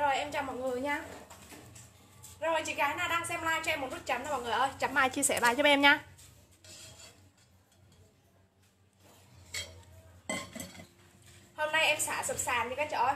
Rồi em chào mọi người nha. Rồi chị gái nào đang xem live cho em một nút chấm nè mọi người ơi? Chấm mai chia sẻ bài cho em nha. Hôm nay em xả sập sàn đi các chị ơi.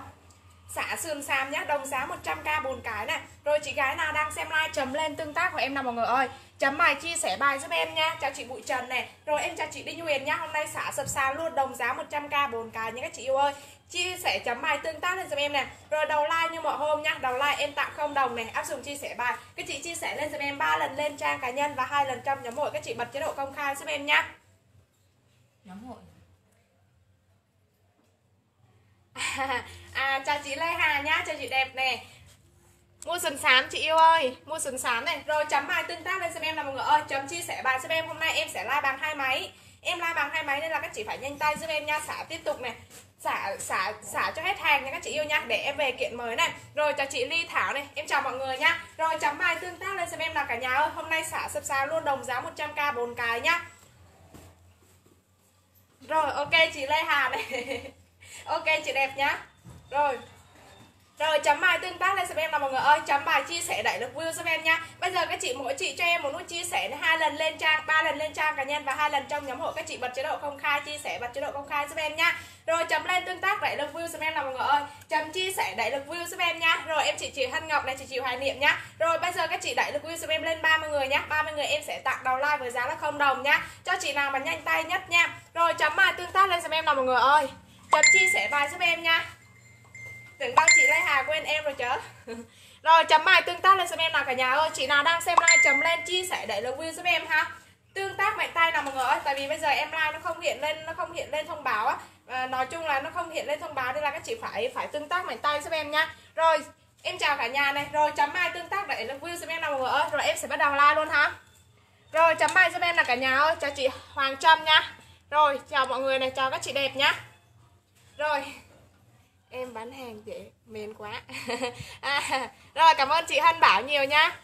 Xả sườn xàm nhá, đồng giá 100k bồn cái này. Rồi chị gái nào đang xem live chấm lên tương tác của em nào mọi người ơi? Chấm bài chia sẻ bài giúp em nha. Chào chị Bụi Trần này. Rồi em chào chị Đinh Huyền nhá Hôm nay xả sập sàn luôn đồng giá 100k bồn cái nha các chị yêu ơi. Chia sẻ chấm bài tương tác lên giúp em này. Rồi đầu like như mọi hôm nhá Đầu like em tặng không đồng này. Áp dụng chia sẻ bài. Các chị chia sẻ lên giúp em 3 lần lên trang cá nhân Và hai lần trong nhóm hội. Các chị bật chế độ công khai giúp em nhá nhóm hội. À, chào chị Lê Hà nhá, chào chị đẹp nè Mua sườn sám chị yêu ơi. Mua sườn sám này. Rồi, chấm bài tương tác lên xem em là mọi người ơi. Chấm chia sẻ bài giúp em. Hôm nay em sẽ like bằng hai máy. Em like bằng hai máy nên là các chị phải nhanh tay giúp em nha. Xả tiếp tục này. Xả xả xả cho hết hàng nha các chị yêu nha. Để em về kiện mới này. Rồi chào chị ly thảo này. Em chào mọi người nha. Rồi, chấm bài tương tác lên xem em là cả nhà ơi. Hôm nay xả sập sàn luôn, đồng giá 100k bốn cái nhá rồi, ok chị lê hà này. Ok, chị đẹp nhá. Rồi rồi, chấm bài tương tác lên giúp em nào mọi người ơi. Chấm bài chia sẻ đẩy lực view giúp em nha bây giờ các chị mỗi chị cho em một nút chia sẻ hai lần lên trang, ba lần lên trang cá nhân và hai lần trong nhóm hội các chị bật chế độ công khai, chia sẻ bật chế độ công khai giúp em nha rồi, chấm lên tương tác đẩy lực view giúp em nào mọi người ơi. Chấm chia sẻ đẩy lực view giúp em nha rồi, em chị chị hân ngọc này chị chị hoài niệm nhá. Rồi, bây giờ các chị đẩy lực view giúp em lên 30 người nhá. 30 người em sẽ tặng đầu like với giá là không đồng nhá. Cho chị nào mà nhanh tay nhất nha rồi, chấm bài tương tác lên giúp em nào mọi người ơi. Chấm chia sẻ bài giúp em nha tưởng đâu chị Lê Hà quên em rồi chớ. Rồi chấm bài tương tác lên giúp em nào cả nhà ơi. Chị nào đang xem like chấm lên chia sẻ đẩy love view giúp em ha. Tương tác mạnh tay nào mọi người ơi tại vì bây giờ em like nó không hiện lên nó không hiện lên thông báo á. À, nói chung là nó không hiện lên thông báo nên là các chị phải phải tương tác mạnh tay giúp em nha. Rồi em chào cả nhà này. Rồi chấm bài tương tác đẩy love view giúp em nào mọi người ơi rồi em sẽ bắt đầu like luôn ha. Rồi chấm bài giúp em là cả nhà ơi. Chào chị Hoàng Trâm nha. Rồi chào mọi người này. Chào các chị đẹp nhá rồi em bán hàng dễ mến quá. À, rồi cảm ơn chị Hân Bảo nhiều nhá.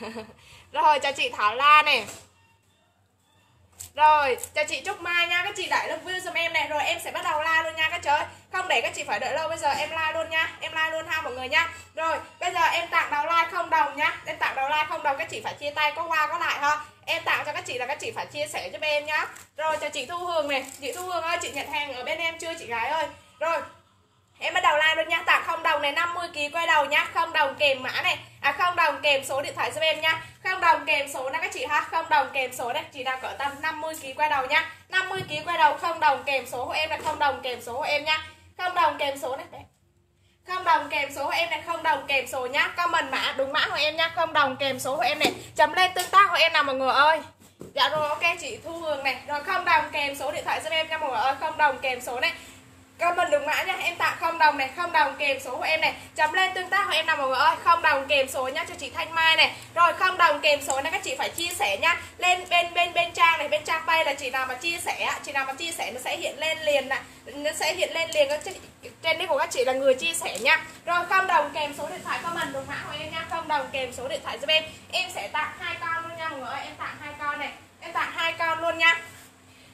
Rồi chào chị Thảo La này rồi, chào chị Trúc Mai nha, các chị đại love view giùm em này Rồi em sẽ bắt đầu la luôn nha các trời không để các chị phải đợi lâu, bây giờ em like luôn nha. Em like luôn ha mọi người nha. Rồi, bây giờ em tặng đầu like không đồng nhá Em tặng đầu like không đồng, các chị phải chia tay có qua có lại ha. Em tặng cho các chị là các chị phải chia sẻ giúp em nhá. Rồi, chào chị Thu Hương này. Chị Thu Hương ơi, chị nhận hàng ở bên em chưa chị gái ơi? Rồi, Em bắt đầu like luôn nha. Tặng không đồng này 50 kg quay đầu nhá Không đồng kèm mã này. À không đồng kèm số điện thoại giúp em nha. Không đồng kèm số nha các chị ha. Không đồng kèm số này Chị đang cỡ tầm 50 kg quay đầu nhá 50 kg quay đầu không đồng kèm số của em là không đồng kèm số của em nha. Không đồng kèm số này, Đấy. không đồng kèm số của em này, không đồng kèm số nhá. Comment mã, đúng mã của em nhá. Không đồng kèm số của em này. Chấm lên tương tác của em nào mọi người ơi. Dạ rồi, ok, chị thu hương này. Rồi, không đồng kèm số điện thoại giúp em nha mọi người ơi. Không đồng kèm số này comment đúng mã nha. Em tặng không đồng này, không đồng kèm số của em này. Chấm lên tương tác của em nào mọi người ơi. Không đồng kèm số nhá cho chị thanh mai này. Rồi, không đồng kèm số này các chị phải chia sẻ nhá lên bên bên bên trang này, bên trang pay là chị nào mà chia sẻ chị nào mà chia sẻ nó sẽ hiện lên liền nè. Nó sẽ hiện lên liền các trên đây của các chị là người chia sẻ nha. Rồi, không đồng kèm số điện thoại comment đúng mã của em nha. Không đồng kèm số điện thoại giúp em. Em sẽ tặng hai con luôn nha. Mọi người ơi, em tặng hai con này. Em tặng hai con luôn nha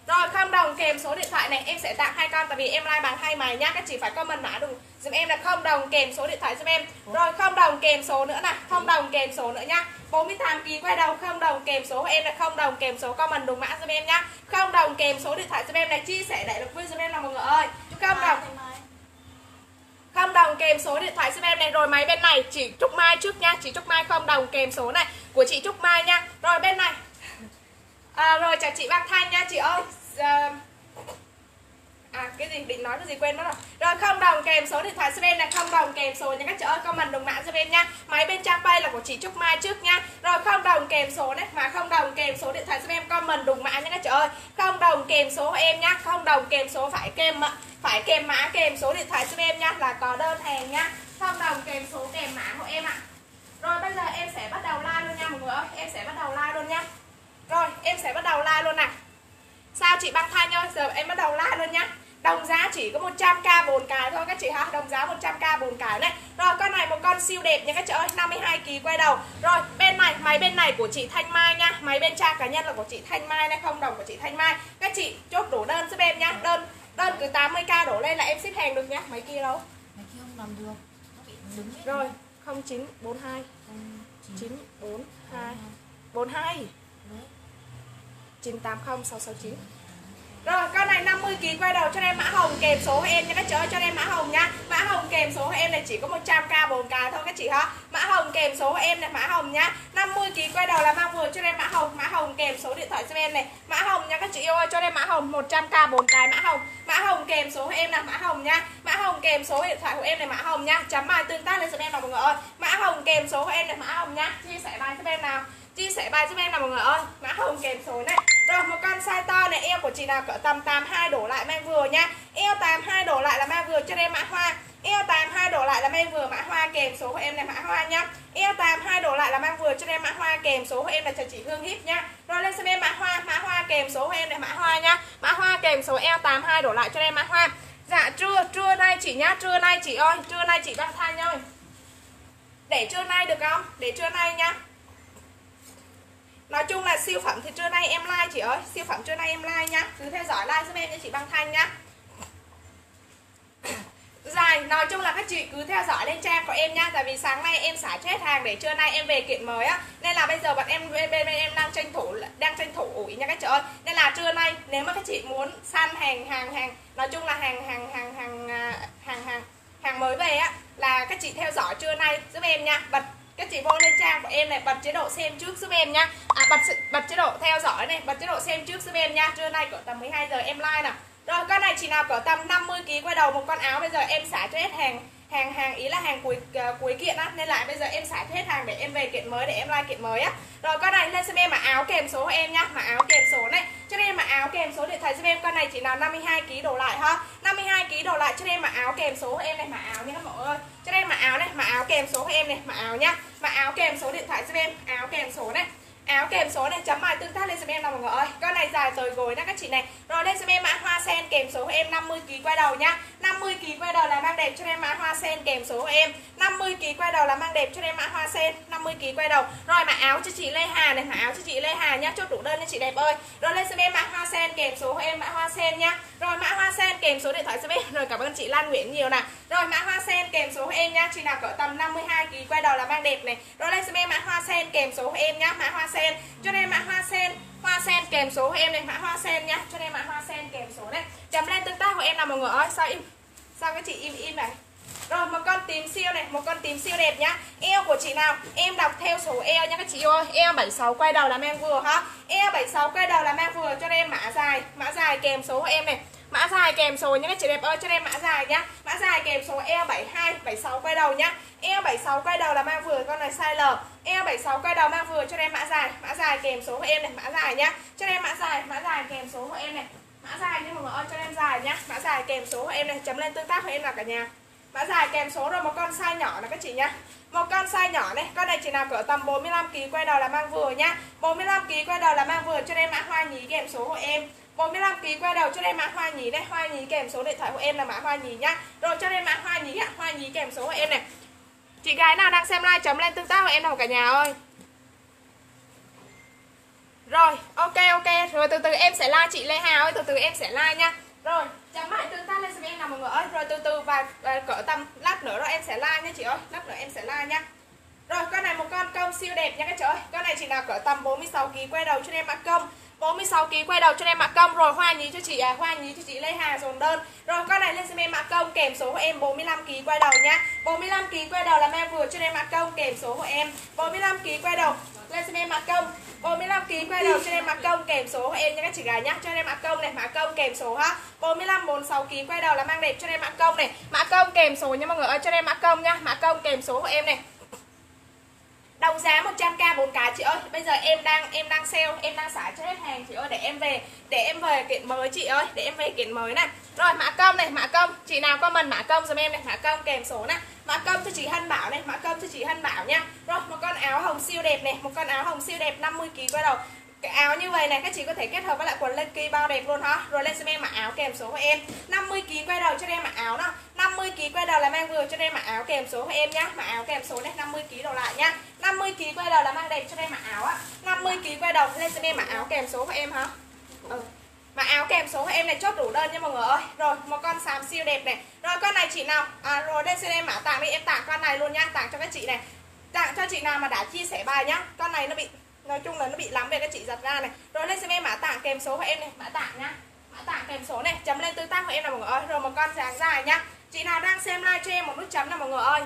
rồi không đồng kèm số điện thoại này em sẽ tặng hai con tại vì em like bằng hai máy nhá các chị phải comment mã đúng giúp em là không đồng kèm số điện thoại giúp em. Rồi không đồng kèm số nữa nè không đồng kèm số nữa nhá. 48 kg quay đầu không đồng kèm số của em là không đồng kèm số comment đúng mã giúp em nhá. Không đồng kèm số điện thoại giúp em này chia sẻ đại lực vui giúp em là mọi người ơi. Không đồng không đồng kèm số điện thoại giúp em này rồi máy bên này chỉ Trúc Mai trước nha chị Trúc Mai không đồng kèm số này của chị Trúc Mai nha rồi bên này. À, rồi chào chị Bác Thanh nha chị ơi à, à cái gì? Định nói cái gì quên mất rồi. Rồi không đồng kèm số điện thoại giúp em này không đồng kèm số nha các chị ơi comment đồng mã giúp em nha. Máy bên trang pay là của chị Trúc Mai trước nha. Rồi không đồng kèm số đấy mà không đồng kèm số điện thoại giúp em comment đồng mã nha các chị ơi. Không đồng kèm số em nhá không đồng kèm số phải kèm phải kèm mã kèm số điện thoại giúp em nhá là có đơn hàng nhá không đồng kèm số kèm mã của em ạ. À. rồi bây giờ em sẽ bắt đầu like luôn nha mọi người ơi. Em sẽ bắt đầu like luôn nha. Rồi em sẽ bắt đầu like luôn nè Sao chị băng thanh ơi? Giờ em bắt đầu like luôn nhá. Đồng giá chỉ có 100k bồn cái thôi các chị ha. Đồng giá 100k bồn cái này. Rồi con này một con siêu đẹp nha các chị ơi. 52kg quay đầu. Rồi bên này máy bên này của chị Thanh Mai nha. Máy bên trang cá nhân là của chị Thanh Mai này Không đồng của chị Thanh Mai. Các chị chốt đủ đơn giúp em nhá. Đơn đơn cứ 80k đổ lên là em ship hàng được nhá mấy kia đâu? Mấy kia không làm được. Nó bị đứng rồi 0942 Không, chín, 942 42 980669 rồi, con này 50 kg quay đầu cho em mã hồng, kèm số em nha, các chị ơi, cho em mã hồng nha. Mã hồng kèm số em này chỉ có 100k 4k thôi các chị ha. Mã hồng kèm số em này, mã hồng nhá 50 kg quay đầu là mang vừa cho em mã hồng. Mã hồng kèm số điện thoại cho em này. Mã hồng nha, các chị yêu ơi, cho em mã hồng 100k 4 cái mã hồng. Mã hồng kèm số em là mã hồng nha. Mã hồng kèm số điện thoại của em này, mã hồng nha. Chấm bài tương tác lên cho em nào mọi người ơi. Mã hồng kèm số của em này, mã hồng nha. Chia sẻ bài cho em nào chia sẻ bài giúp em nào mọi người ơi. Mã hồng kèm số này. Rồi, một con size to này, eo của chị nào cỡ tầm 82 đổ lại mang vừa nha. Eo 82 đổ lại là mang vừa cho em mã hoa. Eo 82 đổ lại là mang vừa, mã hoa kèm số của em là mã hoa nha. Eo 82 đổ lại là mang vừa cho em mã hoa kèm số của em là chị Hương Hip nha. Rồi, lên xem em mã hoa. Mã hoa kèm số của em là mã hoa nha. Mã hoa kèm số eo 82 đổ lại cho em mã hoa. Dạ trưa trưa nay chị nhá, trưa nay chị ơi, trưa nay chị đang thai nhau để trưa nay được không? Để trưa nay nha. Nói chung là siêu phẩm thì trưa nay em like chị ơi. Siêu phẩm trưa nay em like nhá. Cứ theo dõi like giúp em nha chị Băng Thanh nhá. Dài, nói chung là các chị cứ theo dõi lên trang của em nha Tại vì sáng nay em xả chết hàng để trưa nay em về kiện mới á. Nên là bây giờ bọn em bên, bên, em đang tranh thủ đang tranh thủ ủi nha các chị ơi. Nên là trưa nay nếu mà các chị muốn săn hàng hàng hàng Nói chung là hàng hàng hàng hàng à, hàng hàng hàng mới về á Là các chị theo dõi trưa nay giúp em nha. Bật các chị vô lên trang của em này bật chế độ xem trước giúp em nha à, bật bật chế độ theo dõi này bật chế độ xem trước giúp em nha trưa nay cỡ tầm 12 giờ em like nè. Rồi con này chị nào cỡ tầm 50 kg quay đầu một con áo bây giờ em xả cho hết hàng hàng hàng ý là hàng cuối uh, cuối kiện á nên lại bây giờ em xả hết hàng để em về kiện mới để em like kiện mới á. Rồi con này lên xem em mà áo kèm số của em nhá mà áo kèm số này. Cho nên mà áo kèm số điện thoại xem em con này chỉ là 52 kg đổ lại ha. 52 kg đổ lại cho nên mà áo kèm số của em này mà áo nha mọi ơi cho nên mà áo này mà áo kèm số của em này mà áo nhá. Mà áo kèm số điện thoại xem em áo kèm số này áo kèm số này, chấm bài tương tác lên giùm em nào mọi người ơi con này dài tới gối nha các chị này. Rồi lên giùm em mã hoa sen kèm số của em 50 kg quay đầu nhá. 50 kg quay đầu là mang đẹp cho em mã hoa sen kèm số của em. 50 kg quay đầu là mang đẹp cho em mã hoa sen 50 kg quay đầu. Rồi mã áo cho chị Lê Hà này, mã áo cho chị Lê Hà nhá, chốt đủ đơn nha chị đẹp ơi. Rồi lên giùm em mã hoa sen kèm số của em, mã hoa sen nhá. Rồi mã hoa sen kèm số điện thoại giùm em rồi cảm ơn chị Lan Nguyễn nhiều nè. Rồi mã hoa sen kèm số của em nhá, chị nào cỡ tầm 52 kg quay đầu là mang đẹp này. Rồi lên giùm em mã hoa sen kèm số của em nhá, mã hoa sen cho nên mã hoa sen hoa sen kèm số của em này mã hoa sen nhá, cho nên mã hoa sen kèm số này. Chấm lên tương tác của em là mọi người ơi sao im sao các chị im im này rồi một con tím siêu này một con tím siêu đẹp nhá. Eo của chị nào? Em đọc theo số eo nha các chị ơi. Eo 76 quay đầu là mang vừa ha. Eo 76 quay đầu là mang vừa. Cho nên mã dài mã dài kèm số của em này mã dài kèm số nhé các chị đẹp ơi, cho em mã dài nhá. Mã dài kèm số E72 76 quay đầu nhá. E76 quay đầu là mang vừa con này size L E76 quay đầu mang vừa, cho em mã dài. Mã dài kèm số của em này, mã dài nhá. Cho em mã dài mã dài kèm số của em này. Mã dài nhưng mà ơi, cho em dài nhá. Mã dài kèm số của em này, chấm lên tương tác của em là cả nhà. Mã dài kèm số rồi, một con size nhỏ là các chị nhá. Một con size nhỏ này, con này chỉ nào cỡ tầm 45 kg quay đầu là mang vừa nhá. 45 kg quay đầu là mang vừa, cho em mã hoa nhí kèm số của em. 45 kg quay đầu. Cho em mã hoa nhí này, hoa nhí kèm số điện thoại của em là mã hoa nhí nhá. Rồi cho em mã hoa nhí ạ hoa nhí kèm số của em này. Chị gái nào đang xem like chấm lên tương tác của em nào cả nhà ơi. Rồi ok ok. Rồi từ từ em sẽ like chị Lê Hà ơi từ từ em sẽ like nha. Rồi chấm lại tương tác lên xem em nào mọi người ơi. Rồi từ từ và, và cỡ tầm lát nữa rồi em sẽ like nha chị ơi. Lát nữa em sẽ like nha. Rồi con này một con công siêu đẹp nha các chị ơi. Con này chỉ nào cỡ tầm 46 kg quay đầu cho em mã công. 46 kg quay đầu cho em mã công. Rồi, hoa nhí cho chị à hoa nhí cho chị Lê Hà dồn đơn. Rồi, con này lên xem em mã công, kèm số của em 45 kg quay đầu nhá. 45 kg quay đầu là em vừa cho em mã công, kèm số của em 45 kg quay đầu. Lên xem em mã công. 45 kg quay đầu cho em mã công, kèm số của em nha các chị gái nhá. Cho em mã công này, mã công kèm số ha. 45 46 kg quay đầu là mang đẹp cho em mã công này. Mã công kèm số nha mọi người ơi, cho em mã công nhá mã công kèm số của em này đồng giá 100k bốn cái. Chị ơi, bây giờ em đang em đang sale, em đang xả cho hết hàng. Chị ơi, để em về, để em về kiện mới, chị ơi. Để em về kiện mới này. Rồi, mã công này, mã công chị nào comment mã công giùm em này. Mã công kèm số này. Mã công cho chị Hân Bảo này. Mã công cho chị Hân Bảo nha. Rồi, một con áo hồng siêu đẹp này. Một con áo hồng siêu đẹp 50 kg quay đầu. Cái áo như vậy này, các chị có thể kết hợp với lại quần lên kỳ bao đẹp luôn ha. Rồi lên xem em mặc áo kèm số của em. 50 kg quay đầu cho em mặc áo đó kg quay đầu là mang vừa cho em mặc áo kèm số của em nhá. Mặc áo kèm số này 50 kg đầu lại nhá. 50 kg quay đầu là mang đẹp cho em mặc áo á. 50 kg quay đầu lên cho em mặc áo kèm số của em hả? Ừ. mà áo kèm số của em này chốt đủ đơn nha mọi người ơi. Rồi một con xám siêu đẹp này. Rồi con này chị nào? À, rồi đây cho em mã tặng đi. Em tặng con này luôn nha tặng cho các chị này. Tặng cho chị nào mà đã chia sẻ bài nhá. Con này nó bị nói chung là nó bị lắm về các chị giặt ra này. Rồi lên xem em mã tặng kèm số của em này. Mã tặng nhá. Mã tặng kèm số này. Chấm lên tương tác của em là mọi người ơi. Rồi một con dáng dài nhá chị nào đang xem live cho em một nút chấm là mọi người ơi.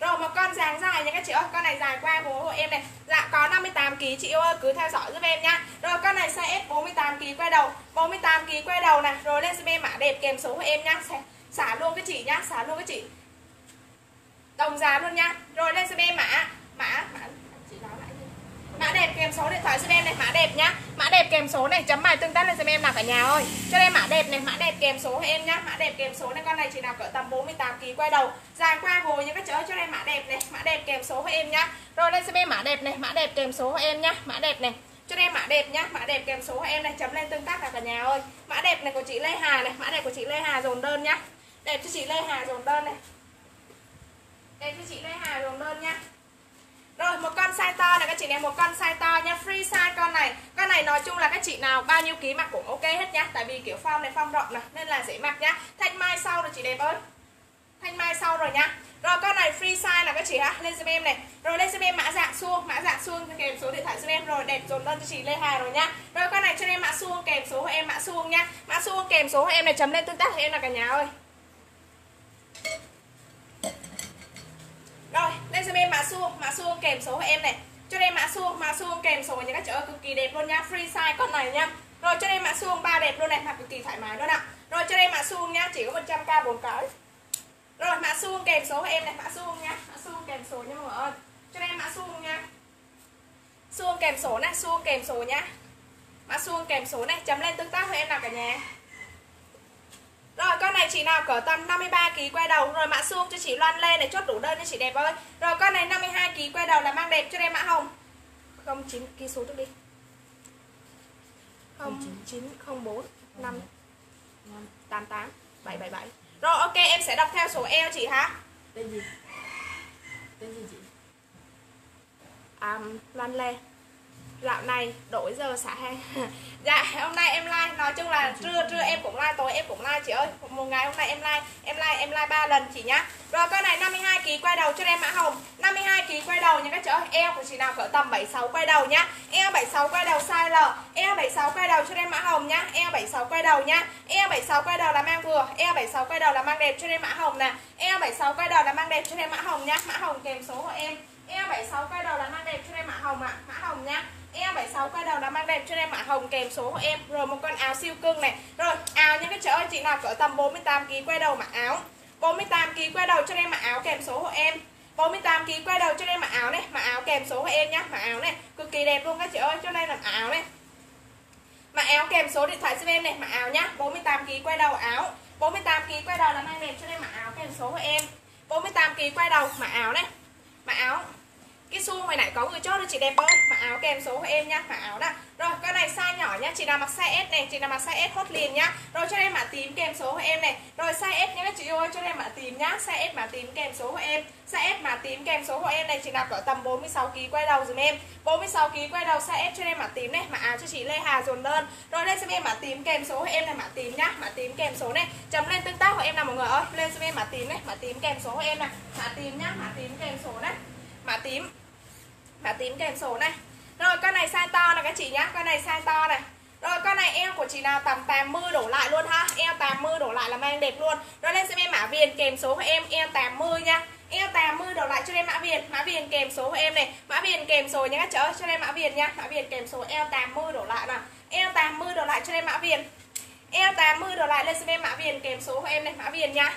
Rồi một con dáng dài nha các chị ơi. Con này dài qua bố của em này. Dạ có 58kg chị yêu ơi. Cứ theo dõi giúp em nha. Rồi con này size S 48kg quay đầu. 48kg quay đầu này. Rồi lên giúp em mã đẹp kèm số của em nha. Xả luôn cái chị nhá Xả luôn cái chị. Đồng giá luôn nha. Rồi lên giúp em mã Mã, mã chị nói lại đi Mã đẹp kèm số điện thoại giúp em này, Mã đẹp nhá. Mã đẹp kèm số này, chấm bài tương tác lên xem em nào cả nhà ơi. Cho em mã đẹp này, Mã đẹp kèm số của em nhá. Mã đẹp kèm số này, con này chỉ nào cỡ tầm 48kg quay đầu. Dài qua gồi như các chớ cho em mã đẹp này, Mã đẹp kèm số của em nhá. Rồi lên xem em mã đẹp này, Mã đẹp kèm số của em nhá. Mã đẹp này, cho em mã đẹp nhá. Mã đẹp kèm số của em này, chấm lên tương tác cả cả nhà ơi. Mã đẹp này của chị Lê Hà này, mã đẹp của chị Lê Hà dồn đơn nhá. Đẹp cho chị Lê Hà dồn đơn này. Đẹp cho chị Lê Hà dồn đơn nhá rồi, một con size to này, các chị này, một con size to nha. Free size con này. Con này nói chung là các chị nào, bao nhiêu ký mặc cũng ok hết nhá. Tại vì kiểu form này, form rộng này Nên là dễ mặc nhá. Thanh mai sau rồi, chị đẹp ơi. Thanh mai sau rồi nhá. Rồi, con này free size là các chị ha Lên giùm em này. Rồi, lên giùm em mã dạng suông Mã dạng suông kèm số điện thoại giùm em. Rồi, đẹp dồn đơn cho chị Lê Hà rồi nhá. Rồi, con này cho em mã suông kèm số của em mã suông nhá. Mã suông kèm số của em này, chấm lên tương tác của em là cả nhà ơi. Rồi, lên xem em mã suông, mã suông kèm số của em này. Cho em mã suông, mã suông kèm số những các chợ cực kỳ đẹp luôn nha, free size con này nha. Rồi cho em mã suông ba đẹp luôn này, mặc cực kỳ thoải mái luôn ạ. Rồi cho em mã suông nha, chỉ có 100k bốn cái. Rồi mã suông kèm số của em này, mã suông nha, mã suông kèm số nha mọi người ơi. Cho em mã suông nha. Suông kèm số này, suông kèm số nhá. Mã suông kèm số này, chấm lên tương tác với em nào cả nhà. Rồi con này chị nào cỡ tầm 53 kg quay đầu rồi mã suông cho chị Loan Lê này chốt đủ đơn cho chị đẹp ơi. Rồi con này 52 kg quay đầu là mang đẹp cho em mã hồng. 09 ký số trước đi. 0904 5 88 777. Rồi ok em sẽ đọc theo số eo chị hả? Tên gì? Tên gì chị? À, Loan Lê dạo này, đổi giờ xả hàng dạ hôm nay em like, nói chung là trưa trưa em cũng like, tối em cũng like, chị ơi. Một ngày hôm nay em like em like em like ba lần, chị nhá. Rồi, con này 52 kg quay đầu cho em mã hồng. 52 kg quay đầu nha các chị ơi, eo của chị nào cỡ tầm 76 quay đầu nhá. Eo 76 quay đầu size L eo 76 quay đầu cho em mã hồng nhá. Eo 76 quay đầu nhá. Eo 76 quay đầu là mang vừa. Eo 76 quay đầu là mang đẹp cho em mã hồng nè. Eo 76 quay đầu là mang đẹp cho em mã hồng nhá. Mã hồng kèm số của em. Eo 76 quay đầu là mang đẹp cho em mã hồng ạ. À. mã hồng nhá. E76 quay đầu đã mang đẹp cho em mã hồng kèm số của em, Rồi một con áo siêu cưng này. Rồi, áo những cái chợ ơi chị nào cỡ tầm 48kg quay đầu mặc áo. 48kg quay đầu cho em mặc áo kèm số của em. 48kg quay đầu cho em mặc áo này, Mặc áo kèm số của em nhá, Mặc áo này. Cực kỳ đẹp luôn các chị ơi, Cho nên là áo này. Mặc áo kèm số điện thoại giúp em này, Mặc áo nhá. 48kg quay đầu áo. 48kg quay đầu là mang đẹp cho em mặc áo kèm số của em. 48kg quay đầu mặc áo này. Mặc áo cái xu hồi nãy có người chốt cho chị đẹp ơi mặc áo kèm số của em nha mặc áo nè rồi cái này size nhỏ nha, chị nào mặc size S này chị nào mặc size S hốt liền nha, rồi cho em mã tím kèm số của em này rồi size S nha các chị ơi cho em mã tím nhá size S mã tím kèm số của em size S mã tím kèm số của em này chị nào cỡ tầm 46 kg quay đầu dùm em 46 kg quay đầu size S cho em mã tím này mã áo cho chị Lê Hà dồn đơn rồi lên xem em mã tím kèm số của em này mã tím nhá mã tím kèm số này chấm lên tương tác của em nào mọi người ơi lên xem em mã tím này mã tím kèm số của em này mã tím nhá mã tím kèm số này mã tím. Mã tím kèm số này. Rồi, con này size to này các chị nhá. Con này size to này. Rồi, con này eo của chị nào tầm 80 đổ lại luôn ha. Eo 80 đổ lại là mang đẹp luôn. Rồi, lên xem em mã viền kèm số của em. Eo 80 nha eo 80 đổ lại cho em mã viền. Mã viền kèm số của em này. Mã viền kèm số nha các chợ cho em mã viền nha mã viền kèm số eo 80 đổ lại nè eo 80 đổ lại cho em mã viền. Eo 80 đổ lại, lên xem em mã viền kèm số của em này. Mã viền nha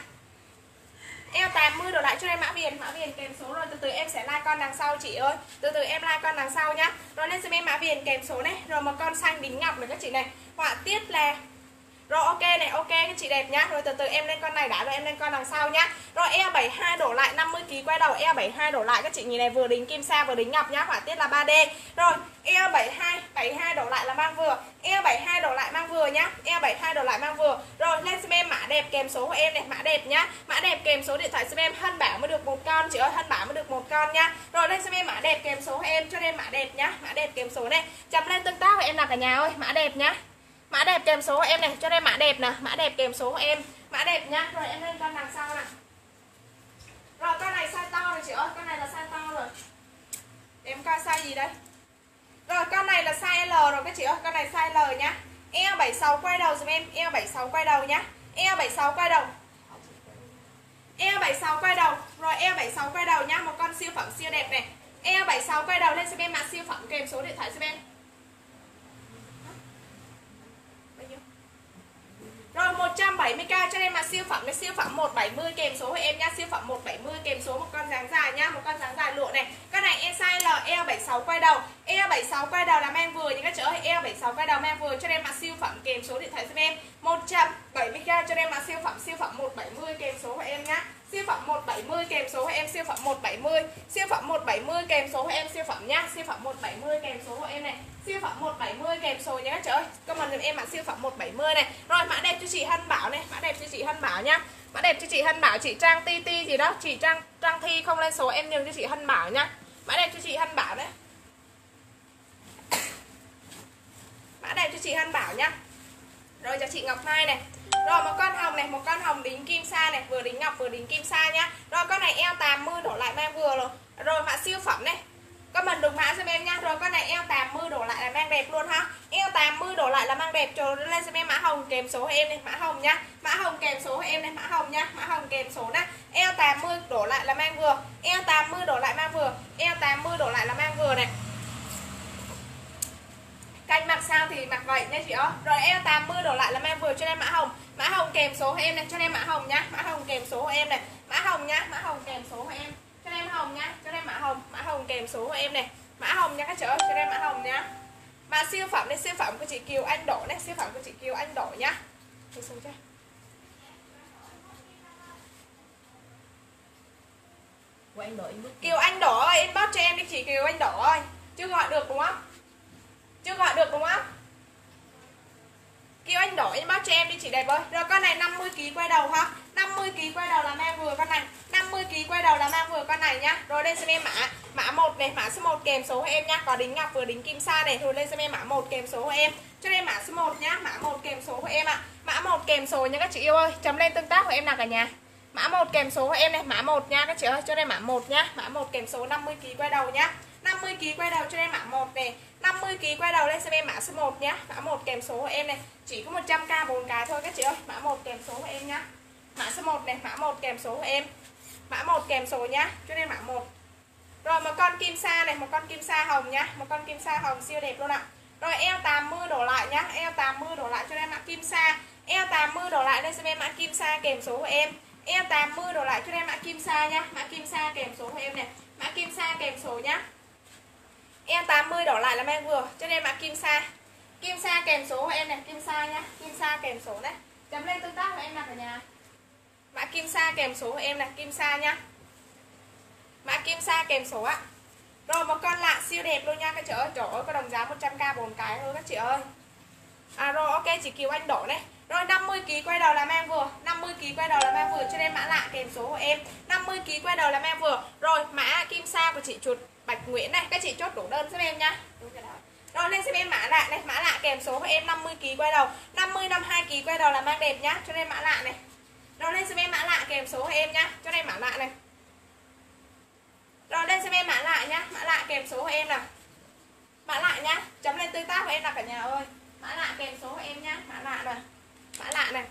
eo 80 đổ lại cho em mã viền. Mã viền kèm số rồi. Từ từ em sẽ like con đằng sau, chị ơi. Từ từ em like con đằng sau nhá. Rồi lên xem em mã viền kèm số này. Rồi một con xanh đính ngọc này các chị này. Họa tiết là rồi, ok này, ok, các chị đẹp nhá. Rồi, từ từ, em lên con này đã rồi, em lên con đằng sau nhá. Rồi e 72 đổ lại 50 kg quay đầu e 72 đổ lại. Các chị nhìn này, vừa đính kim sa, vừa đính ngọc nhá, họa tiết là 3D rồi e 72 72 đổ lại là mang vừa. E 72 đổ lại mang vừa nhá. E 72 đổ lại mang vừa. Rồi, lên xem em mã đẹp kèm số của em này, mã đẹp nhá. Mã đẹp kèm số điện thoại xem em, hân bảo mới được một con. Chị ơi, hân bảo mới được một con nhá. Rồi, lên xem em mã đẹp kèm số của em, cho em mã đẹp nhá. Mã đẹp kèm số này. Chấm lên tương tác với em là cả nhà ơi, mã đẹp nhá mã đẹp kèm số của em này, cho em mã đẹp nè, mã đẹp kèm số của em. Mã đẹp nhá, rồi em lên con đằng sau nè rồi, con này size to rồi chị ơi, con này là size to rồi. Em coi size gì đây? Rồi, con này là size L rồi các chị ơi, con này size L nhá. E76 quay đầu giùm em E76 quay đầu nhá. E76 quay đầu. E76 quay đầu. Rồi E76 quay đầu nhá, Một con siêu phẩm siêu đẹp này. E76 quay đầu lên xem em mã siêu phẩm kèm số điện thoại xem em. Rồi 170k cho em là siêu phẩm cái siêu phẩm 170 kèm số của em nha, siêu phẩm 170 kèm số một con dáng dài nha, một con dáng dài lụa này. Con này em size L E76 quay đầu. E76 quay đầu là mang vừa những cái chữ ơi, E76 quay đầu mang vừa cho em là siêu phẩm kèm số điện thoại giúp em. 170k cho em là siêu phẩm siêu phẩm 170 kèm số của em nhá. Siêu phẩm 170 kèm số của em siêu phẩm 170. Siêu phẩm 170 kèm số của em siêu phẩm nhá. Siêu phẩm 170 kèm số của em này. Siêu phẩm 170 kèm số nha các chị ơi. Comment giùm em mã siêu phẩm 170 này. Rồi mã đẹp cho chị Hân Bảo này, mã đẹp cho chị Hân Bảo nhá. Mã đẹp cho chị Hân Bảo, chị Trang Ti Ti gì đó, chị Trang Trang Thi không lên số em nhường cho chị Hân Bảo nhá. Mã đẹp cho chị Hân Bảo đấy. Mã đẹp cho chị Hân Bảo nhá. Rồi cho chị Ngọc Mai này. Rồi một con hồng này, một con hồng đính kim sa này, vừa đính ngọc vừa đính kim sa nhá. Rồi con này eo 80 đổ lại mang vừa rồi. Rồi mã siêu phẩm này. Comment đúng mã cho em nha. Rồi con này eo 80 đổ lại là mang đẹp luôn ha. Eo 80 đổ lại là mang đẹp cho lên cho em mã hồng kèm số em này, mã hồng nhá. Mã hồng kèm số em này, mã hồng nhá. Mã hồng kèm số nè. Eo 80 đổ lại là mang vừa. Eo 80 đổ lại mang vừa. Eo 80 đổ lại là mang vừa này canh mặc sao thì mặc vậy nha chị ơi rồi eo 80 đổ lại là em vừa cho em mã hồng mã hồng kèm số của em này cho em mã hồng nhá mã hồng kèm số của em này mã hồng nhá mã hồng kèm số của em hồng nhá cho em mã hồng mã hồng kèm số của em này. Mã hồng nha các chị ơi cho em mã hồng nhá mà siêu phẩm đây siêu phẩm của chị Kiều Anh Đỗ này siêu phẩm của chị Kiều Anh Đỗ nhá Đi xuống cho của anh inbox Kiều Anh Đỗ ơi inbox cho em đi chị Kiều Anh Đỗ ơi. Chưa gọi được đúng không? Chưa gọi được đúng không? Kiều Anh Đỗ inbox cho em đi chị đẹp ơi. Rồi con này 50 kg quay đầu ha 50 kg quay đầu là mang vừa con này. 50 kg quay đầu là mang vừa con này nhá. Rồi lên xem em mã mã 1 này, mã số 1 kèm số của em nhá. Có đính ngọc vừa đính kim sa này rồi lên xem em mã 1 kèm số của em. Cho em mã số 1 nhá, mã 1 kèm số của em ạ. À. mã 1 kèm số nha các chị yêu ơi, chấm lên tương tác của em nào cả nhà. Mã 1 kèm số của em này, mã 1 nha các chị ơi, cho em mã 1 nhá. Mã 1 kèm số 50 kg quay đầu nhá. 50 kg quay đầu cho em mã 1 này. 50 kg quay đầu lên xem em mã số 1 nhá. Mã 1 kèm số của em này, chỉ có 100k 4 cái thôi các chị ơi. Mã 1 kèm số của em nhá mã số 1 này, mã 1 kèm số của em. Mã 1 kèm số nhá, cho nên mã 1 rồi một con kim sa này, một con kim sa hồng nhá, một con kim sa hồng siêu đẹp luôn ạ. Rồi eo 80 đổ lại nhá, eo 80 đổ lại cho nên mã kim sa. Eo 80 đổ lại đây xem em mã kim sa kèm số của em. Eo 80 đổ lại cho nên mã kim sa nhá, mã kim sa kèm số của em này. Mã kim sa kèm số nhá. Eo 80 đổ lại là em vừa, cho nên mã kim sa. Kim sa kèm số của em này, kim sa nhá, kim sa kèm số đấy chấm lên tương tác của em là cả nhà mã kim sa kèm số của em này kim sa nhá mã kim sa kèm số ạ rồi một con lạ siêu đẹp luôn nha các chị ơi, trời ơi, có đồng giá 100k bốn cái thôi các chị ơi. À rồi, ok, chị Kiều Anh đổ này. Rồi 50 kg quay đầu làm em vừa. 50 kg quay đầu làm em vừa, cho nên mã lạ kèm số của em. 50 kg quay đầu làm em vừa. Rồi, mã kim sa của chị chuột Bạch Nguyễn này. Các chị chốt đủ đơn giúp em nhá rồi lên xem em mã lạ này. Mã lạ kèm số của em 50 kg quay đầu. 50 52 kg quay đầu là mang đẹp nhá cho nên mã lạ này rồi lên xem em mã lạ kèm số của em nhá. Cho nên mã lạ này. Rồi lên xem em mã lạ nhá. Mã lạ kèm số của em nào. Mã lạ nhá. Chấm lên tương tác của em là cả nhà ơi. Mã lạ kèm số của em nhá. Mã lạ này. Mã lạ này.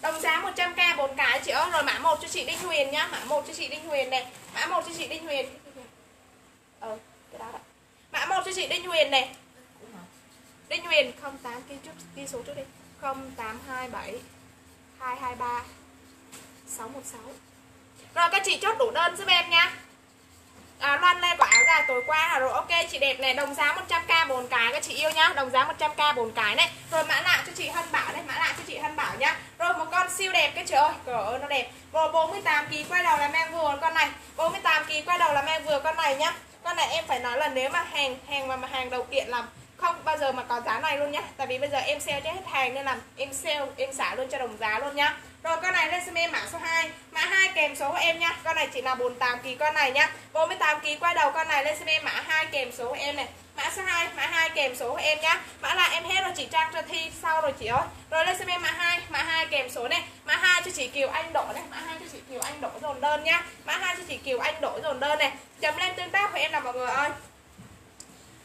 Đồng giá 100k 4 cái chị ơi. Rồi mã 1 cho chị Đinh Huyền nhá. Mã 1 cho chị Đinh Huyền này. Mã 1 cho chị Đinh Huyền. Ờ cái đó đó. Mã 1 cho chị Đinh Huyền này. Đinh Huyền 08 ghi trước, ghi số trước đi. 0827 223 616 rồi các chị chốt đủ đơn giúp em nha à, Loan Lê quả áo dài tối qua là rồi. Ok chị đẹp này đồng giá 100k 4 cái các chị yêu nhá. Đồng giá 100k 4 cái này. Rồi mã lạ cho chị Hân Bảo đây mã lạ cho chị Hân Bảo nhá. Rồi một con siêu đẹp cái trời ơi. Trời ơi nó đẹp. Rồi 48 kg quay đầu là mang vừa con này. 48 kg quay đầu là mang vừa con này nhá. Con này em phải nói là nếu mà hàng hàng mà, mà hàng đầu kiện là không, bao giờ mà có giá này luôn nhá. Tại vì bây giờ em sale cho hết hàng nên là em sale, em xả luôn cho đồng giá luôn nhá. Rồi, con này lên xem em mã số 2 Mã 2 kèm số của em nha Con này chỉ là 48 kg con này nhá. 48 kg quay đầu con này lên xem em mã 2 kèm số của em này. Mã số 2 Mã 2 kèm số của em nhá. Mã là em hết rồi, chị trang cho thi sau rồi chị ơi. Rồi lên xem em mã 2 Mã 2 kèm số này. Mã 2 cho chị Kiều Anh Đỗ này. Mã 2 cho chị Kiều Anh Đỗ dồn đơn nhá. Mã 2 cho chị Kiều Anh Đỗ dồn đơn này. Chấm lên tương tác của em là mọi người ơi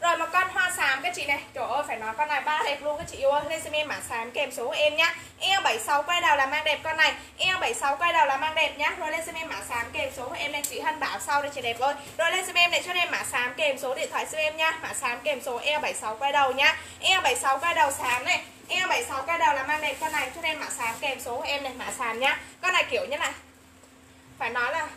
rồi, một con hoa xám các chị này. Trời ơi, phải nói con này ba đẹp luôn các chị yêu ơi. Lên xem em mã xám kèm số của em nhá. E76 quay đầu là mang đẹp con này. E76 quay đầu là mang đẹp nhá. Rồi, lên xem em mã xám kèm số của em này. Chị Hân bảo sau đây chị đẹp ơi. Rồi, lên xem em này, cho em mã xám kèm số điện thoại xem em nhá. Mã xám kèm số e76 quay đầu nhá. E76 quay đầu xám này. E76 quay đầu là mang đẹp con này. Cho em mã xám kèm số của em này, Mã xám nhá. Con này kiểu như này. Phải nói là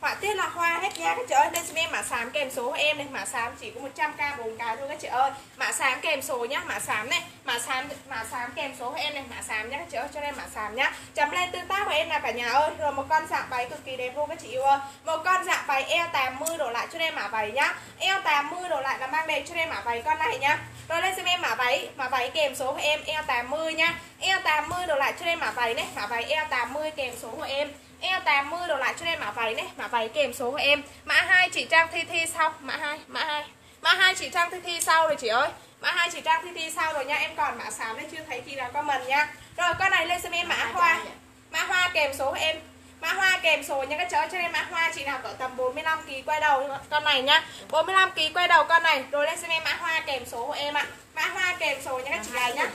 họa tiết là hoa hết nha các chị ơi nên xem em mã xám kèm số của em này. Mã xám chỉ có 100k bốn cái thôi các chị ơi. Mã xám kèm số nhá, mã xám này. Mã xám mã xám kèm số của em này. Mã xám nhá các chị ơi, cho em mã xám nhá. Chấm lên tương tác của em là cả nhà ơi. Rồi một con dạng váy cực kỳ đẹp luôn các chị yêu ơi. Một con dạng váy eo 80 đổ lại cho em mã váy nhá. Eo 80 đổ lại là mang đẹp cho em mã váy con này nhá. Rồi lên xem em mã váy mã váy kèm số của em eo 80 nhá. Eo 80 đổ lại cho em mã váy này. Mã váy eo 80 kèm số của em eo 80 đổ lại cho em mã váy này mã váy kèm số của em. Mã 2 chỉ trang thi thi sau. Mã 2 mã 2 mã 2 chỉ trang thi thi sau rồi chị ơi. Mã 2 chỉ trang thi thi sau rồi nha. Em còn mã xám đây chưa thấy khi nào comment nha. Rồi con này lên xem em mã hoa. mã hoa kèm số của em. Mã hoa kèm số nha các cháu. Cho em mã hoa chị nào cỡ tầm 45 kg quay đầu. Con này nhá 45 kg quay đầu con này. Rồi lên xem em mã hoa kèm số của em ạ. Mã hoa kèm số nha các chị gái nhá.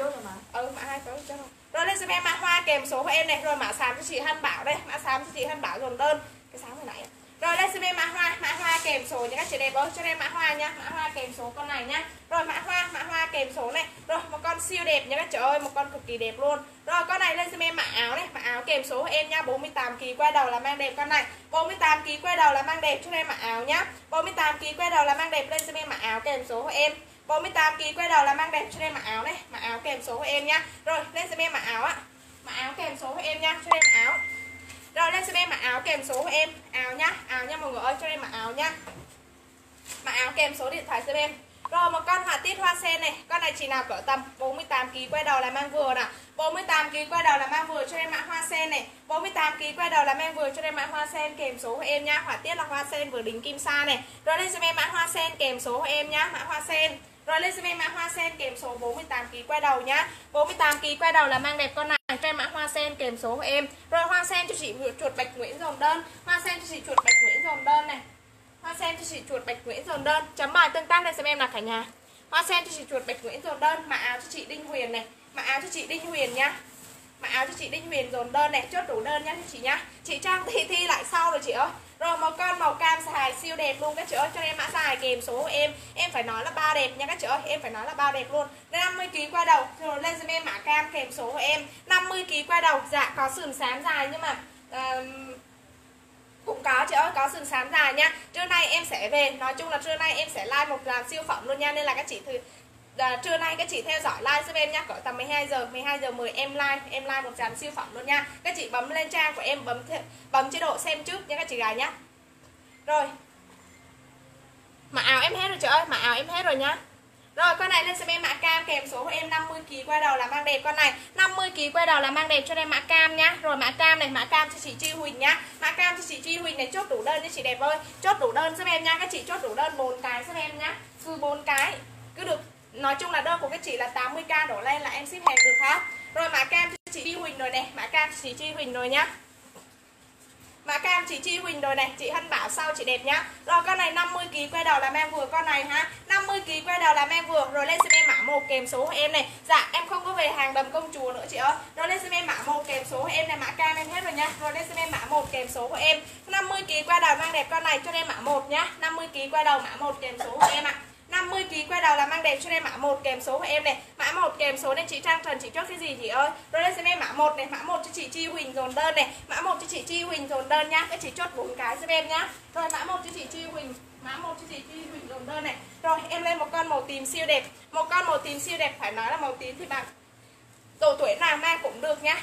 ừ mã hai có cho rồi rồi lên xem em mã hoa kèm số của em này. Rồi mã xám cho chị Hân Bảo đây. Mã xám cho chị Hân Bảo dồn đơn. Cái sáng hồi nãy rồi lên xem em mã hoa. Mã hoa kèm số nha các chị đẹp ơi. Cho em mã hoa nha. Mã hoa kèm số con này nhá rồi mã hoa mã hoa kèm số này. Rồi một con siêu đẹp nha các chị ơi. Một con cực kỳ đẹp luôn. Rồi con này lên xem em mã áo này mã áo kèm số của em nha. 48 kg quay đầu là mang đẹp con này. 48 kg quay đầu là mang đẹp cho em mã áo nhá. 48 kg quay đầu là mang đẹp. Lên xem em mã áo kèm số của em. 48 kg quay đầu là mang đẹp cho em mặc áo này. Mặc áo kèm số của em nhá. Rồi, lên xem em mặc áo ạ mặc áo kèm số của em nha cho em áo. Rồi, lên xem em mặc áo kèm số của em. Áo nhá, áo nha mọi người ơi, cho em mặc áo nhá. Mặc áo kèm số điện thoại xem em rồi, một con họa tiết hoa sen này. Con này chỉ nào cỡ tầm 48kg quay đầu là mang vừa nè. 48kg quay đầu là mang vừa cho em mã hoa sen này. 48kg quay đầu là mang vừa cho em mã hoa sen kèm số của em nha Họa tiết là hoa sen vừa đính kim sa này. Rồi, lên xem em mã hoa sen kèm số của em nhá. Mã hoa sen rồi, lên xem em mã hoa sen kèm số 48kg quay đầu nhá. 48kg quay đầu là mang đẹp con này. Cho em mã hoa sen kèm số của em. Rồi, hoa sen cho chị chuột bạch Nguyễn dòng đơn. Hoa sen cho chị chuột bạch Nguyễn dòng đơn này. Hoa sen cho chị chuột Bạch Nguyễn dồn đơn. Chấm bài tương tác lên xem em là cả nhà. Hoa sen cho chị chuột Bạch Nguyễn dồn đơn. Mã áo cho chị Đinh Huyền này. Mã áo cho chị Đinh Huyền nhá mặc áo cho chị Đinh Huyền dồn đơn này Chốt đủ đơn nhá chị nhá. Chị Trang thi thi lại sau rồi chị ơi. Rồi một con màu cam dài siêu đẹp luôn các chị ơi. Cho em mã dài kèm số của em. Em phải nói là ba đẹp nha các chị ơi. Em phải nói là ba đẹp luôn. 50kg qua đầu. Rồi lên giùm em mã cam kèm số của em. 50kg qua đầu. Dạ có sườn sáng dài nhưng mà uh, cũng có chị ơi có sườn sám dài nha. Trưa nay em sẽ về. Nói chung là trưa nay em sẽ like một làm siêu phẩm luôn nha. Nên là các chị thử à, trưa nay các chị theo dõi like giúp em nha cỡ tầm 12 giờ 12 giờ 10 em like em like một dàn siêu phẩm luôn nha. Các chị bấm lên trang của em bấm bấm chế độ xem trước nha các chị gái nhá. Rồi. Mà áo em hết rồi chị ơi mà áo em hết rồi nhá. Rồi con này lên xem em mã cam kèm số của em 50 kg quay đầu là mang đẹp. Con này 50 kg quay đầu là mang đẹp cho em mã cam nhá. Rồi mã cam này mã cam cho chị Chi Huỳnh nhá. Mã cam cho chị Chi Huỳnh này chốt đủ đơn cho chị đẹp ơi. Chốt đủ đơn giúp em nha các chị chốt đủ đơn bốn cái giúp em nhá. Cứ bốn cái cứ được nói chung là đơn của các chị là 80k đổ lên là em ship hàng được hết. Rồi mã cam cho chị Chi Huỳnh rồi này mã cam chị Chi Huỳnh rồi nhá. Mã cam chị Chi Huỳnh rồi này Chị Hân bảo sau chị đẹp nhá. Rồi con này 50kg quay đầu là em vừa con này ha 50kg quay đầu là em vừa. Rồi lên xem em mã một kèm số của em này. Dạ em không có về hàng đầm công chúa nữa chị ơi. Rồi lên xem em mã một kèm số của em này Mã cam em hết rồi nhá, Rồi lên xem em mã một kèm số của em. 50kg quay đầu mang đẹp con này cho em mã một nhá. 50kg quay đầu mã một kèm số của em ạ. à. 50 kg quay đầu là mang đẹp cho em mã 1 kèm số của em này. Mã 1 kèm số nên chị Trang Trần chị chốt cái gì chị ơi. Rồi đây xem em mã 1 này, mã 1 cho chị Chi Huỳnh dồn đơn này, mã 1 cho chị Chi Huỳnh dồn đơn nhá. Các chị chốt bốn cái giúp em nhá. Rồi mã một cho chị Chi Huỳnh mã một cho chị Chi Huỳnh dồn đơn này. Rồi em lên một con màu tím siêu đẹp. Một con màu tím siêu đẹp phải nói là màu tím thì bạn độ tuổi nào mang cũng được nhá.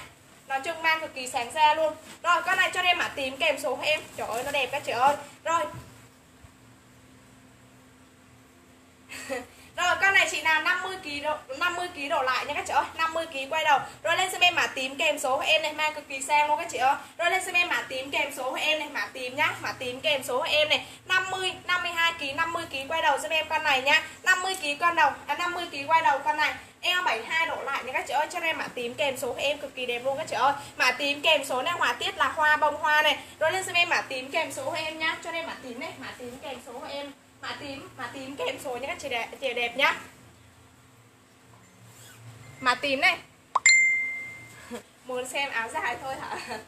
Nói chung mang cực kỳ sáng ra luôn. Rồi con này cho em mã tím kèm số của em. Trời ơi nó đẹp các chị ơi. Rồi Rồi con này chị nào 50 kg độ 50 kg đổ lại nha các chị ơi, 50 kg quay đầu. Rồi lên xem em mã tím kèm số của em này, mang cực kỳ sang luôn các chị ơi. Rồi lên xem em mã tím kèm số của em này, mã tím nhá, mã tím kèm số của em này, 50 52 kg 50 kg quay đầu xem em con này nhá. 50 kg con đầu, à 50 kg quay đầu con này. Em 72 độ lại nha các chị ơi, cho em mã tím kèm số của em cực kỳ đẹp luôn các chị ơi. Mã tím kèm số này họa tiết là hoa bông hoa này. Rồi lên xem em mã tím kèm số của em nhá, cho em mã tím này, mã tím kèm số của em mã tím mã tím kèm số nhé các chị đẹp chị đẹp nhá. Mã tím này. Muốn xem áo dài thôi hả?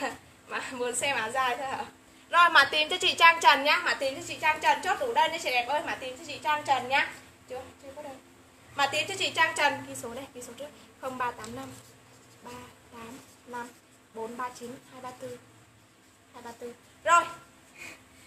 Mà muốn xem áo dài thôi hả? Rồi mã tím cho chị Trang Trần nhá. Mã tím cho chị Trang Trần. Chốt đủ đơn nha chị đẹp ơi. Mã tím cho chị Trang Trần nhá. Chưa chưa có đơn. Mã tím cho chị Trang Trần. Ghi số đây, ghi số trước. 0385 385 439 234 234 rồi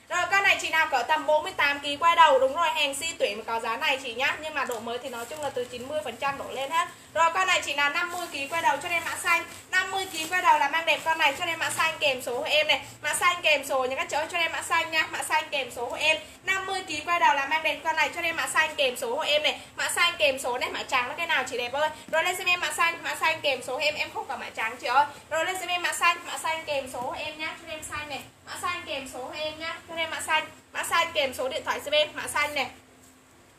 rồi, con này chị nào cỡ tầm 48 kg quay đầu, đúng rồi hàng si tuyển có giá này chị nhá. Nhưng mà độ mới thì nói chung là từ 90 phần trăm đổ lên hết. Rồi, con này chị nào 50 kg quay đầu cho em mã xanh. 50 kg quay đầu là mang đẹp con này cho em mã xanh kèm số của em này. Mã xanh kèm số những các chỗ cho em mã xanh nhá mã xanh kèm số của em. 50 kg quay đầu là mang đẹp con này cho em mã xanh kèm số của em này. Mã xanh kèm số này, mã trắng là cái nào chị đẹp ơi? Rồi, lên xem em mã xanh. Mã xanh kèm số em em không có mã trắng chị ơi. Rồi, lên xem em mã xanh. Mã xanh kèm số của em nhá, cho em xanh này mã xanh kèm số em nhá. Cho em mã xanh mã xanh kèm số điện thoại giúp em. Mã xanh này.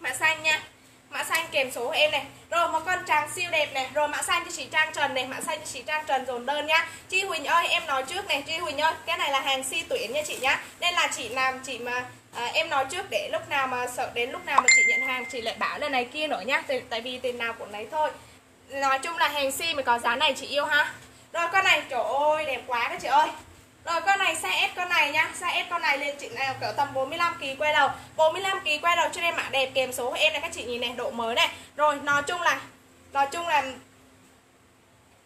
Mã xanh nha. Mã xanh kèm số em này. Rồi một con trang siêu đẹp này. Rồi mã xanh cho chị trang trần này. Mã xanh cho chị trang trần dồn đơn nhá. Chi huỳnh ơi em nói trước này. Chi huỳnh ơi cái này là hàng si tuyển nha chị nhá. Nên là chị làm chị mà à, em nói trước để lúc nào mà sợ đến lúc nào mà chị nhận hàng chị lại bảo là này kia nữa nhá. Tại, tại vì tiền nào cũng lấy thôi. Nói chung là hàng si mà có giá này chị yêu ha. Rồi con này trời ơi đẹp quá các chị ơi rồi, con này, size S con này nhá. Size S con này lên chị nào cỡ tầm 45kg quay đầu. 45kg quay đầu cho em mã đẹp kèm số của em này, các chị nhìn này, độ mới này. Rồi, nói chung là, Nói chung là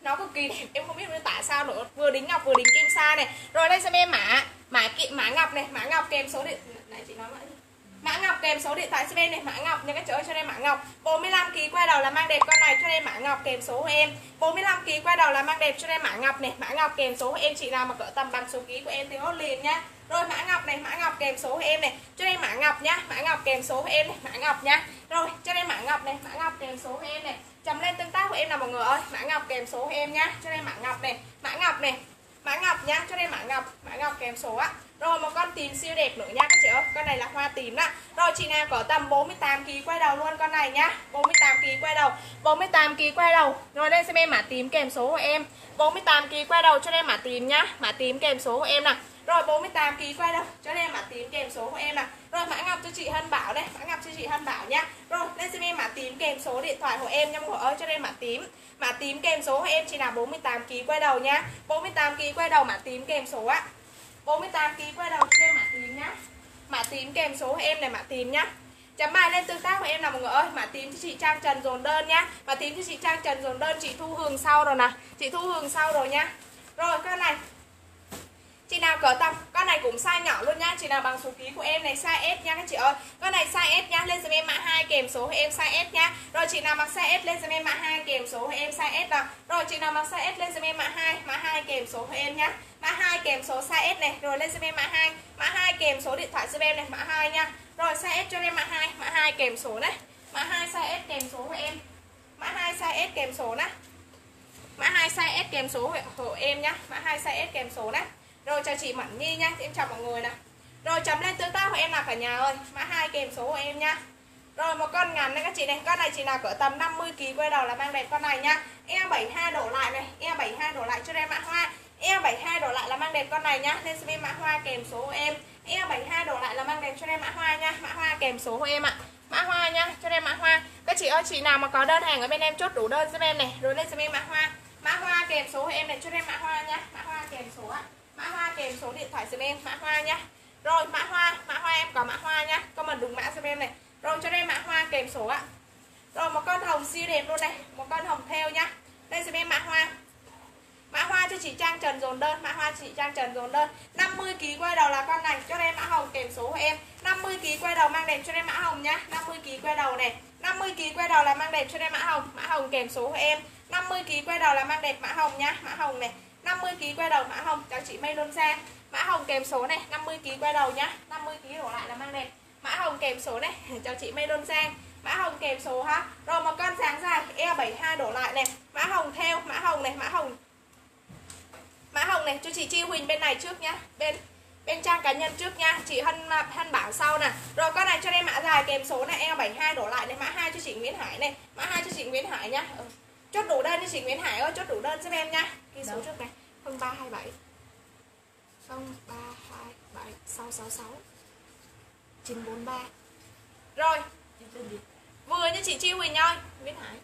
nó cực kỳ đẹp. Em không biết tại sao nữa. Vừa đính ngọc, vừa đính kim sa này. Rồi, đây xem em, mã mã kỵ mã ngọc này. Mã ngọc kèm số điện này chị nói vậy Mã Ngọc kèm số điện thoại CB này Mã Ngọc nha các chị ơi cho em Mã Ngọc 45 kg quay đầu là mang đẹp con này cho em Mã Ngọc kèm số của em 45 kg quay đầu là mang đẹp cho em Mã Ngọc này Mã Ngọc kèm số của em chị nào mà cỡ tầm bằng số ký của em thì hốt liền nhá rồi Mã Ngọc này Mã Ngọc kèm số của em này cho em Mã Ngọc nhá Mã Ngọc kèm số của em này Mã Ngọc nhá rồi cho em Mã Ngọc này Mã Ngọc kèm số của em này chấm lên tương tác của em nào mọi người ơi Mã Ngọc kèm số của em nhá cho em Mã Ngọc này Mã Ngọc này Mã Ngọc nhá cho em Mã Ngọc Mã Ngọc kèm số á rồi, một con tím siêu đẹp nữa nha các chị ơi. Con này là hoa tím ạ. Rồi, chị nào có tầm 48kg quay đầu luôn con này nhá. 48kg quay đầu. 48kg quay đầu. Rồi, đây xem em mã tím kèm số của em. 48kg quay đầu cho em mã tím nhá. Mã tím kèm số của em nè. Rồi 48kg quay đâu cho em mã tím kèm số của em nè. Rồi, mã ngọc cho chị Hân Bảo đây. Mã ngọc cho chị Hân Bảo nhá. Rồi lên xem em mã tím kèm số điện thoại của em nha mọi người ơi. Cho em mã tím Mã tím kèm số của em chỉ là 48kg quay đầu nhá 48kg quay đầu mã tím kèm số á 48 kg quay đầu cho em mã tím nhá. Mã tím kèm số em này, mã tím nhá. Chấm bài lên tương tác của em nào mọi người ơi. Mã tím cho chị Trang Trần dồn đơn nhá. Mã tím cho chị Trang Trần dồn đơn, chị Thu Hường sau rồi nè. Chị Thu Hường sau rồi nhá. Rồi con này Chị nào cỡ tầm Con này cũng size nhỏ luôn nhá Chị nào bằng số ký của em này size S nha các chị ơi Con này size S nhá Lên giùm em mã 2 kèm số của em size S nhá Rồi chị nào mặc size S lên giùm em mã 2 kèm số của em size S nào Rồi chị nào mặc size S lên giùm em mã 2 Mã 2 kèm số của em nhá Mã 2 kèm số size S này Rồi lên giùm em mã 2 Mã 2 kèm số điện thoại giùm em này Mã 2 nha Rồi size S cho em mã 2 Mã 2 kèm số này Mã 2 size S kèm số của em Mã 2 size S kèm số này Mã 2 size S kèm số của em nhá Mã 2 size S kèm số này rồi, chào chị Mẫn Nhi nha Em chào mọi người nè. Rồi, chấm lên tương tác của em là cả nhà ơi, Mã 2 kèm số của em nha Rồi, một con ngắn này các chị này, Con này chị nào cỡ tầm 50kg quay đầu là mang đẹp con này nha E72 đổ lại này E72 đổ lại cho em mã hoa. E72 đổ lại là mang đẹp con này nha Lên xem mã hoa kèm số của em. E72 đổ lại là mang đẹp cho em mã hoa nha Mã hoa kèm số của em ạ. Mã hoa nha cho em mã hoa. Các chị ơi, chị nào mà có đơn hàng ở bên em chốt đủ đơn giúp em này, Rồi lên xem em mã hoa. Mã hoa kèm số của em này, cho em mã hoa nha Mã hoa kèm số ạ mã hoa kèm số điện thoại giùm em mã hoa nhá rồi mã hoa mã hoa em có mã hoa nhá comment đúng mã giùm em này rồi cho đây mã hoa kèm số ạ rồi một con hồng siêu đẹp luôn này một con hồng theo nhá đây giùm em mã hoa Mã hoa cho chị Trang Trần dồn đơn, mã hoa chị Trang Trần dồn đơn. 50 kg quay đầu là con này cho em mã hồng kèm số của em. 50 kg quay đầu mang đẹp cho em mã hồng nhá. 50 kg quay đầu này. 50 kg quay đầu là mang đẹp cho em mã hồng, mã hồng kèm số của em. 50 kg quay đầu là mang đẹp mã hồng nhá, mã hồng này. 50 kg quay đầu mã hồng. Cho chị may luôn ra Mã hồng kèm số này, 50 kg quay đầu nhá. 50 kg đổ lại là mang đẹp. Mã hồng kèm số này cho chị may luôn Sang mã hồng kèm số ha. Rồi một con dáng dài E72 đổ lại này. Mã hồng theo mã hồng này mã hồng. Mã hồng này cho chị Chi Huỳnh bên này trước nhá. Bên bên trang cá nhân trước nha chị hân hân bảo sau nè. Rồi con này cho em mã dài kèm số này E72 đổ lại này. Mã 2 cho chị Nguyễn Hải này. Mã 2 cho chị Nguyễn Hải nhá. Ừ chốt đủ đơn cho chị Nguyễn Hải ơi chốt đủ đơn giúp em nha. Ghi số trước này. 0327 0327 666 943 rồi. Vừa như chị Chi Huỳnh ơi Nguyễn Hải.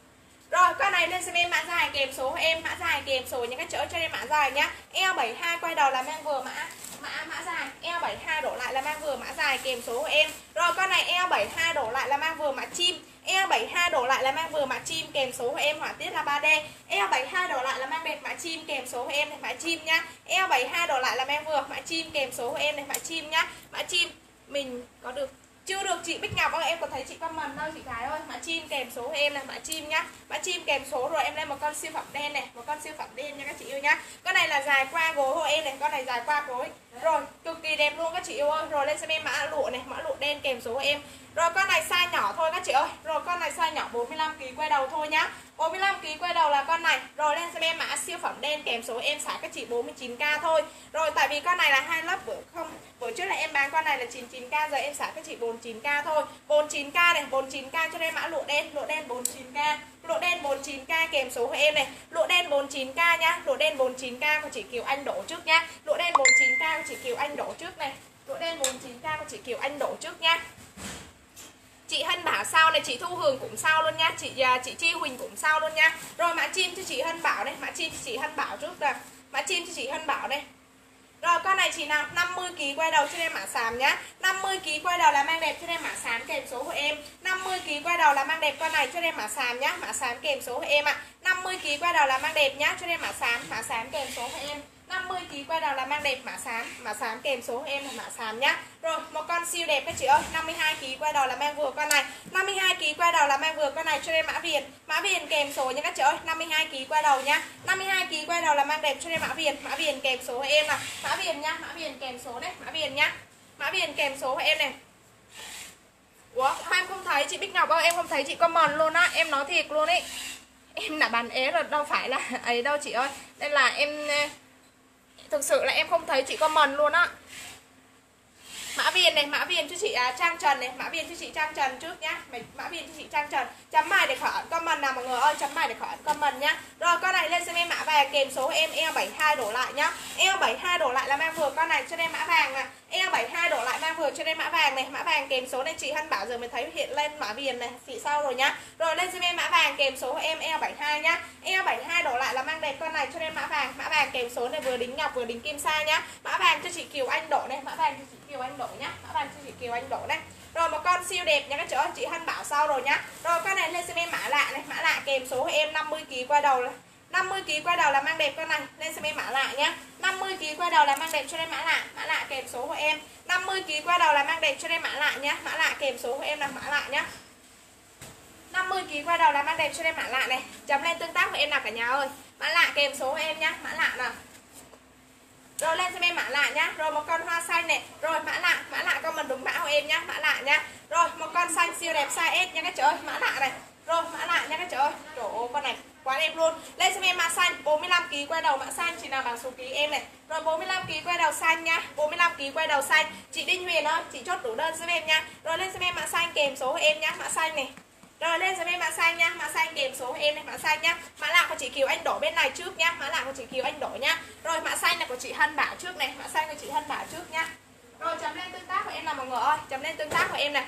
Rồi con này lên xem em mã dài kèm số. Em mã dài kèm số những cái chở cho em mã dài nhá. E72 quay đầu là mang vừa mã mã mã dài. E72 đổ lại là mang vừa mã dài kèm số của em. Rồi con này E72 đổ lại là mang vừa mã chim E72 đổ lại là mang vừa mã chim, kèm số của em họa tiết là 3D E72 đổ lại là mang đẹp mã chim, kèm số của em này mã chim nhá. E72 đổ lại là mang vừa mã chim, kèm số của em này mã chim nhá. Mã chim, mình có được, chưa được chị Bích Ngọc ơi, em có thấy chị comment đâu chị Thái ơi? Mã chim, kèm số của em là mã chim nhá. Mã chim, kèm số rồi em lên một con siêu phẩm đen này, một con siêu phẩm đen nha các chị yêu nhá. Con này là dài qua gối của em này, con này dài qua gối. Rồi, cực kỳ đẹp luôn các chị yêu ơi. Rồi, lên xem em mã lụa này, mã lụa đen kèm số của em rồi con này size nhỏ thôi các chị ơi rồi con này size nhỏ 45 kg quay đầu thôi nhá 45 kg quay đầu là con này rồi lên xem em mã siêu phẩm đen kèm số em xả các chị 49k thôi rồi tại vì con này là hai lớp bữa không bữa trước là em bán con này là 99k giờ em xả các chị 49k thôi 49k này 49k cho em mã lụa đen lụa đen 49k lụa đen 49k kèm số của em này lụa đen 49k nhá lụa đen 49k của chị Kiều Anh đổ trước nhá lụa đen 49k của chị Kiều Anh đổ trước này lụa đen 49k của chị Kiều Anh đổ trước nhá chị Hân Bảo sao này, chị Thu Hường cũng sao luôn nha, chị à, chị Chi Huỳnh cũng sao luôn nha. Rồi mã chim cho chị Hân Bảo đây, mã chim cho chị Hân Bảo trước nè mã chim cho chị Hân Bảo đây. Rồi con này chị nào 50 kg quay đầu cho em mã xám nhá. 50 kg quay đầu là mang đẹp cho em mã xám kèm số của em. 50 kg quay đầu là mang đẹp con này cho em mã xám nhá. Mã xám kèm số của em ạ. à. 50 kg quay đầu là mang đẹp nhá cho em mã xám mã xám kèm số của em. 50 kg quay đầu là mang đẹp mã xám. Mã xám kèm số em là mã xám nhá. Rồi một con siêu đẹp các chị ơi. 52 kg quay đầu là mang vừa con này. 52 kg quay đầu là mang vừa con này cho em mã viền. Mã viền kèm số nha các chị ơi. 52 kg quay đầu nhá. 52 kg quay đầu là mang đẹp cho em mã viền. Mã viền kèm số em là mã viền nhá. Mã viền kèm số đấy mã viền nhá. Mã viền kèm số của em này. Ủa, em không thấy chị Bích Ngọc ơi, em không thấy chị comment luôn á, em nói thiệt luôn ấy. Em đã bán ế rồi, đâu phải là ấy đâu chị ơi. Đây là em Thực sự là em không thấy chị comment luôn á. Mã viền này, mã viền cho chị à, Trang Trần này Mã viền cho chị Trang Trần trước nhá. Mã viền cho chị Trang Trần. Chấm bài để khỏi comment nào mọi người ơi Chấm bài để khỏi comment nhá. Rồi con này lên xem em mã vàng kèm số em E72 đổ lại nhá. E72 đổ lại là mang vừa con này cho em mã vàng này e E72 đổ lại mang vừa cho em mã vàng này. Mã vàng kèm số này chị Hân bảo giờ mới thấy hiện lên mã viền này. Chị sau rồi nhá? Rồi lên xem em mã vàng kèm số em E72 nhá. E72 đổ lại là mang đẹp con này cho em mã vàng. Mã vàng kèm số này vừa đính ngọc vừa đính kim sa nhá. Mã vàng cho chị Kiều Anh đổ này. Mã vàng cho chị Kiều Anh đổ nhá. Mã vàng cho chị Kiều Anh đổ này rồi một con siêu đẹp nha các chị chị Hân bảo sau rồi nhá. Rồi con này lên xem em mã lạ này. Mã lạ kèm số em 50 kg qua đầu 50 kg quay đầu là mang đẹp con này. Lên xem em mã lạ nhá. 50 kg quay đầu là mang đẹp cho em mã lạ. Mã lạ kèm số của em. 50 kg quay đầu là mang đẹp cho em mã lạ nhá. Mã lạ kèm số của em là mã lạ nhá. 50 kg quay đầu là mang đẹp cho em mã lạ này. Chấm lên tương tác của em nào cả nhà ơi. Mã lạ kèm số của em nhá. Mã lạ nào? Rồi, lên cho em mã lạ nhá. Rồi, một con hoa xanh này. Rồi, mã lạ mã lạ con mình đúng mã của em nhá, mã lạ nhá. Rồi, một con xanh siêu đẹp size S nha các chị ơi, mã lạ này. Rồi, mã lạ nha các chị ơi. Trời ơi, con này quá đẹp luôn. Lên cho em mã xanh 45 kg quay đầu mã xanh, chị nào bằng số ký em này. Rồi 45 kg quay đầu xanh nha 45 kg quay đầu xanh. Chị Đinh Huyền ơi, chị chốt đủ đơn giúp em nha rồi, lên cho em mã xanh kèm số của em nhá, mã xanh này rồi, lên giùm em mã xanh nha. Mã xanh kèm số em này mã xanh nhá. Mã lạ của chị Kiều Anh đổ bên này trước nhá. Mã lạ của chị Kiều Anh đổ nhá. Rồi mã xanh là của chị Hân Bảo trước này. Mã xanh của chị Hân Bảo trước nhá. Rồi, chấm lên tương tác của em là mọi người ơi. Chấm lên tương tác của em này.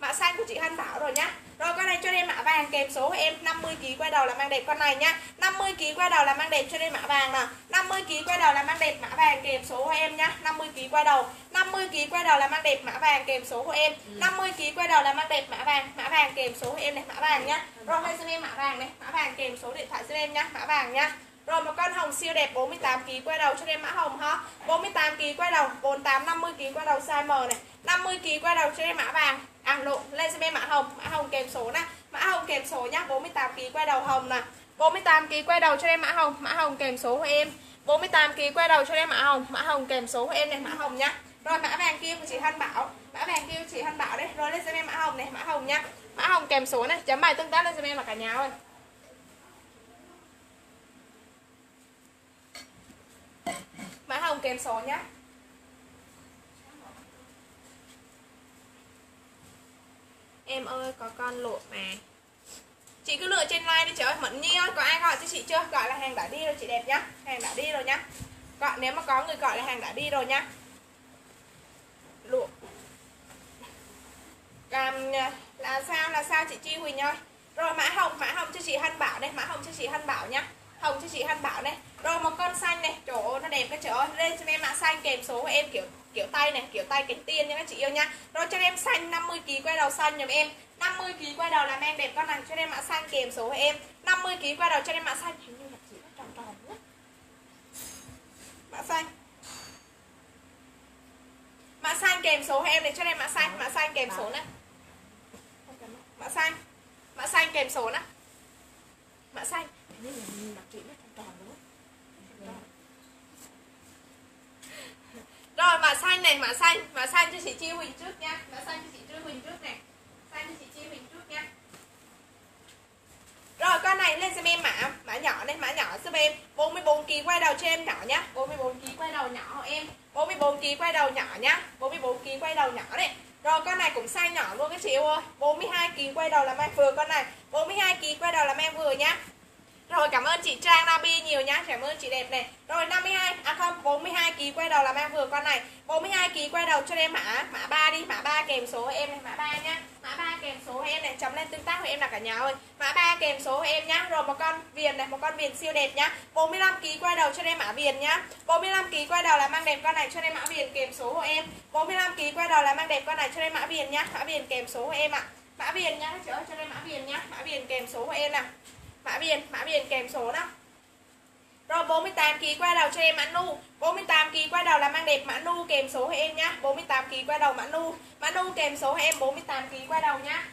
Mã xanh của chị Hân Bảo rồi nhá. Rồi con này cho em mã vàng kèm số của em 50kg quay đầu là mang đẹp con này nhá. 50kg quay đầu là mang đẹp cho em mã vàng nè 50kg quay đầu là mang đẹp mã vàng kèm số của em nhá. 50kg quay đầu. 50kg quay đầu là mang đẹp mã vàng kèm số của em. 50kg quay đầu là mang đẹp mã vàng mã vàng kèm số của em này mã vàng nhá. Rồi lên xem em mã vàng này mã vàng kèm số điện thoại giúp em nhá mã vàng nhá. Rồi một con hồng siêu đẹp 48 kg quay đầu cho em mã hồng ha. 48 kg quay đầu 48 50 kg quay đầu size M này 50 kg quay đầu cho em mã vàng. À lộ lên cho em mã hồng. Mã hồng kèm số nè. Mã hồng kèm số nhá 48 kg quay đầu hồng nè. 48 kg quay đầu cho em mã hồng. Mã hồng kèm số của em. 48 kg quay đầu cho em mã hồng. Mã hồng kèm số của em này, mã hồng nhá. Rồi, mã vàng kia của chị Hân Bảo. Mã vàng kia của chị Hân Bảo đấy. Rồi, lên cho em mã hồng này, mã hồng nhá. Mã hồng kèm số này, chấm bài tương tác lên cho em là cả nhà ơi mã hồng kèm số nhá. Em ơi, có con lụa mà. Chị cứ lựa trên like đi chị ơi, mẫn nhi ơi, có ai gọi cho chị chưa? Gọi là hàng đã đi rồi, chị đẹp nhá. Hàng đã đi rồi nhá. Gọi, nếu mà có người gọi là hàng đã đi rồi nhá. Lụa làm à, là sao là sao chị chi huỳnh ơi? Rồi, mã hồng mã hồng cho chị hân bảo đây, mã hồng cho chị hân bảo nhá. Hồng cho chị hân bảo đây. Rồi, một con xanh này. Chỗ nó đẹp cái trời ơi. Lên cho em mã xanh, kèm số của em, kiểu kiểu tay này, kiểu tay cánh tiên nha các chị yêu nha. Rồi cho em xanh 50 kg quay đầu xanh giùm em. 50 kg quay đầu làm em đẹp con nàng cho em mã xanh kèm số em. 50 kg quay đầu cho em mã xanh. Hình như là chị nó tròn tròn quá mã xanh. Mã xanh kèm số em này, cho em mã xanh mã xanh kèm số này mã xanh. Mã xanh kèm số nè. Mã xanh. Hình như là mặt chị nó tròn tròn đúng không rồi, mã xanh này, mã xanh. Mã xanh cho chị chi huỳnh trước nha. Mã xanh cho chị chi huỳnh trước này. Xanh cho chị chi huỳnh trước nha. Rồi, con này lên xem em mã mã nhỏ này mã nhỏ giúp em. 44 kg quay đầu cho em nhỏ nhá. 44 kg quay đầu nhỏ em. 44 kg quay đầu nhỏ nhá. 44 kg quay đầu nhỏ đấy. Rồi, con này cũng size nhỏ luôn các chị yêu ơi. 42 kg quay đầu là em vừa con này. 42 kg quay đầu là em vừa nhá rồi, cảm ơn chị Trang, Nabi nhiều nhá. Cảm ơn chị đẹp này. Rồi 52 À không 42 kg quay đầu là em vừa con này. 42 kg quay đầu cho em mã Mã 3 đi. Mã 3 kèm số của em này, Mã 3 nhá. Mã 3 kèm số của em này, Chấm lên tương tác của em là cả nhà ơi. Mã 3 kèm số của em nhá. Rồi, một con viền này, Một con viền siêu đẹp nhá. 45 kg quay đầu cho em mã viền nhá. 45 kg quay đầu là mang đẹp con này cho em mã viền kèm số của em. 45 kg quay đầu là mang đẹp con này cho em mã viền nhá. Mã viền kèm số của em ạ. À. Mã viền nhá Chị ơi, cho em mã viền nhá. Mã viền kèm số của em nào mã viền mã viền kèm số đó rồi 48 kg qua đầu cho em mã nu. 48 kg qua đầu là mang đẹp mã nu kèm số cho em nhá. 48 kg qua đầu mã nu. Mã nu kèm số cho em 48 kg qua đầu nhá.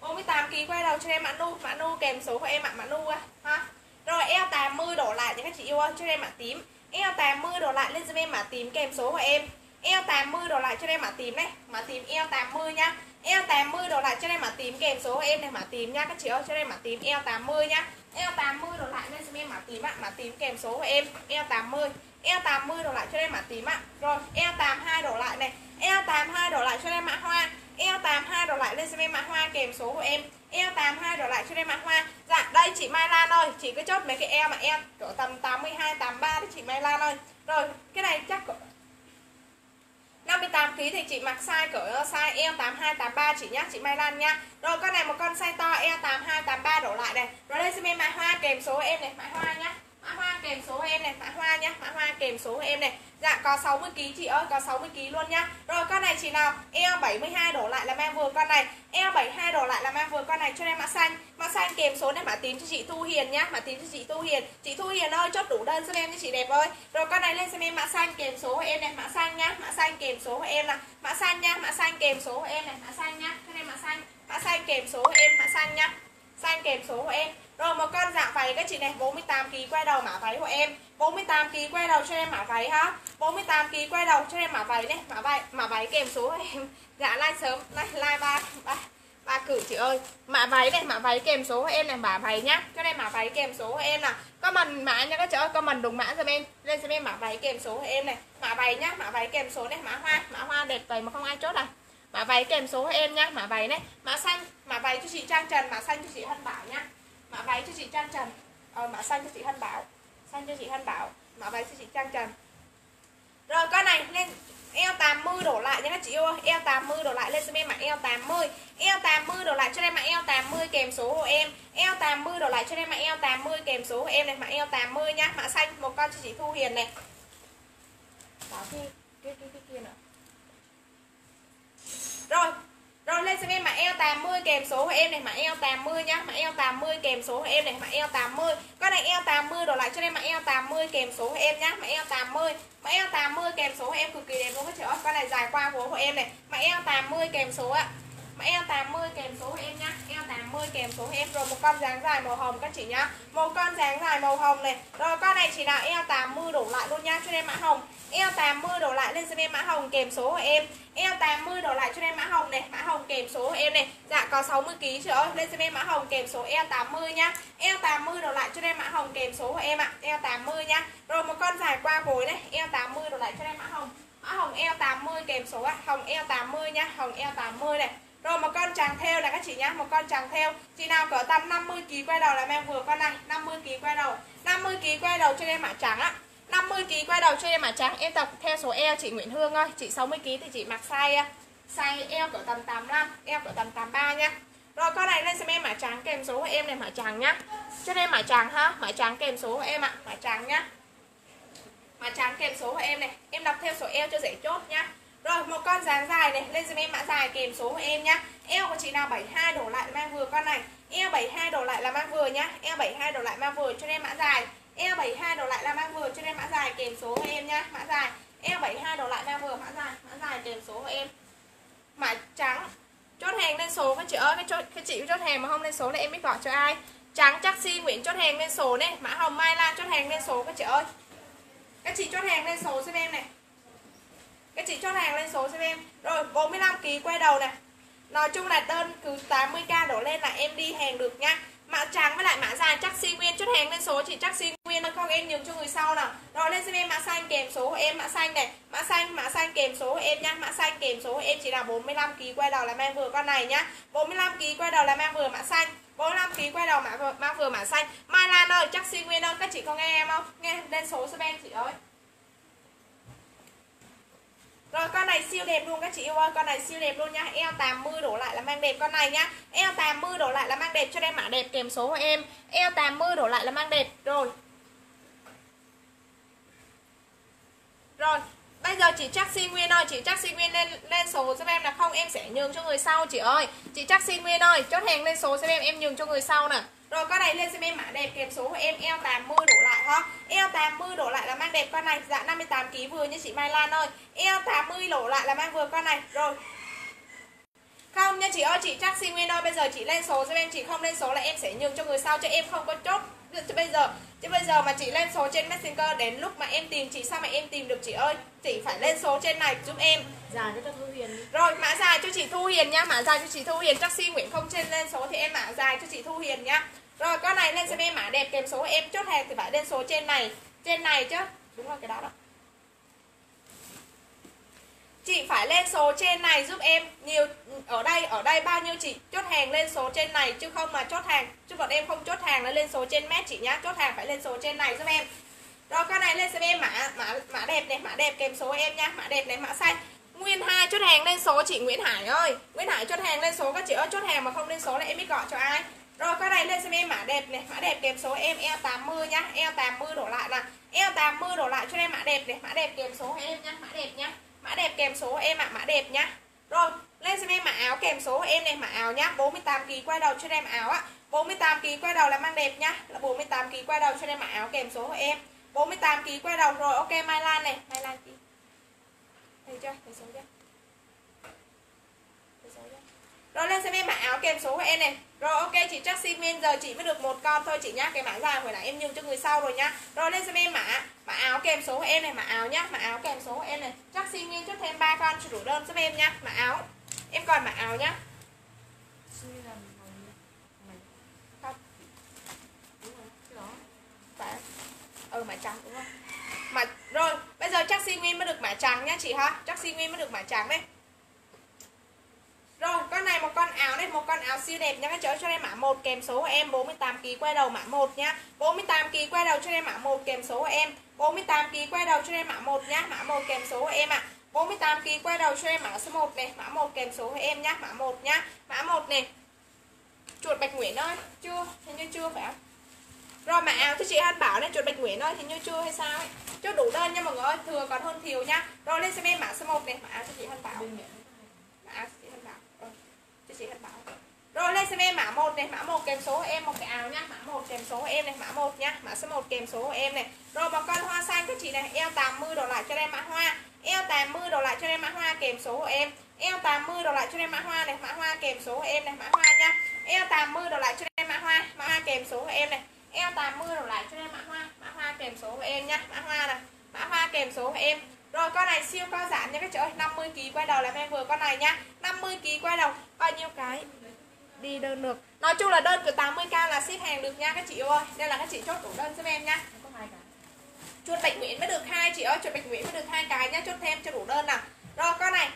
48 kg qua đầu cho em mã nu. Mã nu kèm số của em ạ mã nu à, ha. Rồi eo 80 đổ lại cho các chị yêu ơi cho em mã tím. Eo 80 đổ lại lên cho em mã tím kèm số của em. Eo 80 đổ lại cho em mã tím này. Mã tím eo 80 nhá. Eo 80 đổ lại cho em mã tím kèm số của em này mã tím nhá các chị ơi cho em mã tím eo 80 nhá eo 80 đồ lại lên cho em mã tím ạ mã tím kèm số của em eo 80 eo 80 đổ lại cho em mã tím ạ. Rồi eo 82 đổ lại này eo 82 đổ lại cho em mã hoa eo 82 đổ lại lên xem em mã hoa kèm số của em eo 82 đổ lại cho em mã hoa. Dạ đây, chị Mai Lan ơi, chị cứ chốt mấy cái eo mà em cỡ tầm 82 83 đấy chị Mai Lan ơi. Rồi, cái này chắc cỡ 58 kg thì chị mặc size cỡ ờ, size eo 82 83 chị nhá, chị Mai Lan nha. Rồi con này một con size to E8283 đổ lại này. Rồi đây xem em mã hoa kèm số em này, mã hoa nhá. Mã hoa kèm số em này, mã hoa nhá, mã hoa kèm số em này. Dạ có 60 kg chị ơi, có 60 kg luôn nhá. Rồi con này chị nào eo 72 đổ lại là mang vừa con này, eo 72 đổ lại là mang vừa con này cho em mã xanh. Mã xanh kèm số này mã tím cho chị Thu Hiền nhá, mã tím cho chị Thu Hiền. Chị Thu Hiền ơi chốt đủ đơn cho em cho chị đẹp ơi. Rồi con này lên xem em mã xanh kèm số của em này, mã xanh nhá, mã xanh kèm số của em là Mã xanh nhá, mã xanh kèm số của em này, mã xanh nhá. Cho em mã xanh, mã xanh kèm số của em, mã xanh nhá. Xanh kèm số của em. Rồi một con dạng váy các chị này 48 kg quay đầu mã váy của em 48 kg quay đầu cho em mã váy ha 48 kg quay đầu cho em mã váy này mã váy mã váy kèm số của em dạ like sớm like like ba ba ba cử chị ơi mã váy này mã váy kèm số của em này mã váy nhá cho em mã váy kèm số của em nè comment mã nha các chị ơi comment đúng mã giùm em lên giùm em mã váy kèm số của em này mã váy nhá mã váy kèm số này mã hoa mã hoa đẹp vậy mà không ai chốt à mã váy kèm số của em nhá mã váy này mã xanh mã váy cho chị trang trần mã xanh cho chị hân bảo nhá mã váy cho chị Trang Trần. Ờ, mã xanh cho chị Hân Bảo. Xanh cho chị Hân Bảo. Mã váy cho chị Trang Trần. Rồi con này lên eo 80 đổ lại nha các chị ơi. Eo 80 đổ lại lên cho em mã eo 80 eo 80 đổ lại cho em mã eo 80 kèm số hộ em. Eo 80 đổ lại cho em mã eo 80 kèm số hộ em này mã eo 80 nhá. Mã xanh một con cho chị Thu Hiền này. Đó cái cái, cái kia nữa. Rồi rồi, lên xem em mã eo 80 kèm số của em này, mã eo 80 nhá. Mã eo 80 kèm số của em này, mã eo 80 con này eo 80 đổ lại cho em mã eo 80 kèm số của em nhá. Mã eo 80 mã eo 80 kèm số của em cực kỳ đẹp luôn các chị ơi con này dài qua gối của em này. Mã eo 80 kèm số ạ mã eo 80 kèm số em nhá eo 80 kèm số em rồi một con dáng dài màu hồng các chị nhá một con dáng dài màu hồng này rồi con này chỉ là eo 80 đổ lại luôn nhá cho em mã hồng eo 80 đổ lại lên cho em mã hồng kèm số của em eo 80 đổ lại cho em mã hồng này mã hồng kèm số của em này dạ có 60 kg chị ơi lên cho em mã hồng kèm số eo 80 nhá eo 80 đổ lại cho em mã hồng kèm số của em ạ eo 80 nhá rồi một con dài qua gối này eo 80 đổ lại cho em mã hồng mã hồng eo 80 kèm số ạ hồng eo 80 nhá hồng eo 80 này rồi một con tràng theo này các chị nhá, một con tràng theo. Chị nào cỡ tầm 50 kg quay đầu là em vừa con này, 50 kg quay đầu. 50 kg quay đầu cho em mã trắng á. 50 kg quay đầu cho em mã trắng. Em tập theo số eo chị Nguyễn Hương ơi. Chị 60 kg thì chị mặc size à, size eo cỡ tầm 85, eo cỡ tầm 83 nhá Rồi con này lên xem em mã trắng kèm số của em này mã trắng nhá. Cho em mã trắng ha, mã trắng kèm số của em ạ, mã trắng nhá. Mã trắng kèm số của em này. Em đọc theo số eo cho dễ chốt nhá. Rồi một con dáng dài này Lên giùm em mã dài kèm số của em nhá. Eo của chị nào 72 đổ lại mang vừa con này. Eo 72 đổ lại là mang vừa nhá. Eo 72 đổ lại mang vừa cho em mã dài. Eo 72 đổ lại là mang vừa cho em mã dài kèm số của em nhá Mã dài. Eo 72 đổ lại mang vừa mã dài Mã dài kèm số của em. Mã trắng. Chốt hàng lên số các chị ơi Cái, chốt, cái chị chốt hàng mà không lên số là em biết gọi cho ai. Trắng chắc si Nguyễn chốt hàng lên số này Mã hồng Mai Lan chốt hàng lên số các chị ơi. Các chị chốt hàng lên số xem em này các chị chốt hàng lên số xem em. Rồi 45 kg quay đầu này. Nói chung là đơn cứ 80k đổ lên là em đi hàng được nha. Mã trắng với lại mã dài chắc si nguyên chốt hàng lên số chị chắc si nguyên không em nhường cho người sau nào. Rồi lên xem em mã xanh kèm số của em mã xanh này. Mã xanh mã xanh kèm số của em nhá mã xanh kèm số của em chỉ là 45 kg quay đầu là mang vừa con này nhá 45 kg quay đầu là mang vừa mã xanh. 45 kg quay đầu mã vừa, mang vừa mã xanh. Mai lan ơi chắc si nguyên ơi. Các chị có nghe em không? Nghe lên số xem em chị ơi rồi, con này siêu đẹp luôn, các chị yêu ơi. Con này siêu đẹp luôn nha. Eo 80 đổ lại là mang đẹp con này nhá. Eo 80 đổ lại là mang đẹp cho em mã đẹp kèm số của em. Eo 80 đổ lại là mang đẹp. Rồi. Rồi, Bây giờ chị chắc si Nguyên ơi. Chị chắc si Nguyên lên lên số cho em là không, Em sẽ nhường cho người sau chị ơi. Chị chắc si Nguyên ơi, Chốt hàng lên số cho em Em nhường cho người sau nè rồi con này lên xem em mã đẹp kèm số của em eo 80 đổ lại ha. Eo 80 đổ lại là mang đẹp con này, dạ 58 kg vừa như chị Mai Lan ơi. Eo 80 đổ lại là mang vừa con này. Rồi. Không nha chị ơi, chị chắc xin Nguyên ơi, bây giờ chị lên số cho em, chị không lên số là em sẽ nhường cho người sau cho em không có chốt chứ bây giờ chứ bây giờ mà chị lên số trên messenger đến lúc mà em tìm chị sao mà em tìm được chị ơi chị phải lên số trên này giúp em dài cho thu hiền đi. rồi mã dài cho chị thu hiền nhá mã dài cho chị thu hiền chắc si nguyễn không trên lên số thì em mã dài cho chị thu hiền nhá rồi, con này lên xem em mã đẹp kèm số em chốt hàng thì phải lên số trên này. Trên này chứ. Đúng rồi, cái đó đó. Chị phải lên số trên này giúp em nhiều, ở đây ở đây bao nhiêu chị? Chốt hàng lên số trên này chứ không mà chốt hàng. Chứ bọn em không chốt hàng nó lên số trên mét chị nhá. Chốt hàng phải lên số trên này giúp em. Rồi, con này lên xem em mã mã mã đẹp này, mã đẹp kèm số em nhá. Mã đẹp này, mã xanh. Nguyên hai chốt hàng lên số chị Nguyễn Hải ơi. Nguyễn Hải chốt hàng lên số các chị ơi. Chốt hàng mà không lên số là em biết gọi cho ai? Rồi con này lên xem em mã đẹp này. Mã đẹp kèm số em E80 nhá. E80 đổ lại là E80 đổ lại cho em mã đẹp này. Mã đẹp kèm số em nhá. Mã đẹp nhá. Mã đẹp kèm số em ạ à, Mã đẹp nhá. Rồi lên xem em mã áo kèm số em này. Mã áo nhá. 48kg quay đầu cho em áo á 48kg quay đầu là mang đẹp nhá. Là 48kg quay đầu cho em mã áo kèm số của em. 48kg quay đầu. Rồi ok Mai Lan này. Mai Lan kì. Thấy chưa? Thấy số chưa? Rồi lên xem em mã áo kèm số của em này. Rồi, ok, chị chắc xin Nguyên giờ chị mới được một con. Thôi, chị nhá, Cái mã dài hồi nãy em nhường cho người sau rồi nhá. Rồi, lên xem em mã Mã áo kèm số của em này Mã áo nhá. Mã áo kèm số của em này. Chắc xin Nguyên chốt thêm ba con cho đủ đơn giúp em nhá. Mã áo. Em còn mã áo nhá. Ừ mã trắng đúng không? Mà, rồi, bây giờ chắc xin nguyên mới được mã trắng nhá, chị ha. Chắc xin nguyên mới được mã trắng đấy rồi, con này một con áo này, một con áo siêu đẹp nha các cháu cho em mã 1 kèm số của em 48 kg quay đầu mã 1 nhá. 48 kg quay đầu cho em mã 1 kèm số của em. 48 kg quay đầu cho em mã 1 nhá, mã 1 kèm số của em ạ. À. 48 kg quay đầu cho em mã số 1 này, mã 1 kèm số của em nhá, mã 1 nhá. Mã 1 này. Chuột Bạch Nguyễn ơi, chưa, hình như chưa phải không? Rồi mã áo cho chị Hân bảo này chuột Bạch Nguyễn ơi, hình như chưa hay sao ấy. Chưa đủ đơn nha mọi người ơi, thừa còn hơn thiếu nhá. Rồi lên xem em mã số 1 này, mã áo cho chị Hân bảo. Cho chị Hân Bảo rồi. Lên xem em mã 1 này, mã 1 kèm số em một cái áo nhá. Mã 1 kèm số em này, mã 1 nhá. Mã số 1 kèm số em này. Rồi, một con hoa xanh các chị này, eo 80 đổ lại cho em mã hoa. Eo 80 đổ lại cho em mã hoa kèm số của em. Eo 80 đổ lại cho em mã hoa này, mã hoa kèm số của em này, mã hoa nhá. Eo 80 đổ lại cho em mã hoa mã hoa kèm số của em này. Eo 80 đổ lại cho em mã hoa mã hoa kèm số của em nhá. Mã hoa này, mã hoa kèm số của em rồi con này siêu co giãn nha các chị ơi. 50 kg quay đầu là em vừa con này nha. 50 kg quay đầu. Bao nhiêu cái? Đi đơn được. Nói chung là đơn của 80k là ship hàng được nha các chị ơi. Nên là các chị chốt đủ đơn giúp em nha. Chuột bạch nguyễn mới được hai chị ơi. Chuột bạch nguyễn mới được hai cái nhá chốt thêm cho đủ đơn nào. Rồi con này.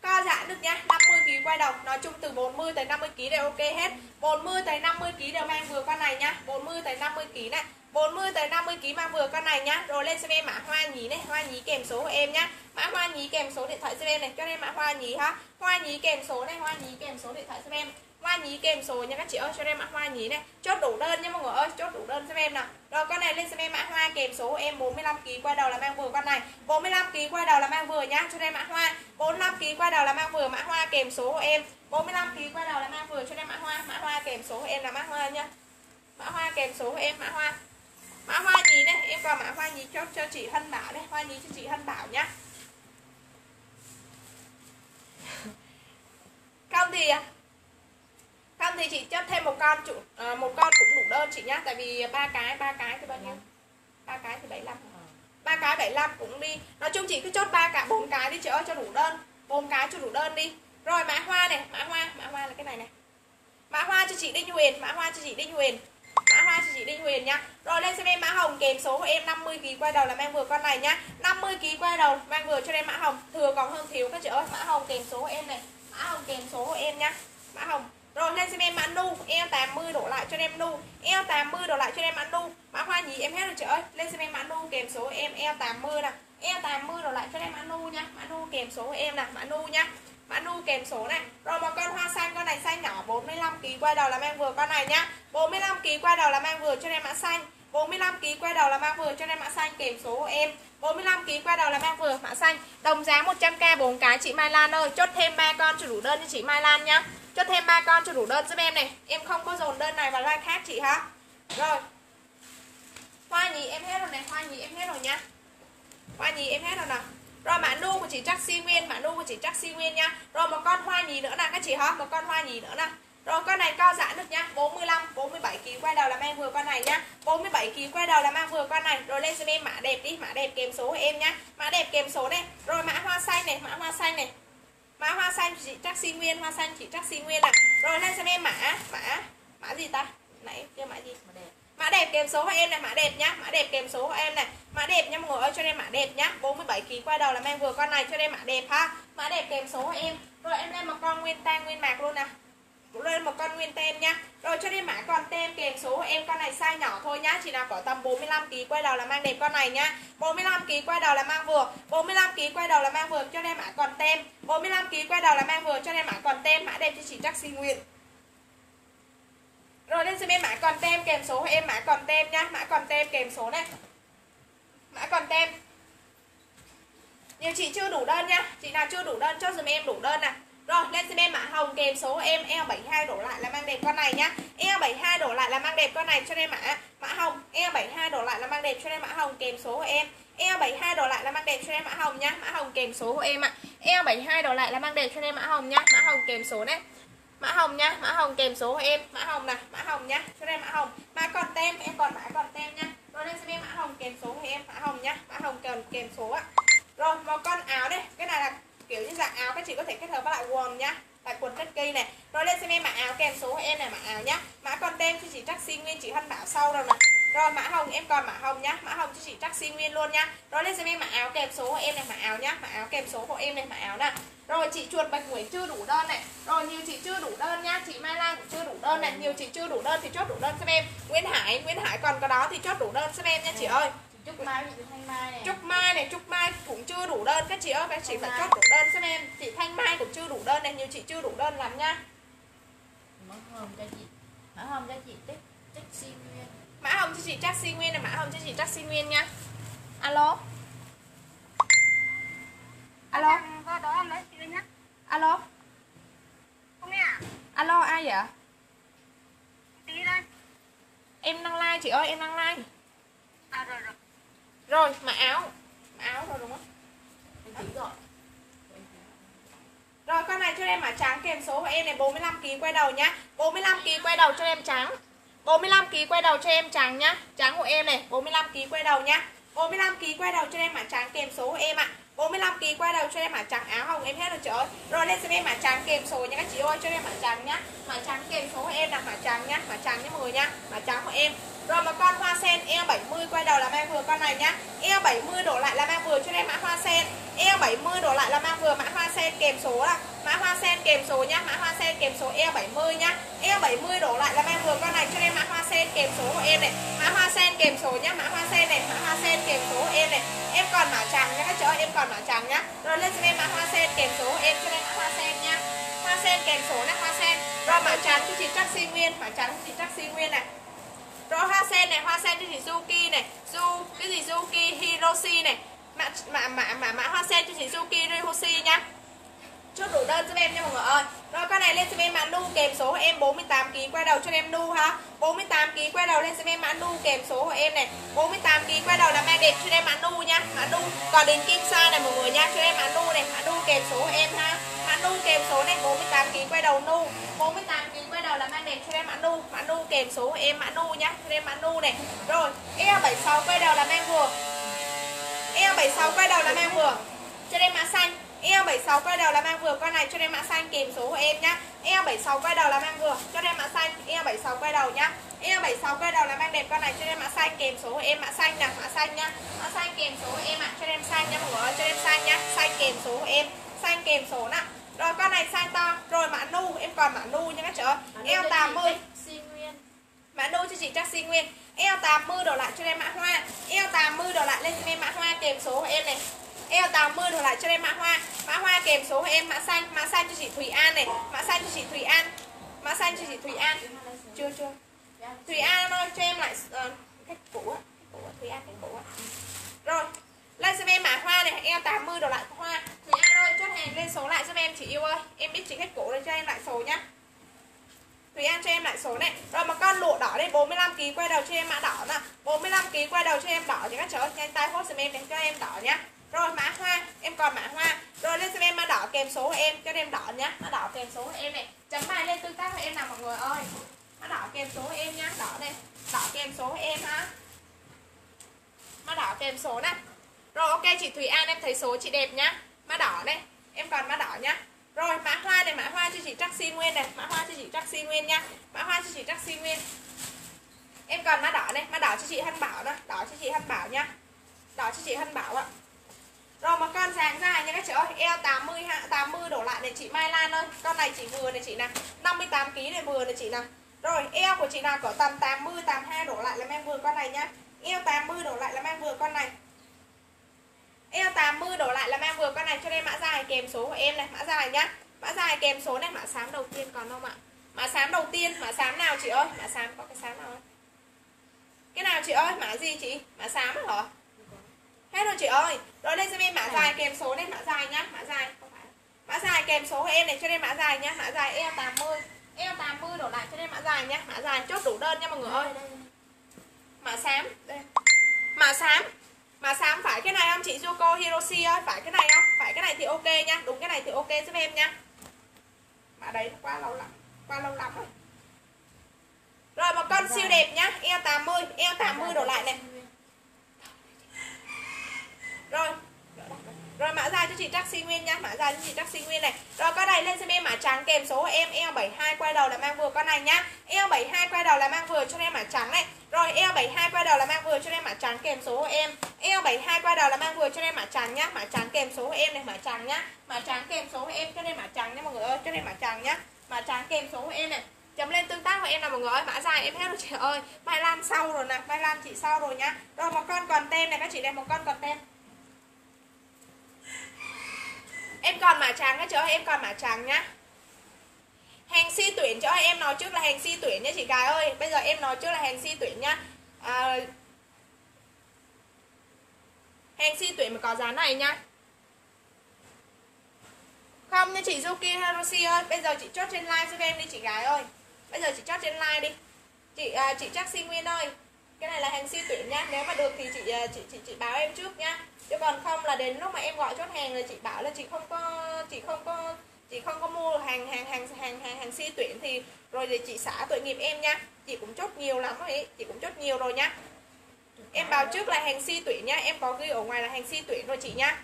Co giãn được nha. 50 kg quay đầu. Nói chung từ 40 tới 50 kg đều ok hết. 40 tới 50 kg đều mang vừa con này nhá 40 tới 50 kg này 40 tới 50 kg mang vừa con này nhá. Rồi lên xem em mã hoa nhí này, hoa nhí kèm số của em nhá. Mã hoa nhí kèm số điện thoại cho em này. Cho em mã hoa nhí ha. Hoa nhí kèm số này, hoa nhí kèm số điện thoại cho em. Hoa nhí kèm số nha các chị ơi, cho em mã hoa nhí này. Chốt đủ đơn nha mọi người ơi, chốt đủ đơn cho em nào. Rồi con này lên xem em mã hoa kèm số của em 45 kg quay đầu là mang vừa con này. 45 kg quay đầu là mang vừa nhá, cho em mã hoa. 45 kg quay đầu là mang vừa mã hoa kèm số của em. 45 kg quay đầu là mang vừa cho em mã hoa. Mã hoa kèm số của em là mã hoa nha. Mã hoa kèm số của em, mã hoa mã hoa nhí này em còn mã hoa nhí chốt cho chị Hân Bảo đây. Hoa nhí cho chị Hân Bảo nhá. Con thì à, thì chị chốt thêm một con chủ à, một con cũng đủ đơn chị nhá. Tại vì ba cái ba cái thì bao nhiêu? Ba cái thì 75 ba cái 75 cũng đi. Nói chung chị cứ chốt ba cả bốn cái đi chị ơi cho đủ đơn. Bốn cái cho đủ đơn đi. Rồi mã hoa này mã hoa mã hoa là cái này này. Mã hoa cho chị Đinh Huyền mã hoa cho chị Đinh Huyền mã hoa cho chị Đinh Huyền nhá. Rồi lên xem em mã hồng kèm số của em 50 kg quay đầu là mang vừa con này nhá. 50 kg quay đầu mang vừa cho em mã hồng. Thừa còn hơn thiếu các chị ơi. Mã hồng kèm số của em này. Mã hồng kèm số của em nhá. Mã hồng. Rồi lên xem em mã nu. Eo 80 đổ lại cho em nu. Eo 80 đổ lại cho em mã nu. Mã hoa nhí em hết rồi chị ơi. Lên xem em mã nu kèm số của em eo 80 nè. Eo 80 đổ lại cho em mã nu nhá. Mã nu kèm số của em nè. Mã nu nhá mã nu kèm số này. Rồi một con hoa xanh, con này xanh nhỏ 45 kg quay đầu là mang vừa. Con này nhá 45 kg quay đầu là mang vừa cho em mã xanh. 45 kg quay đầu là mang vừa cho em mã xanh, kèm số của em. 45 kg quay đầu là mang vừa, mã xanh. Đồng giá 100k 4 cái, chị Mai Lan ơi. Chốt thêm ba con cho đủ đơn cho chị Mai Lan nhá. Chốt thêm ba con cho đủ đơn giúp em này. Em không có dồn đơn này vào like khác, chị ha. Rồi. Hoa nhì em hết rồi này, hoa nhì em hết rồi nhá. Hoa nhì em hết rồi nào rồi mã nu của chị chắc si nguyên, mã nu của chị chắc si nguyên nha. Rồi một con hoa nhì nữa nè, các chị hả? Một con hoa nhì nữa nè. Rồi con này co giãn được nhá 45 47 kg quay đầu là mang vừa con này nhá 47 kg quay đầu là mang vừa con này. Rồi lên xem em, mã đẹp đi. Mã đẹp kèm số của em nhá mã đẹp kèm số này. Rồi mã hoa xanh này, mã hoa xanh này. Mã hoa xanh chị chắc si nguyên, hoa xanh chị chắc si nguyên nè. Rồi lên xem em, mã mã mã gì ta? Nãy kia mã gì? Mã đẹp mã đẹp kèm số của em này, mã đẹp nhá. Mã đẹp kèm số của em này. Mã đẹp nha mọi người ơi, cho em mã đẹp nhá. 47 kg quay đầu là mang vừa con này, cho em mã đẹp ha. Mã đẹp kèm số của em. Rồi em lên một con nguyên tan nguyên mạc luôn nè. Lên một con nguyên tem nhá. Rồi cho em mã còn tem kèm số của em, con này size nhỏ thôi nhá. Chỉ nào có tầm 45 kg quay đầu là mang đẹp con này nhá. 45 kg quay đầu là mang vừa. 45 kg quay đầu là mang vừa, cho em mã còn tem. 45 kg quay đầu là mang vừa, cho em mã còn tem. Mã đẹp cho chị chắc xin nguyện rồi, lên xem em mã còn tem, kèm số em mã còn tem nhá mã còn tem, kèm số này. Mã còn tem. Nhiều chị chưa đủ đơn nhá chị nào chưa đủ đơn cho dùm em đủ đơn nè rồi, lên xem em mã hồng, kèm số em E72 đổ lại là mang đẹp con này nhá E72 đổ lại là mang đẹp con này cho em mã mã hồng. E72 đổ lại là mang đẹp cho em mã hồng, kèm số của em. E72 đổ lại là mang đẹp cho em mã hồng nhá mã hồng, kèm số của em ạ. E72 đổ lại là mang đẹp cho em mã hồng nhá mã hồng, kèm số này mã hồng nhá mã hồng kèm số em. Mã hồng nè mã hồng nhá cho em mã hồng. Mã còn tem em còn mã còn tem nhá rồi lên xem em mã hồng kèm số của em. Mã hồng nhá mã hồng kèm kèm số ạ, rồi một con áo đây. Cái này là kiểu như dạng áo các chị có thể kết hợp với lại quần nhá tại quần rất cây này. Rồi lên xem em mã áo kèm số của em này mã áo nhá. Mã còn tem cho chị chắc xin nguyên chị hân bảo sau rồi nè. Rồi mã hồng em còn mã hồng nhá. Mã hồng cho chị chắc xin nguyên luôn nhá. Rồi lên xem em mã áo kèm số của em này mã áo nhá. Mã áo kèm số của em này mã áo nè rồi chị chuột bạch nguyễn chưa đủ đơn này rồi nhiều chị chưa đủ đơn nhá chị mai lan cũng chưa đủ đơn này nhiều chị chưa đủ đơn thì chốt đủ đơn giúp em nguyễn hải nguyễn hải còn có đó thì chốt đủ đơn giúp em nha chị ơi Trúc Mai chị Thanh Mai này Trúc Mai này, Trúc Mai cũng chưa đủ đơn các chị ơi, các chị phải chốt đủ đơn giúp em. Chị Thanh Mai cũng chưa đủ đơn này, nhiều chị chưa đủ đơn lắm nha. Mã hồng cho chị Mã hồng cho chị tích si nguyên Mã hồng cho chị si nguyên này, mã hồng cho chị chắc si nguyên nha. Alo. Alo. Qua đó em lấy chị nhé. Alo. Không nghe à? alo ai vậy tí đây em đăng like chị ơi em đăng like à rồi rồi rồi mà áo mà áo rồi đúng không Em gọi Rồi con này cho em mã trắng kèm số của em này 45kg quay đầu nhá 45kg quay đầu cho em trắng 45kg quay đầu cho em trắng nhá Trắng của em này 45kg quay đầu nhá 45kg quay đầu cho em mã trắng kèm số của em ạ 45 kỳ quay đầu cho em mã trắng áo hồng em hết rồi, trời ơi. Rồi lên xem em mã trắng kèm số nha các chị ơi, cho em mã trắng nhá. Mã trắng kèm số của em là mã trắng nhá Mã trắng nhá mọi người nhá. Mã trắng của em rồi một con hoa sen eo 70 quay đầu là mang vừa con này nhá Eo 70 đổ lại là mang vừa cho em mã hoa sen Eo 70 đổ lại là mang vừa mã hoa sen kèm số là Mã hoa sen kèm số nhá Mã hoa sen kèm số eo 70 nhá Eo 70 đổ lại là mang vừa con này cho em mã hoa sen kèm số của em này Mã hoa sen kèm số nhá Mã hoa sen này Mã hoa sen kèm số của em này Em còn mã trắng nhá các chị ơi Em còn mã trắng nhá Rồi lên cho em mã hoa sen kèm số của em cho em mã hoa sen nhá Hoa sen kèm số này hoa sen Rồi mã trắng cho chị chắc sinh nguyên Mã trắng cho chị chắc sinh nguyên này rồi hoa sen này, hoa sen cho chị suki này, Zu cái gì suki Hiroshi này. Mã mã mã mã, mã hoa sen cho chị suki Hiroshi nhá. Chốt đủ đơn cho em nha mọi người ơi. Rồi con này lên cho em mã nu kèm số của em 48 kg quay đầu cho em nu ha. 48 kg quay đầu lên cho em mã nu kèm số của em này. 48 kg quay đầu là mang đẹp cho em mã nu nhá Mã nu còn đến kim sa này mọi người nha, cho em mã nu này, mã nu kèm số của em ha. Mã nu kèm số này 48 kg quay đầu nu. 48 kg quay này cho em mã nu, mã nu kèm số của em mã nu nhá, cho em mã nu này. Rồi, E76 quay đầu là mang vừa. E76 quay đầu là mang vừa. Cho em mã xanh. E76 quay đầu là mang vừa con này cho em mã xanh kèm số của em nhá. E76 quay đầu là mang vừa cho em mã xanh. E76 quay đầu nhá. E76 quay đầu là mang đẹp con này cho em mã xanh kèm số của em mã xanh nè, mã xanh nhá. Mã xanh kèm số của em ạ, cho em xanh nhá mọi người cho em xanh nhá. Xanh kèm số của em, xanh kèm số nè. Rồi con này size to, rồi mã nu, em còn mã nu nha các chị ơi. Eo 80. Sinh nguyên Mã nu cho chị chắc sinh nguyên. Eo 80 đổ lại cho em mã hoa. Eo 80 đổ lại lên cho em mã hoa kèm số của em này. Eo 80 đổ lại cho em mã hoa. Mã hoa kèm số của em mã xanh, mã xanh cho chị Thùy An này, mã xanh cho chị Thùy An. Mã xanh cho chị Thùy An. Chưa chưa. Thùy An ơi cho em lại uh, cách cũ á, cách cũ á, Thùy An cách cũ á. Rồi, lên xem em mã hoa này, eo 80 đồ lại hoa. Thùy An ơi, chốt hàng lên số lại giúp em chị yêu ơi. Em biết chị hết cổ lên cho em lại số nhá. Thùy An cho em lại số này. Rồi một con lụa đỏ đây 45kg quay đầu cho em mã đỏ nè. 45kg quay đầu cho em đỏ cho các cháu Nhanh tay hốt giùm em để cho em đỏ nhá. Rồi mã hoa Em còn mã hoa. Rồi lên xem em mã đỏ kèm số của em Cho em đỏ nhá. Mã đỏ kèm số của em này. Chấm bài lên tương tác với em nào mọi người ơi. Mã đỏ kèm số của em nhá Đỏ đây. Đỏ kèm số của em ha. Mã đỏ kèm số này. Rồi ok chị Thùy An em thấy số chị đẹp nhá Mã đỏ đây Em còn mã đỏ nhá rồi mã hoa này mã hoa cho chị Trắc Nguyên này, mã hoa cho chị Trắc Nguyên nhá, Mã hoa cho chị Trắc Nguyên. Em còn mã đỏ này, mã đỏ cho chị Hân Bảo đó, đỏ cho chị Hân Bảo nhá, Đỏ cho chị Hân Bảo ạ. Rồi một con dáng dài nha các chị ơi, eo 80 hạ 80 đổ lại này chị Mai Lan ơi. Con này chị vừa này chị nè, 58 kg này vừa này chị nè. Rồi eo của chị nào có tầm 80 82 đổ lại là em vừa con này nhá. Eo 80 đổ lại là em vừa con này. Eo 80 đổ lại là mang vừa con này cho em mã dài kèm số của em này, mã dài nhá. Mã dài kèm số này, mã xám đầu tiên còn không ạ? Mã xám đầu tiên, mã xám nào chị ơi? Mã xám có cái xám nào không? Cái nào chị ơi? Mã gì chị? Mã xám hả? Hết rồi chị ơi. Rồi lên cho em mã dài kèm số này, mã dài nhá, mã dài. Mã dài kèm số của em này cho em mã dài nhá, mã dài eo 80. Eo 80 đổ lại cho em mã dài nhá, mã dài chốt đủ đơn nha mọi người ơi. Mã xám. Đây. Mã xám mà xám phải cái này không? Chị Yoko Hiroshi ơi, phải cái này không? Phải cái này thì ok nha. Đúng cái này thì ok giúp em nha. Mà đấy, quá lâu lắm. Quá lâu lắm rồi. Rồi, một con siêu đẹp nhá. Eo 80 eo 80 đổ lại này. Rồi rồi, mã dài cho chị taxi Nguyên nha Mã dài cho chị taxi Nguyên này. Rồi, con này lên xem em mã trắng kèm số của em Eo72 quay đầu là mang vừa con này nhá. Eo72 quay đầu là mang vừa cho em mã trắng này. Rồi Eo72 quay đầu là mang vừa cho em mã trắng kèm số của em Eo72 quay đầu là mang vừa cho em mã trắng nhá, Mã trắng kèm số của em này, mã trắng nhá. Mã trắng kèm số của em cho em mã trắng nha mọi người ơi, Cho em mã trắng nhá. Mã trắng kèm số của em này. Chấm lên tương tác của em nào mọi người ơi, mã dài em hết rồi chị ơi. Mai lan sau rồi nè, mai lan chị sau rồi nhá. Rồi, một con còn tem này, các chị đẹp một con còn tem. Em còn mã trắng nhá chị ơi em còn mã trắng nhá. Hàng si tuyển cho em nói trước là hàng si tuyển nhá chị gái ơi. Bây giờ em nói trước là hàng si tuyển nhá. À, hàng si tuyển mà có giá này nhá. Không nha chị Zuki Harushi ơi bây giờ chị chốt trên live giúp em đi chị gái ơi. Bây giờ chị chốt trên live đi. Chị à, chị chắc sinh nguyên ơi cái này là hàng siêu tuyển nha. Nếu mà được thì chị à, chị chị chị báo em trước nha. Chứ còn không là đến lúc mà em gọi chốt hàng là chị bảo là chị không có, chị không có, chị không có mua hàng hàng hàng hàng hàng hàng siêu tuyển thì rồi thì chị xả tội nghiệp em nha. Chị cũng chốt nhiều lắm ấy. Chị cũng chốt nhiều rồi nha. Em báo trước là hàng si tuyển nhá em có ghi ở ngoài là hàng si tuyển rồi chị nhá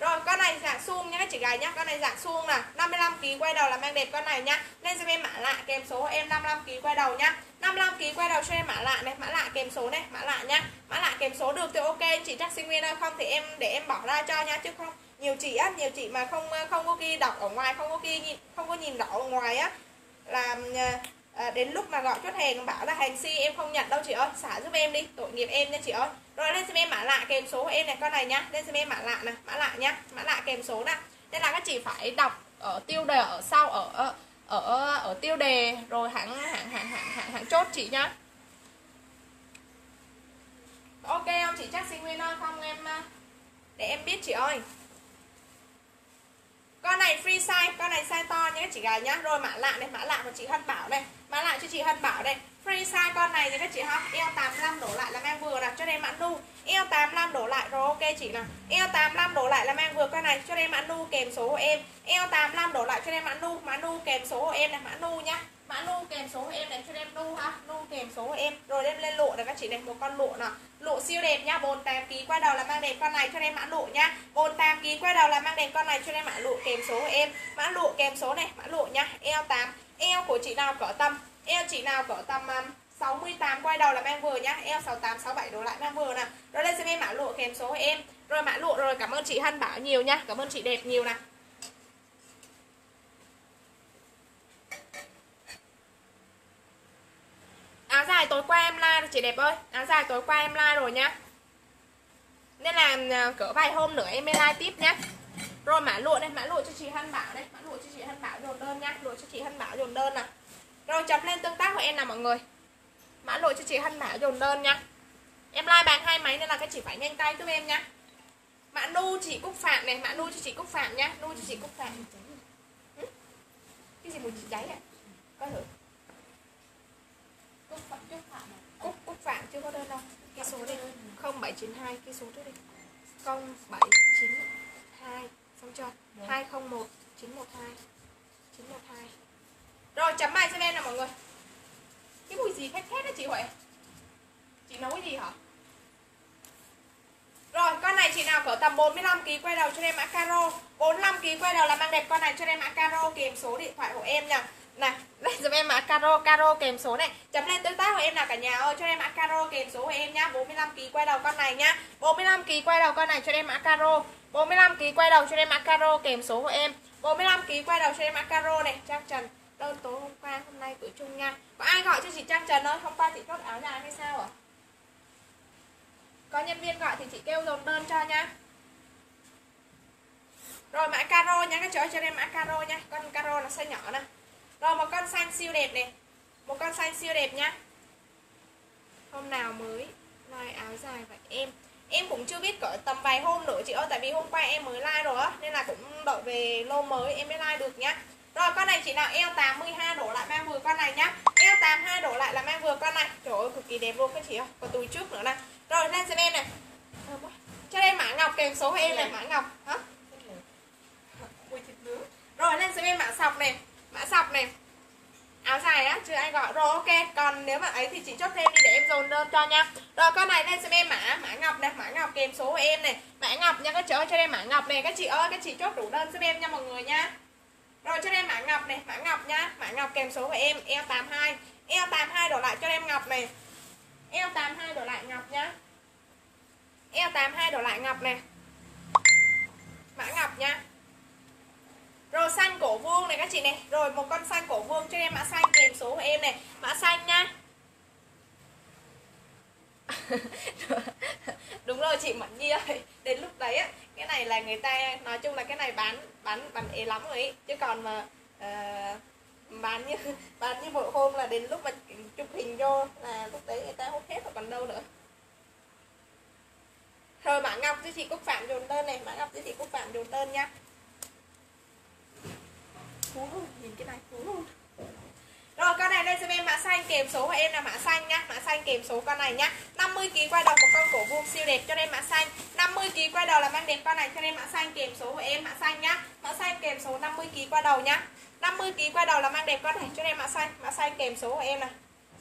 rồi, con này dạng suông nhá các chị gái nhá, con này dạng suông nè 55 kg quay đầu là mang đẹp con này nhá. Lên cho em mã lạ kèm số em 55 kg quay đầu nhá. 55 kg quay đầu cho em mã lạ này, mã lạ kèm số này, mã lạ nhá. Mã lạ kèm số được thì ok, chị chắc sinh viên ơi không thì em, để em bỏ ra cho nhá, chứ không, nhiều chị á, nhiều chị mà không không có ghi đọc ở ngoài, không có ghi, không có nhìn rõ ở ngoài á, là à, à, đến lúc mà gọi chốt hàng bảo là hàng si em không nhận đâu chị ơi. Xả giúp em đi tội nghiệp em nha chị ơi. Rồi lên xem em mã lạ kèm số của em này con này nhá. Lên xem em mã lạ nè mã lạ nhá mã lạ kèm số nè. Nên là các chị phải đọc ở tiêu đề ở sau ở ờ, ở ở tiêu đề rồi hãng hãng hãng hãng hãng, hãng chốt chị nhá. Ok không chị? Chắc sinh nguyên ơi không em ờ, để em biết chị ơi. Con này free size con này size to nhé chị gái nhá. Rồi mã lạ này mã lạ của chị Hân Bảo đây Bán lại cho chị Hân Bảo đây free size con này thì các chị ha eo 85 đổ lại là mang vừa nè, cho nên mã nu. Eo 85 đổ lại, rồi ok chị nè eo 85 đổ lại là mang vừa con này, cho nên mã nu kèm số của em. Eo 85 đổ lại cho nên mã nu mã nu kèm số của em này mã nu nhá. Mã nu kèm số của em này cho em nu ha nu kèm số của em. Rồi đem lên lụa này các chị này, một con lụa nè lụa siêu đẹp nha bồn tam ký quay đầu là mang đẹp con này cho em mã lụa nha bồn tam ký quay đầu là mang đẹp con này cho em mã lụa kèm số của em. Mã lụa kèm số này mã lụa nha eo 8 eo của chị nào cỡ tầm? Eo chị nào cỡ tầm um, 68 quay đầu là mang vừa nhá. Eo 68 67 đổ lại mang vừa nè rồi lên xem em mã lụa kèm số em. Rồi mã lụa rồi cảm ơn chị Hân Bảo nhiều nhá. Cảm ơn chị đẹp nhiều nè áo dài tối qua em like chị đẹp ơi. Áo dài tối qua em like rồi nhá. Nên là à, cỡ vài hôm nữa em mới like tiếp nhá rồi mã lụa đây mã lụa cho chị Hân Bảo đây. Mã lụa cho chị Hân Bảo dồn đơn nha. Lụa cho chị Hân Bảo dồn đơn nè. Rồi chấm lên tương tác của em nào mọi người? Mã lụa cho chị Hân Bảo dồn đơn nha. Em like bán hai máy nên là các chị phải nhanh tay giúp em nha. Mã nu chị Cúc Phạm này mã nu cho chị Cúc Phạm nha. Nu cho chị Cúc Phạm. Cái gì mùi chị cháy ạ coi thử. Cúc Phạm Cúc Phạm à? Cúc Cúc Phạm chưa có đơn đâu. Cái số đi. 0792 cái số trước đi 0792 không cho. Đúng. 201 912 912 rồi, chấm bài cho em nào mọi người. Cái mùi gì khét khét đó chị Huệ? Chị nấu cái gì hả? Rồi, con này chị nào cỡ tầm 45 kg quay đầu cho em mã caro. 45 kg quay đầu là mang đẹp con này cho em mã caro kèm số điện thoại của em nha. Nè lên giúp em mã caro caro kèm số này. Chấm lên tương tác của em nào cả nhà ơi, cho em mã caro kèm số của em nhá 45 kg quay đầu con này nhá 45 kg quay đầu con này cho em mã caro. 45 kg quay đầu cho em mã caro kèm số của em. 45 kg quay đầu cho em mã caro này, Trang Trần. Đơn tối hôm qua, hôm nay tuổi trung nha. Có ai gọi cho chị Trang Trần ơi? Hôm qua chị chốt áo dài hay sao ạ? Có nhân viên gọi thì chị kêu dồn đơn cho nha. Rồi mã caro nha các chị cho em, mã caro nha. Con caro là size nhỏ nè. Rồi một con xanh siêu đẹp này một con xanh siêu đẹp nhá hôm nào mới nói áo dài vậy em? Em cũng chưa biết cỡ tầm vài hôm nữa chị ơi, tại vì hôm qua em mới like rồi á, nên là cũng đợi về lô mới, em mới like được nhá. Rồi, con này chị nào? Eo 82 đổ lại mang vừa con này nhá. Eo 82 đổ lại là mang vừa con này. Trời ơi, cực kỳ đẹp luôn các chị ơi còn túi trước nữa này. Rồi, lên xem em này. Ờ, Cho em mã ngọc kèm số em này, mã ngọc. Hả? Rồi, lên xem em mã sọc này. Mã sọc này áo dài á chưa ai gọi. Rồi ok. Còn nếu mà ấy thì chị chốt thêm đi để em dồn đơn cho nha. Rồi con này lên xem em. Mã mã ngọc này mã ngọc kèm số của em này. Mã ngọc nha các chị ơi cho em mã ngọc này. Các chị ơi các chị chốt đủ đơn giúp em nha mọi người nha. Rồi cho em mã ngọc này mã ngọc nha. Mã ngọc kèm số của em E82, E82 đổ lại cho em ngọc này. E82 đổ lại ngọc nhá E82 đổ lại ngọc này. Mã ngọc nha rồi xanh cổ vuông này các chị này. Rồi một con xanh cổ vuông cho em. Mã xanh kèm số của em này. Mã xanh nha. Đúng rồi chị Mẫn Nhi ơi. Đến lúc đấy á Cái này là người ta Nói chung là cái này bán bán bán ế lắm rồi ý Chứ còn mà uh, Bán như bán như bộ hôm là đến lúc mà chụp hình vô Là lúc đấy người ta hút hết rồi còn đâu nữa. Rồi mã ngọc cho chị Cúc Phạm dồn tên này. Mã ngọc cho chị Cúc Phạm dồn tên nha phú luôn nhìn cái này phú luôn rồi, con này lên cho em mã xanh kèm số của em là mã xanh nhá. Mã xanh kèm số con này nhá. 50 kg quay đầu một con cổ vuông siêu đẹp cho em mã xanh 50 kg quay đầu là mang đẹp con này cho em mã xanh kèm số của em, mã xanh nhá. Mã xanh kèm số 50 kg quay đầu nhá. 50 kg quay đầu là mang đẹp con này cho em mã xanh mã xanh kèm số của em này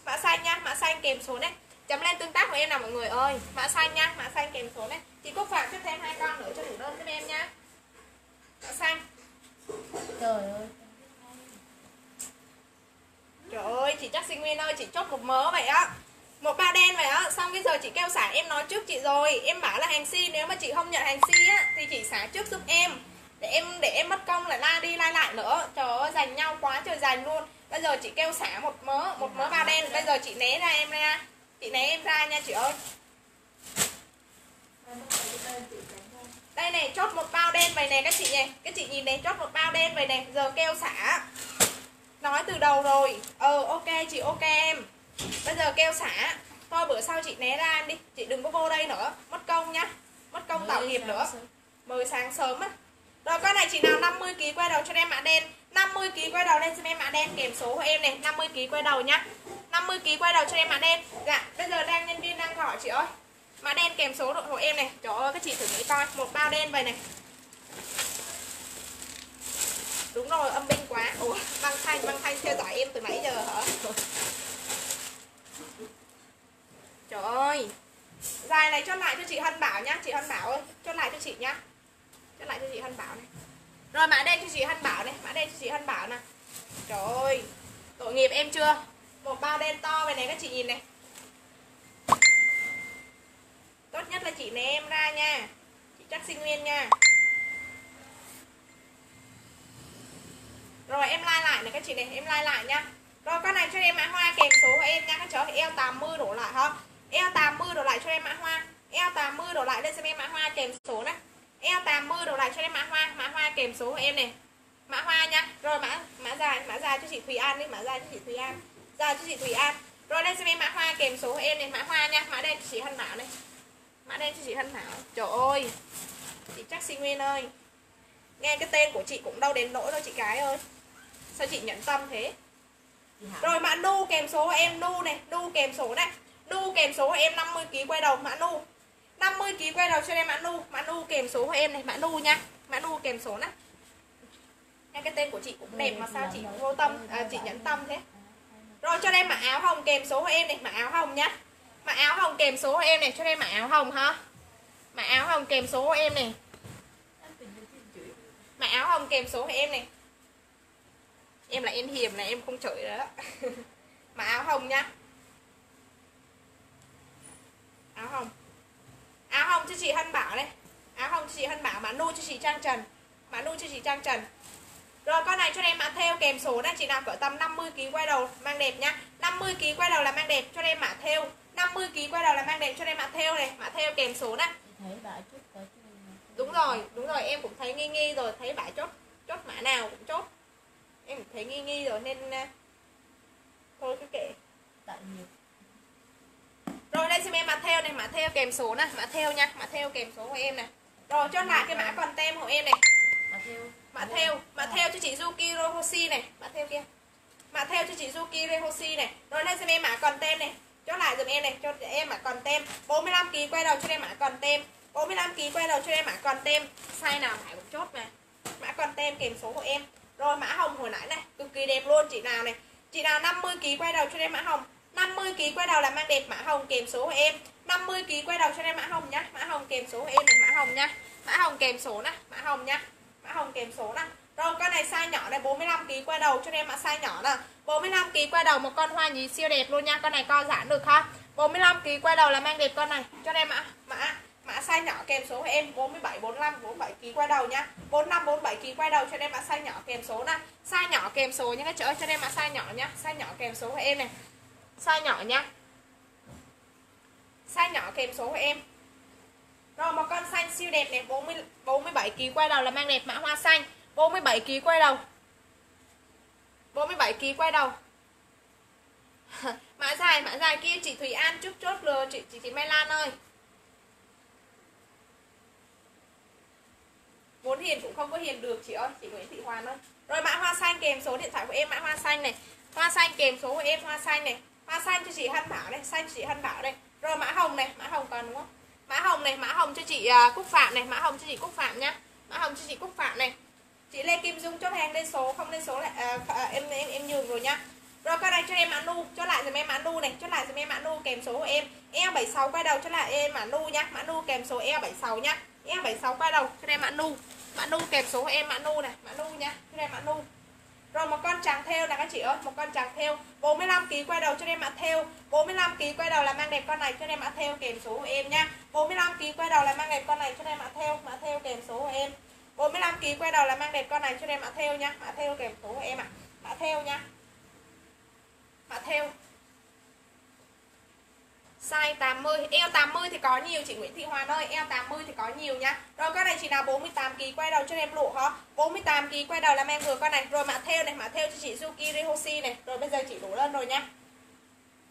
mã xanh nhá, mã xanh kèm số đấy chấm lên tương tác của em nào mọi người ơi. Mã xanh nhá, mã xanh kèm số đấy chị cúc phạm cho thêm hai con nữa cho đủ đơn cho em nhá. Mã xanh trời ơi. Trời ơi, chị chắc sinh viên ơi, chị chốt một mớ vậy á. Một ba đen vậy á, xong cái giờ chị kêu xả em nói trước chị rồi. Em bảo là hàng si, nếu mà chị không nhận hàng si á Thì chị xả trước giúp em. Để em để em mất công lại la đi la lại nữa. Trời ơi, giành nhau quá trời giành luôn. Bây giờ chị kêu xả một mớ, một mớ ba đen. Bây giờ chị né ra em ra Chị né em ra nha chị ơi. Đây này, chốt một bao đen vậy nè các chị nhỉ. Các chị nhìn này, chốt một bao đen vậy nè. Giờ kêu xả nói từ đầu rồi. Ờ ok chị ok em. Bây giờ kêu xả thôi bữa sau chị né ra em đi. Chị đừng có vô đây nữa. Mất công nhá. Mất công tạo nghiệp nữa. mời sáng sớm á. Rồi con này chị nào? 50 kg quay đầu cho em mã đen. 50 kg quay đầu lên cho em mã đen. Kèm số của em này 50 kg quay đầu nhá. 50 kg quay đầu cho em mã đen. Dạ bây giờ đang nhân viên đang gọi chị ơi. Mã đen kèm số đội hộ em này. Trời ơi các chị thử nghĩ coi. Một bao đen vậy này đúng rồi, âm binh quá. Ủa, băng thanh băng thanh theo dõi em từ nãy giờ hả? Trời ơi. Dài này cho lại cho chị hân bảo nhá, chị hân bảo ơi. Cho lại cho chị nhá. Cho lại cho chị hân bảo này. Rồi, mã đen cho chị hân bảo này, mã đen cho chị hân bảo nè trời ơi. Tội nghiệp em chưa? Một bao đen to về này các chị nhìn này. Tốt nhất là chị né em ra nha. Chị chắc sinh nguyên nha. Rồi em like lại này các chị này, em like lại nha. Rồi con này cho em mã hoa kèm số của em nha các cháu. Eo 80 đổ lại ha. Eo 80 đổ lại cho em mã hoa. Eo 80 đổ lại lên xem em mã hoa kèm số này. Eo 80 đổ lại cho em mã hoa, mã hoa kèm số của em này. Mã hoa nha. Rồi mã mã dài, mã dài cho chị Thùy An đi, mã dài cho chị Thùy An. Dài cho chị Thùy An. Rồi lên xem em mã hoa kèm số của em này, mã hoa nha, mã đen cho chị Hân Thảo này. Mã đen cho chị Hân Thảo. Trời ơi. Chị chắc sinh nguyên ơi. Nghe cái tên của chị cũng đâu đến nỗi đâu chị cái ơi Sao chị nhẫn tâm thế? Rồi mã nu kèm số em Nu này Nu kèm số này. Nu kèm số em 50kg quay đầu mã nu. 50kg quay đầu cho em mã nu Mã nu kèm số của em này Mã nu nha. Mã nu kèm số này. Nghe cái tên của chị cũng đẹp mà sao chị vô tâm à, Chị nhẫn tâm thế? Rồi cho em mã áo hồng kèm số của em này Mã áo hồng nhá. Mã áo hồng kèm số của em này Cho em mã áo hồng ha. Mã áo hồng kèm số của em này. Mã áo hồng kèm số của em này em là em hiểm này em không chửi nữa đó. Mà áo hồng nhá áo hồng. Áo hồng cho chị hân bảo này. Áo hồng cho chị hân bảo mã nu cho chị trang trần. Mã nu cho chị trang trần. Rồi con này cho em mã theo kèm số này. Chị nào cỡ tầm 50 kg quay đầu mang đẹp nhá 50 kg quay đầu là mang đẹp cho em mã theo. 50 kg quay đầu là mang đẹp cho em mã theo này mã theo kèm số này. Đúng rồi đúng rồi em cũng thấy nghi nghi rồi thấy bãi chốt chốt mã nào cũng chốt em thấy nghi nghi rồi nên uh, thôi cứ kệ. Tại nhiều rồi đây xem em mã theo này mã theo kèm số này mã theo nha mã theo kèm số của em này. Rồi cho lại cái mã còn tem của em này. Mà theo. Mã theo mã theo cho chị Yuki Rohoshi này. Mã theo kia. Mã theo cho chị Yuki Rohoshi này. Rồi đây xem em mã còn tem này. Cho lại dùm em này cho em mã còn tem 45 kg quay đầu cho em mã còn tem 45 kg quay đầu cho em mã còn tem size nào phải cũng chốt mà. Mã còn tem kèm số của em rồi, mã hồng hồi nãy này, cực kỳ đẹp luôn. Chị nào này, chị nào 50 kg quay đầu cho em mã hồng. 50 kg quay đầu là mang đẹp mã hồng kèm số của em 50 kg quay đầu cho em mã hồng nhá. Mã hồng kèm số của em này, mã hồng nhá. Mã hồng kèm số nè mã hồng nhá. Mã hồng kèm số nè rồi, con này size nhỏ này 45 kg quay đầu cho em mã size nhỏ nè 45 kg quay đầu một con hoa nhí siêu đẹp luôn nha. Con này co giãn được không? 45 kg quay đầu là mang đẹp con này cho em mã mã mã size nhỏ kèm số em 47 45 47 kg quay đầu nhá 45 47 kg quay đầu cho em mã size nhỏ kèm số này size nhỏ kèm số nhá các chị ơi cho em mã size nhỏ nhá size nhỏ kèm số của em này size nhỏ nhá size nhỏ kèm số của em. Rồi một con xanh siêu đẹp này 40 47 kg quay đầu là mang đẹp mã hoa xanh. 47 kg quay đầu. 47 kg quay đầu. Mã dài mã dài kia chị Thùy An chúc chốt lừa chị chị, chị Mai Lan ơi. Muốn hiền cũng không có hiền được chị ơi chị Nguyễn Thị Hoàn ơi rồi mã hoa xanh kèm số điện thoại của em mã hoa xanh này. Hoa xanh kèm số của em hoa xanh này. Hoa xanh cho chị Hân Bảo đây xanh chị Hân Bảo đây. Rồi mã hồng này mã hồng còn đúng không? Mã hồng này mã hồng cho chị à, Cúc Phạm này mã hồng cho chị Cúc Phạm nhá mã hồng cho chị Cúc Phạm này. Chị Lê Kim Dung chốt hàng lên số không lên số lại à, à, em em em nhường rồi nhá rồi con này cho em mã nu cho lại giùm em mã nu này cho lại giùm em mã nu kèm số của em. E 76 quay đầu cho lại em mã nu nhá mã nu kèm số e 76 nhá em 76 quay đầu. Cho em mã nu. Mã nu kèm số của em, mã nu này. Mã nu nha cho em mã nu. Rồi một con tràng theo là các chị ơi. Một con tràng theo. 45 kg quay đầu cho em mã theo. 45 kg quay đầu là mang đẹp con này cho em mã theo kèm số của em nha 45 kg quay đầu là mang đẹp con này cho em mã theo. Mã theo kèm số của em. 45 kg quay đầu là mang đẹp con này cho em mã theo nha mã theo kèm số của em ạ. À. mã theo nha mã theo size 80 eo 80 thì có nhiều chị Nguyễn Thị Hoàn ơi. Eo 80 thì có nhiều nhá rồi con này chỉ là 48 kg quay đầu cho em lụa hả? 48 kg quay đầu là em vừa con này. Rồi mã theo này mã theo cho chị Suki Rehoshi này. Rồi bây giờ chị đủ lên rồi nhá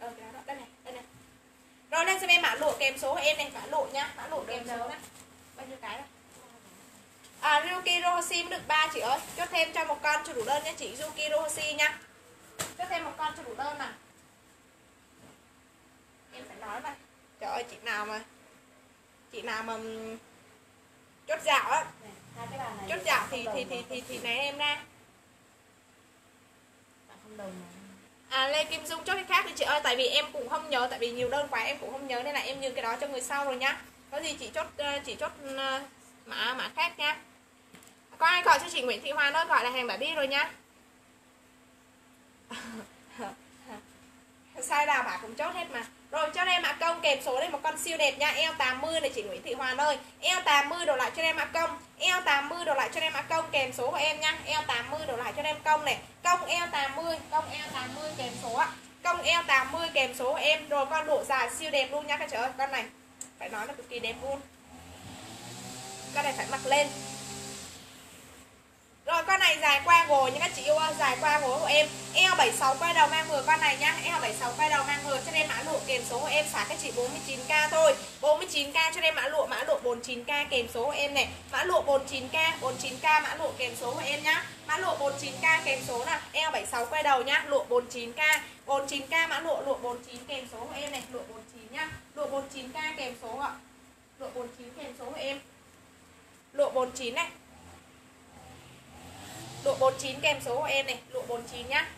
ờ, đây này đây này. Rồi lên xem em mã lụa kèm số của em này mã lụa nhá mã lụa kèm số này. Bao nhiêu cái? Này À, Ryuki Rohoshi được 3 chị ơi. Chốt thêm cho một con cho đủ đơn nha chị Yuki Rohoshi nha. Chốt thêm một con cho đủ đơn nào em phải nói này trời ơi chị nào mà chị nào mà chốt dạo á. Chốt dạo thì thì thì thì thì này em ra. À lê kim dung chốt cái khác đi chị ơi tại vì em cũng không nhớ tại vì nhiều đơn quá em cũng không nhớ nên là em nhường cái đó cho người sau rồi nhá. Có gì chị chốt ờ, chị chốt ờ, mã mã khác nha có ai gọi cho chị Nguyễn Thị Hoa nữa gọi là hàng đã đi rồi nha sai nào bà cũng chốt hết mà rồi, cho em mã công kèm số đây một con siêu đẹp nha. Eo 80 này, chị Nguyễn Thị Hoàn ơi. Eo 80 đổ lại cho em mã công eo 80 đổ lại cho em mã công kèm số của em nha. Eo 80 đổ lại cho em công này. Công eo 80 công eo 80 kèm số ạ. Công eo 80 kèm số của em. Rồi, con độ dài siêu đẹp luôn nha các chị ơi. Con này, phải nói là cực kỳ đẹp luôn. Con này phải mặc lên rồi con này dài qua gồ nha các chị yêu ơi, dài qua gối của em. Eo 76 quay đầu mang vừa con này nhá. Eo 76 quay đầu mang vừa cho em mã lụa kèm số của em xả các chị 49k thôi. 49k cho em mã lụa mã lụa 49k kèm số của em này. Mã lụa 49k, 49k mã lụa kèm số của em nhá. Mã lụa 49k kèm số là Eo 76 quay đầu nhá. Lụa 49k. 49k mã lụa lụa 49 kèm số của em này, lụa 49 nhá. Lụa 49k kèm số ạ. Lụa 49 kèm số của em. Lụa 49 này lụa 49 kèm số của em này, lụa 49 nhá.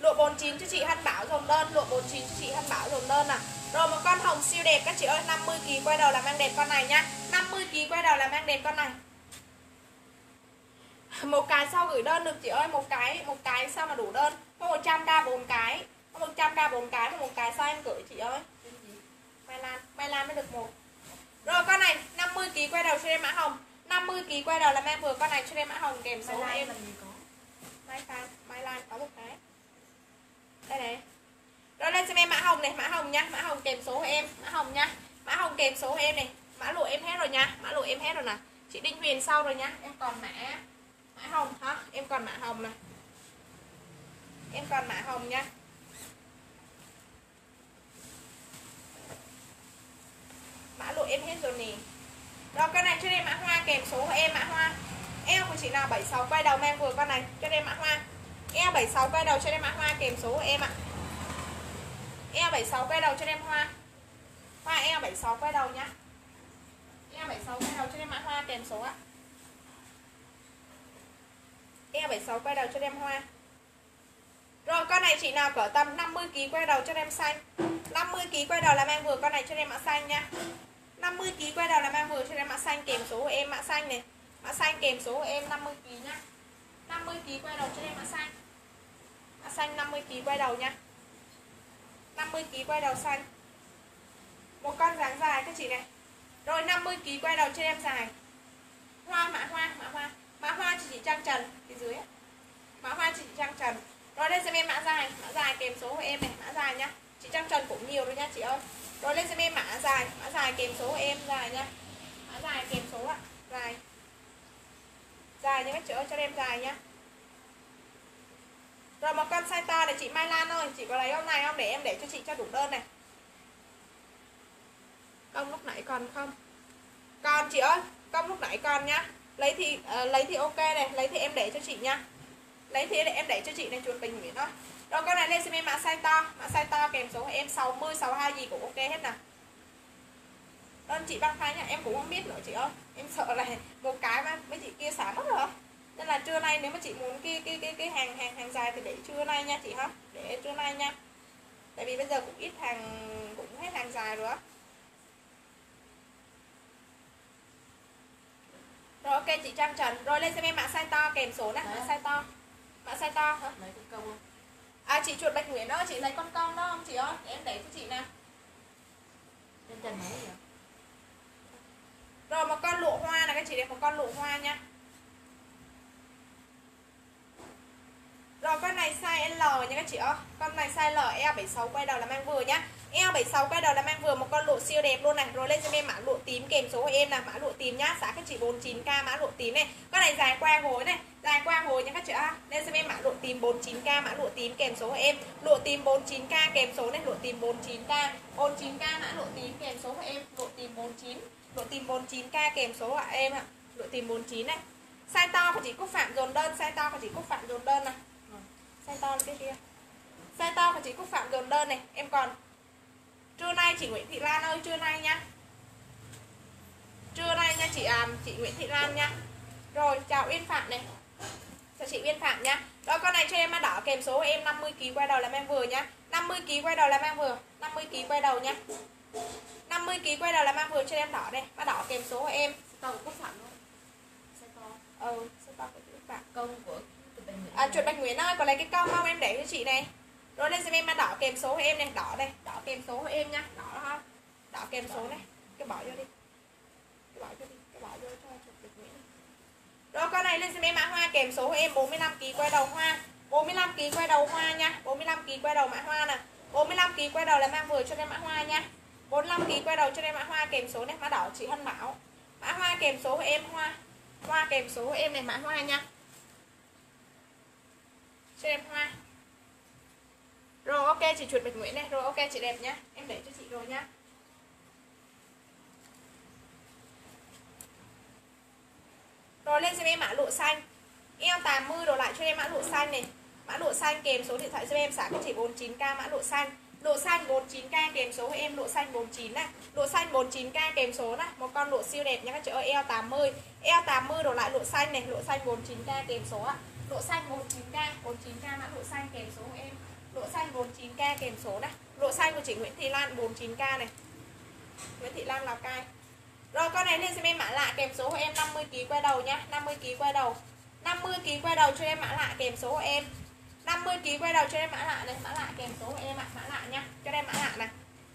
Lụa 49 cho chị Hân Bảo dòng đơn, lụa 49 cho chị Hân Bảo dòng đơn à rồi một con hồng siêu đẹp các chị ơi 50 kg quay đầu là mang đẹp con này nhá. 50 kg quay đầu là mang đẹp con này. Một cái sau gửi đơn được chị ơi, một cái một cái sao mà đủ đơn? Có 100k bốn cái, có 100k bốn cái và một cái sao em gửi chị ơi. Mai Lan Mai Lan mới được một. Rồi con này 50 kg quay đầu cho em mã hồng. 50 kg quay đầu là em vừa con này cho em mã hồng kèm số em. Mai Phan, Mai Lan có một cái. Đây này. Rồi lên xem em mã hồng này, mã hồng nha Mã hồng kèm số của em, mã hồng nha. Mã hồng kèm số của em này. Mã lụa em hết rồi nha, mã lụa em hết rồi nè. Chị Đinh Huyền sau rồi nha Em còn mã Mã hồng hả, em còn mã hồng nè. Em còn mã hồng nha. Mã lụa em hết rồi nè rồi cái này, cho em mã hoa kèm số của em mã hoa. Eo của chị nào 76 quay đầu mang vừa con này, cho em mã hoa. Eo 76 quay đầu cho em mã hoa kèm số của em ạ Eo 76 quay đầu cho em hoa. Hoa eo 76 quay đầu nhá. Eo 76 quay đầu cho em mã hoa kèm số ạ. Eo 76 quay đầu cho em hoa. Rồi, con này chị nào cỡ tầm 50kg quay đầu cho em xanh. 50kg quay đầu là mang vừa, con này cho em mã xanh nha 50kg quay đầu là mang vừa cho em mã xanh kèm số của em, mã xanh này. Mã xanh kèm số của em 50 kg nhá. 50 kg quay đầu cho em mã xanh. Mã xanh 50 kg quay đầu nha 50 kg quay đầu xanh. Một con dáng dài các chị này. Rồi 50 kg quay đầu cho em dài. Hoa, mã hoa mã hoa. Mã hoa chị chị trang trần phía dưới ấy. mã hoa chị chị trang trần. Rồi đây xem em mã dài. Mã dài kèm số của em này, mã dài nhá. Chị trang trần cũng nhiều rồi nha chị ơi rồi lên xem em mã dài. Mã dài kèm số của em dài nha. Mã dài kèm số ạ. Dài. Dài nha các chị ơi cho em dài nhá rồi một con size to để chị Mai Lan ơi. Chị có lấy hôm này không? Để em để cho chị cho đủ đơn này. Công lúc nãy còn không? Còn chị ơi công lúc nãy còn nhá lấy thì uh, lấy thì ok này. Lấy thì em để cho chị nha. Lấy thì em để cho chị này chuột bình nguyễn thôi rồi con này lên xem em mã size to. Mã size to kèm số em 60 62 gì cũng ok hết nè. Đơn chị băng phai nha em cũng không biết nữa chị ơi. Em sợ là một cái mà mấy chị kia xả mất rồi. Nên là trưa nay nếu mà chị muốn cái cái cái cái hàng hàng hàng dài thì để trưa nay nha chị ha. Để trưa nay nha. Tại vì bây giờ cũng ít hàng cũng hết hàng dài rồi á. Rồi ok chị Trang Trần. Rồi lên xem em mã size to kèm số này mã size to. Mã size to. Hả lấy cái câu không à chị chuột bạch nguyễn đó chị lấy con con đó không chị ơi? Em để cho chị nè trên trần mấy vậy rồi một con lụa hoa là các chị đẹp một con lụa hoa nha. Rồi con này size L nha các chị ơi. Con này size L E76 quay đầu là mang vừa nhá. E76 quay đầu là mang vừa một con lụa siêu đẹp luôn này. Rồi lên cho em mã lụa tím kèm số của em là mã lụa tím nhá. Giá các chị 49k mã lụa tím này. Con này dài qua gối này Dài qua hồi nha các chị ạ. Nên cho em mã lụa tím 49k mã lụa tím kèm số của em. Lụa tím 49k kèm số này Lụa tím 49k 49k mã lụa tím kèm số của em. Lụa tím 49 Lụa tím 49k kèm số của em ạ. Lụa tím 49 này. Size to của chị Cúc Phạm dồn đơn Size to của chị Cúc Phạm dồn đơn này size to cái kia. Size to của chị Cúc Phạm dồn đơn này. Em còn trưa nay chị Nguyễn Thị Lan ơi trưa nay nha. Trưa nay nha chị à, chị Nguyễn Thị Lan nha. Rồi chào yên Phạm này cho chị Uyên Phạm nha rồi con này cho em mã đỏ kèm số em 50 kg quay đầu là em vừa nhá. 50 kg quay đầu là em vừa. 50 kg quay đầu nha 50 kg quay đầu là em vừa cho em đỏ đây. Mã đỏ kèm số của em. Phạm luôn xe to ừ size to của chị Cúc Phạm câu của À, chuột bạch Nguyễn ơi, có lấy cái con không em để cho chị này. Rồi lên xem em mà đỏ kèm số của em này. Đỏ đây, đỏ kèm số của em nha Đỏ đó ha Đỏ kèm số này. Cái bỏ vô đi. Cái bỏ vô đi, cái bỏ vô cho chuột bạch Nguyễn Rồi con này lên xem em mã hoa kèm số của em 45kg quay đầu hoa. 45kg quay đầu hoa nha 45kg quay đầu mã hoa nè 45kg quay đầu là mang vừa cho em mã hoa nha 45kg quay đầu cho em mã hoa kèm số này, Mã đỏ chị Hân Bảo. Mã hoa kèm số của em hoa. Hoa kèm số của em này mã hoa nha cho em hoa. Rồi, ok, chị chuột bạch nguyễn này. Rồi, ok, chị đẹp nhá. Em để cho chị rồi nhá. Rồi lên cho em mã lụa xanh. Eo 80 đồ lại cho em mã lụa xanh này. Mã lụa xanh kèm số điện thoại giúp em xả có chỉ 49k mã lụa xanh. Lụa xanh 49k kèm số của em lụa xanh 49 này lụa xanh 49k kèm số này một con lụa siêu đẹp nha các chị ơi. Eo 80 eo 80 đồ lại lụa xanh này lụa xanh 49k kèm số ạ lụa xanh 49k 49k mã lụa xanh kèm số của em. Lụa xanh 49k kèm số này lụa xanh của chị Nguyễn Thị Lan 49k này. Nguyễn Thị Lan Lào Cai rồi, con này lên xem em mã lạ kèm số của em 50kg quay đầu nhá. 50kg quay đầu. 50kg quay đầu cho em mã lạ kèm số của em. 50kg quay đầu cho em mã lạ này, mã lạ kèm số của em ạ à. mã lạ nhá. Cho em mã lạ này.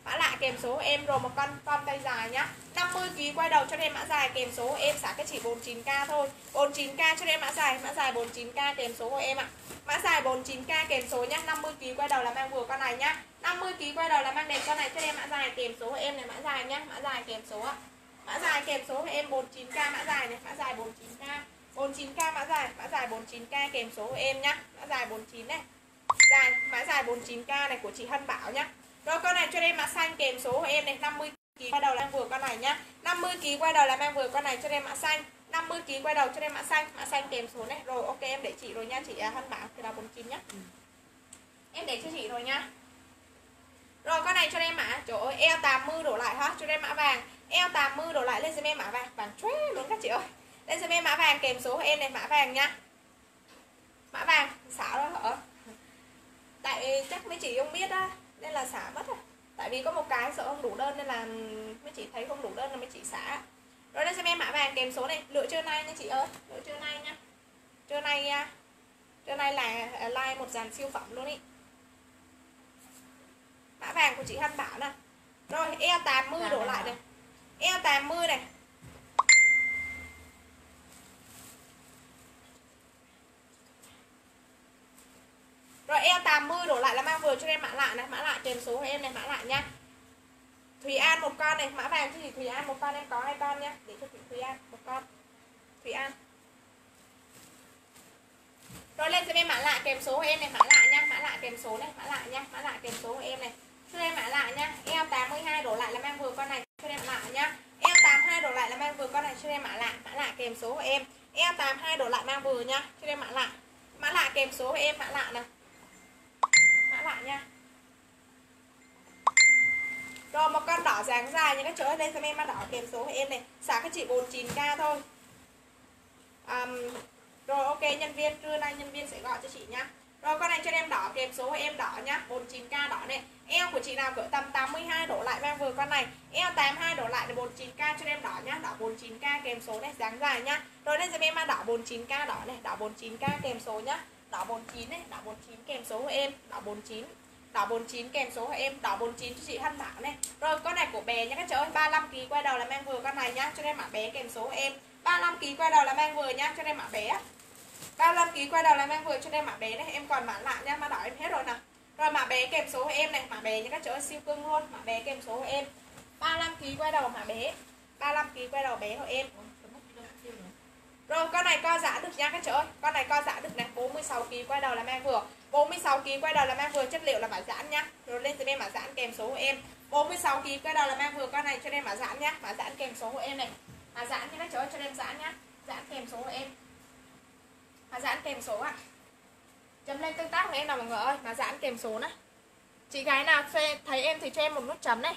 Mã lạ kèm số của em rồi một con con tay dài nhá. 50kg quay đầu cho em mã dài kèm số của em, xả cái chỉ 49k thôi. 49k cho em mã dài mã dài 49k kèm số của em ạ. À. mã dài 49k kèm số nhá. 50kg quay đầu là mang vừa con này nhá. 50kg quay đầu là mang đẹp con này. Cho em mã dài kèm số của em này, mã dài nhá, mã dài kèm số ạ. À mã dài kèm số của em 49k mã dài này mã dài 49k 49k mã dài mã dài 49k kèm số của em nhá. Mã dài 49 này. Dài mã dài 49k này của chị Hân Bảo nhá. Rồi con này cho em mã xanh kèm số của em này 50 kg quay đầu là mang vừa con này nhá. 50 kg quay đầu là mang vừa con này cho em mã xanh. 50 kg quay đầu cho em mã xanh mã xanh kèm số này. Rồi ok em để chị rồi nha chị Hân Bảo thì là 49 nhá. Em để cho chị rồi nha. Rồi con này cho em mã chỗ ơi eo 80 đổ lại ha cho em mã vàng eo 80 đổ lại lên giùm em mã vàng. Vàng chóe luôn các chị ơi. Lên giùm em mã vàng kèm số của em này mã vàng nha. Mã vàng xả đó hả? Tại chắc mấy chị không biết á nên là xả mất à tại vì có một cái sợ không đủ đơn nên là mấy chị thấy không đủ đơn là mấy chị xả. Rồi đây xem em mã vàng kèm số này. Lựa trưa nay nha chị ơi. Lựa trưa nay nha. Trưa nay nha trưa nay là like một dàn siêu phẩm luôn ý. Mã vàng của chị Hân Bảo nè. Rồi eo 80 đổ lại này eo 80 này Rồi eo 80 đổ lại là mang vừa cho em mã lạ này, mã lạ kèm số của em này, mã lạ nha. Thùy An một con này, mã vàng chứ gì Thùy An một con em có hai con nhá, để cho chị Thùy An một con. Thùy An. Rồi lên cho em mã lạ kèm số của em này, mã lạ nha, mã lạ kèm số này, mã lạ nha, mã lạ kèm số của em này. Cho em mã lạ nha, eo 82 đổ lại là mang vừa con này cho em mã nhá. Em 82 đổ lại là mang vừa con này cho em mã lạ mã lạ kèm số của em. Em 82 đổ lại mang vừa nhá, cho em mã lạ. Mã lạ kèm số của em mã lạ nè mã lạ nha rồi một con đỏ dáng dài như các chỗ ở đây cho em mã đỏ kèm số của em này. Xả các chị 49k thôi. Um, rồi ok nhân viên trưa nay nhân viên sẽ gọi cho chị nhá. rồi con này cho em đỏ kèm số của em đỏ nhá. 49k đỏ này. Em của chị nào cỡ em vừa con này. Eo 82 đổ lại là 49k cho em đỏ nhá. Đỏ 49k kèm số này, dáng dài nhá. Rồi đây cho em đỏ 49k đỏ này, đỏ 49k kèm số nhá. Đỏ 49 này, đỏ 49 kèm số của em. Đỏ 49 đỏ 49 kèm số của em. Đỏ 49 cho chị Hân Thảo này. Rồi con này của bé nhá, các chị ơi 35 kg quay đầu là em vừa con này nhá, cho em mã bé kèm số của em. 35 kg quay đầu là em vừa nhá, cho em mã bé 35 kg quay đầu là em vừa, cho em mã bé này. Em còn mã lại nha mã đỏ em hết rồi nào rồi mã bé kèm số của em này, mã bé như các chỗ siêu cưng luôn. Mã bé kèm số của em. 35 kg quay đầu mã bé. 35 kg quay đầu bé của em. Rồi, con này co giãn được nha các chị ơi. Con này co giãn được này. 46 kg quay đầu là mang vừa. 46 kg quay đầu là mang vừa. Chất liệu là mã giãn nhá rồi lên cho em mã giãn kèm số của em. 46 kg quay đầu là mang vừa. Con này cho em mã giãn nhá mã giãn kèm số của em này. Mã giãn nha các chị ơi cho em giãn nhá giãn kèm số của em. Mã giãn kèm số ạ. à chấm lên tương tác của em nào mọi người ơi mà dạ giãn kèm số này. Chị gái nào phê, thấy em thì cho em một nút chấm này.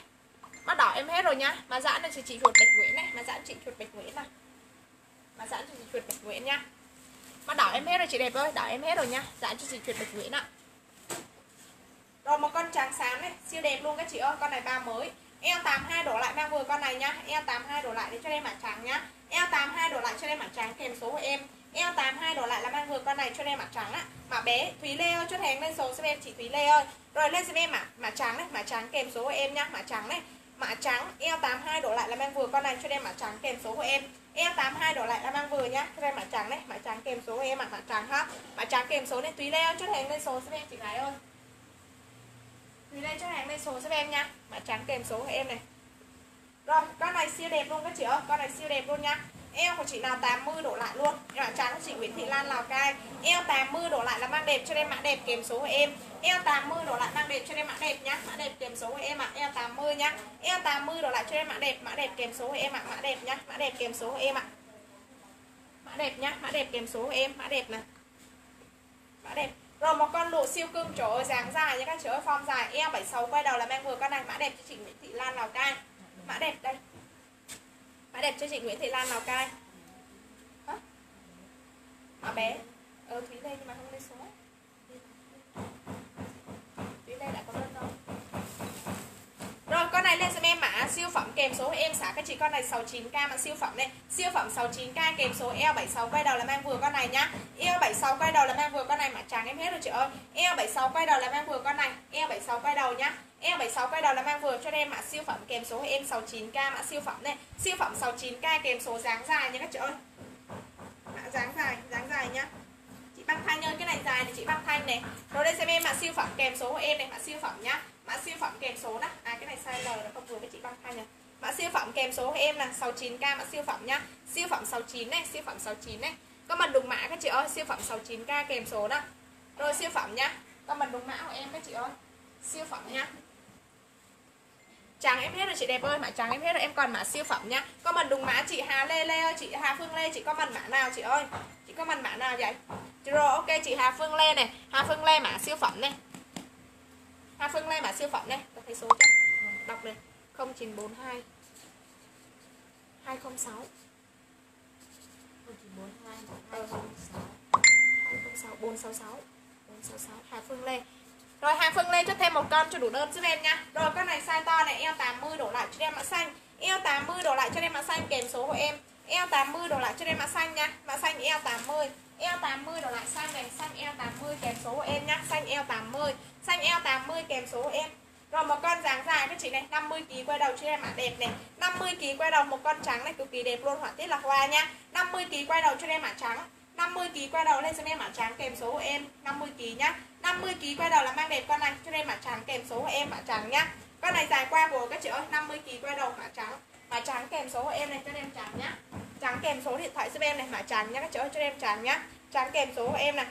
Mắt đỏ em hết rồi nhá. Mà dạ giãn này chị chị chuột bạch nguyễn này. Mà dạ giãn chị chuột bạch nguyễn này mà giãn cho chị chuột bạch nguyễn nhá. Mắt đỏ em hết rồi chị đẹp ơi đỏ em hết rồi nhá. Giãn cho chị chuột bạch nguyễn ạ rồi một con trắng sáng này siêu đẹp luôn các chị ơi con này ba mới. Eo 82 đổ lại mang vừa con này nhá. Eo 82 đổ lại để cho em mã trắng nhá. Eo 82 đổ lại cho em mã trắng kèm số của em eo 82 đổ lại là mang vừa con này cho em mã trắng á. Mã bé, Thúy Lê ơi, chốt hàng lên số giúp em chị Thúy Lê ơi. Rồi lên giúp em mã mã trắng này, mã trắng kèm số của em nhá, mã trắng này. Mã trắng, eo 82 đổ lại là mang vừa con này cho em mã trắng kèm số của em. Eo 82 đổ lại là mang vừa nhá, cho em mã trắng này, mã trắng kèm số của em ạ, mã trắng ha. Mã trắng kèm số này, Thúy Lê ơi, chốt hàng lên số giúp em chị gái ơi. Thúy Lê chốt hàng lên số giúp em nha mã trắng kèm số của em này. Rồi, con này siêu đẹp luôn các chị ơi, con này siêu đẹp luôn nha eo của chị là 80 độ lại luôn. Em bạn trắng chị Nguyễn Thị Lan, Lào Cai. Eo 80 độ lại là mang đẹp cho em mã đẹp kèm số của em. Eo 80 độ lại mang đẹp cho em mã đẹp nhá. Mã đẹp kèm số của em ạ. À. eo 80 nhá. Eo 80 độ lại cho em mã đẹp. Mã đẹp kèm số của em ạ. À. mã đẹp nhá. Mã đẹp kèm số của em ạ. À. mã đẹp nhá. Mã đẹp kèm số của em. Mã đẹp này. Mã đẹp. Rồi một con lụa siêu cưng, trời ơi, dáng dài nha các chị ơi, form dài. Eo 76 quay đầu là mang vừa con này. Mã đẹp cho chị Nguyễn Thị Lan, Lào Cai. Mã đẹp đây mã đẹp cho chị Nguyễn Thị Lan Lào Cai? Hả? mã bé? Ờ Thúy đây nhưng mà không lên số. Thúy đây đã có đơn đâu rồi, con này lên giùm em mã siêu phẩm kèm số em xả các chị con này 69k mã siêu phẩm này siêu phẩm 69k kèm số eo 76 quay đầu là mang vừa con này nhá. Eo 76 quay đầu là mang vừa con này mà trắng em hết rồi chị ơi. Eo 76 quay đầu là mang vừa con này. Eo 76 quay đầu nhá. Eo 76 quay đầu là mang vừa cho em mã siêu phẩm kèm số em 69k mã siêu phẩm này. Siêu phẩm 69k kèm số dáng dài nha các chị ơi. Mã dáng dài dáng dài nhá. Chị băng thanh ơi, cái này dài thì chị băng thanh này. Rồi đây xem em mã siêu phẩm kèm số của em này, mã siêu phẩm nhá mã siêu phẩm kèm số nè. À cái này size L nó không vừa với chị băng. Thanh nhỉ mã siêu phẩm kèm số của em là 69k mã siêu phẩm nhá. Siêu phẩm 69 này, siêu phẩm 69 này. Có mình đùng mã các chị ơi, siêu phẩm 69k kèm số đó rồi siêu phẩm nhá. Có mình đùng mã của em các chị ơi. Siêu phẩm nhá. Trắng em hết rồi chị đẹp ơi, mã trắng em hết rồi. Em còn mã siêu phẩm nhá. Có mình đúng mã chị Hà Lê Lê ơi, chị Hà Phương Lê, chị có mình mã nào chị ơi? Chị có mình mã nào vậy? Rồi, ok, chị Hà Phương Lê này. Hà Phương Lê mã siêu phẩm này. Hà Phương Lê mã siêu phẩm này tôi thấy số chưa? Đọc này 0942 206 0942 206 206 466 466 Hà Phương Lê rồi Hà Phương Lê cho thêm một con cho đủ đơn giúp em nha. Rồi, con này size to này, eo 80 đổ lại cho em mã xanh. Eo 80 đổ lại cho em mã xanh kèm số của em. Eo 80 đổ lại cho em mã xanh nha. Mã xanh eo 80 Eo 80 đổi lại xanh này Xanh eo 80 kèm số của em nhá Xanh eo 80 Xanh eo 80 kèm số của em. Rồi một con dáng dài các chị này 50 kg quay đầu cho em ạ à, đẹp này. 50 kg quay đầu một con trắng này cực kỳ đẹp luôn họa tiết là hoa nha 50 kg quay đầu cho em ạ à, trắng 50 kg quay đầu lên cho em mã trắng kèm số của em 50 kg nhá. 50 kg quay đầu là mang đẹp con này cho em mã trắng kèm số của em mã trắng nhá. Con này dài qua của các chị ơi 50 kg quay đầu mã trắng. Mã trắng kèm số của em này cho em trắng nhá trắng kèm số điện thoại giúp em này, mã trắng nhá, các chị ơi cho em trắng nhá. Trắng kèm số của em này.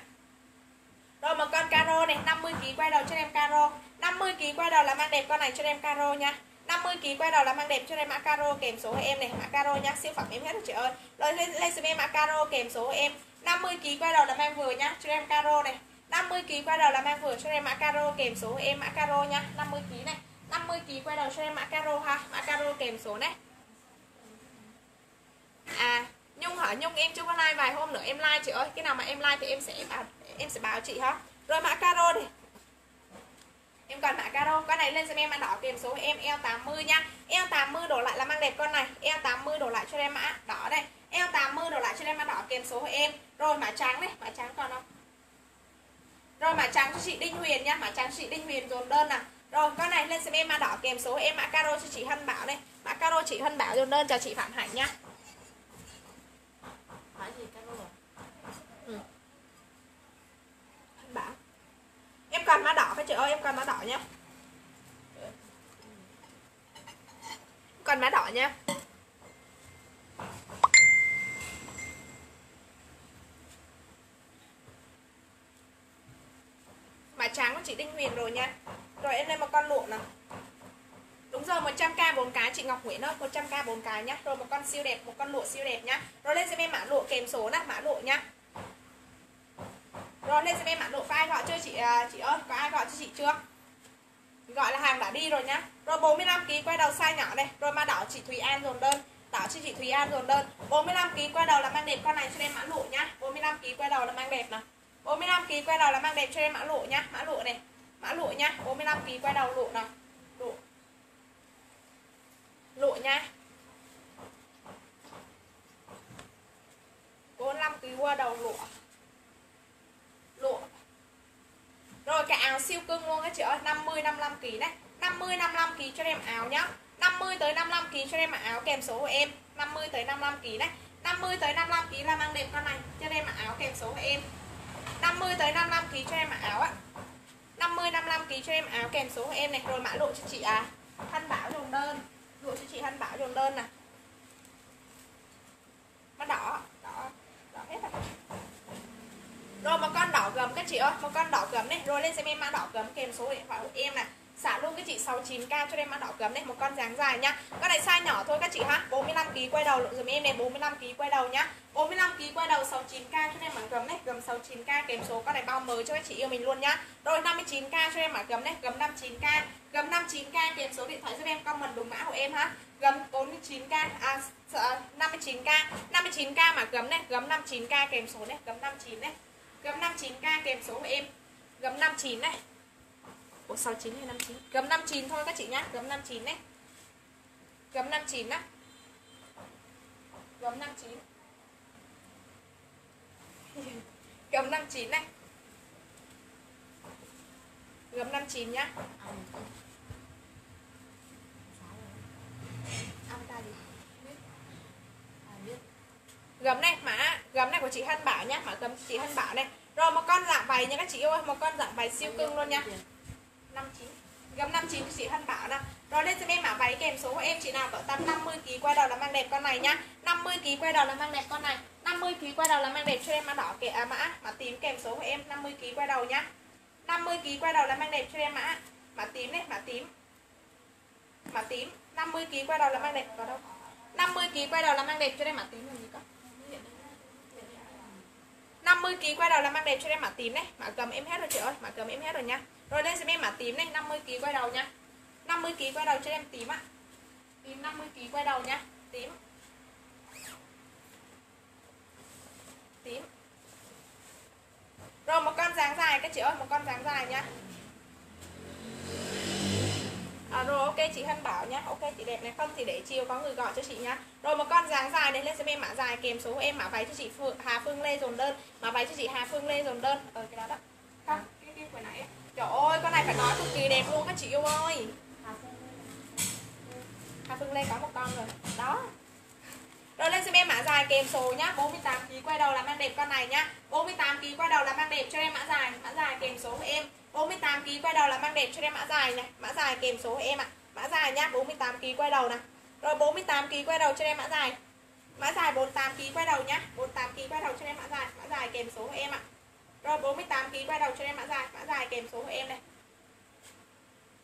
Rồi một con caro này 50 kg quay đầu cho em caro. 50 kg quay đầu là mang đẹp con này cho em caro nha 50 kg quay đầu là mang đẹp cho em mã caro kèm số của em này, mã caro nhá. Siêu phẩm em hết rồi, chị ơi. Rồi lên lên giúp em mã caro kèm số của em. 50 kg quay đầu là mang vừa nhá, cho em caro này. 50 kg quay đầu là mang vừa cho em mã caro kèm số của em, mã caro nhá. 50 kg này. 50 kg quay đầu cho em mã caro ha, mã caro kèm số này à nhung hả? Nhung, em chưa có like vài hôm nữa, em like chị ơi. Cái nào mà em like thì em sẽ báo em sẽ báo chị ha. Rồi, mã caro đi em còn mã caro. Con này lên cho em mã đỏ kèm số em eo 80 nha eo 80 đổ lại là mang đẹp con này. Eo 80 đổ lại cho em mã. Đỏ đây eo 80 đổ lại cho em mã đỏ kèm số em. Rồi, mã trắng này. Mã trắng còn không? Rồi, mã trắng cho chị Đinh Huyền nha mã trắng chị Đinh Huyền dồn đơn nào rồi, con này lên xem em mã đỏ kèm số em. Mã caro cho chị Hân Bảo đây mã caro chị Hân Bảo dồn đơn cho chị Phạm Hạnh nha hỏi gì cái luôn Hân Bảo em cần má đỏ các chị ơi, em cần má đỏ nhá cần má đỏ nha. Mã trắng của chị Đinh Huyền rồi nha. Rồi em lên một con lụa nào. Đúng rồi 100k 4 cái, chị Ngọc Nguyễn ơi 100k 4 cái nhá. Rồi một con siêu đẹp, một con lụa siêu đẹp nhá. Rồi lên xem em mã lụa kèm số nè mã lụa nhá. Rồi lên xem em mã đồ có ai gọi chưa chị à, chị ơi, có ai gọi cho chị chưa? Gọi là hàng đã đi rồi nhá. Rồi 45kg quay đầu size nhỏ này. Rồi mà đỏ chị Thùy An dồn đơn. Đỏ cho chị Thùy An dồn đơn. 45kg quay đầu là mang đẹp con này cho em mã lụa nhá. 45kg quay đầu là mang đẹp nè 45kg quay đầu là mang đẹp cho em mã lụa nhá. Mã lụa này. Mã lụa nhá. 45kg quay đầu lụa nè Lụa. Lụa nha 45 kg qua đầu lụa lụa rồi cái áo siêu cưng luôn các chị ơi 50 55 kg này 50 55 kg cho em áo nhá 50 tới 55 kg cho em áo kèm số của em 50 tới 55 kg này 50 tới 55 kg là mang đẹp con này cho em áo kèm số của em 50 tới 55 kg cho em áo ạ 50 55 kg cho em áo kèm số của em này rồi mã lộ cho chị à thân Bảo dùng đơn lụa cho chị thân Bảo dùng đơn này Nó đỏ Đỏ Đỏ hết rồi Rồi một con đỏ gầm các chị ơi, Một con đỏ gấm này. Rồi lên xem em mã đỏ gấm kèm số điện thoại của em này. Xả luôn cái chị 69k cho em mã đỏ gấm này, Một con dáng dài nhá. Con này size nhỏ thôi các chị ha. 45kg quay đầu dùm em này 45kg quay đầu nhá. 45kg quay đầu 69k cho em mã gấm này. Gầm 69k kèm số con này bao mới cho các chị yêu mình luôn nhá. Rồi 59k cho em mã gấm này. Gầm 59k Gầm 59k kèm số điện thoại giúp em comment đúng mã của em ha. Gầm 49k à 59k 59k mà gấm này. Gấm 59k kèm số này. Gấm 59 này. Gấm 59k kèm số của em. Gấm 59 này. Ủa 69 hay 59 Gấm 59 thôi các chị nhá Gấm 59 này. Gấm 59 á. Gấm 59 Gấm 59 này. Gấm 59 nhá. Đi. Gấm này mã gấm này của chị Hân Bảo nhá mã gấm chị Hân Bảo này rồi một con dạng bày nha các chị yêu ơi một con dạng bày siêu cưng luôn nha. 59 gấm 59 của chị Hân Bảo nè rồi lên cho em mã váy kèm số của em chị nào cỡ tầm 50 kg quay đầu là mang đẹp con này nhá 50 kg quay đầu là mang đẹp con này. 50 kg quay đầu là mang đẹp cho em mã đỏ kệ à, mã mã tím kèm số của em 50 kg quay đầu nhá 50 kg quay đầu là mang đẹp cho em mã mã tím đấy mã tím. Mã tím. 50 kg quay đầu là mang đẹp vào đâu. 50 kg quay đầu là mang đẹp cho em mã tím làm gì có 50 kg quay đầu là mang đẹp cho em mã tím này. Mã cầm em hết rồi chị ơi, mã cầm em hết rồi nha. Rồi lên xem em mã tím này 50 kg quay đầu nha. 50 kg quay đầu cho em tím ạ. Tím 50 kg quay đầu nha. Tím. Tím. Rồi một con dáng dài các chị ơi, một con dáng dài nha. À, rồi ok chị Hân bảo nhá. Ok chị đẹp này. Không thì để chiều có người gọi cho chị nhá. Rồi một con dáng dài này lên xem em mã dài kèm số em mã váy cho chị Phương, Hà Phương Lê dồn đơn. Mã váy cho chị Hà Phương Lê dồn đơn. Ờ cái đó đó. Không cái cái vừa nãy Trời ơi con này phải nói cực kỳ đẹp luôn các chị yêu ơi. Hà Phương Lê. Có một con rồi. Đó. Rồi lên xem em mã dài kèm số nhá. 48 kg quay đầu là mang đẹp con này nhá. 48 kg quay đầu là mang đẹp cho em mã dài. Mã dài kèm số của em 48 kg quay đầu là mang đẹp cho em mã dài này. Mã dài kèm số của em ạ. Mã dài nhá 48 kg quay đầu này. Rồi 48 kg quay đầu cho em mã dài. Mã dài 48 kg quay đầu nhá. 48 kg quay đầu cho em mã dài. Mã dài kèm số của em ạ. Rồi 48 kg quay đầu cho em mã dài. Mã dài kèm số của em này.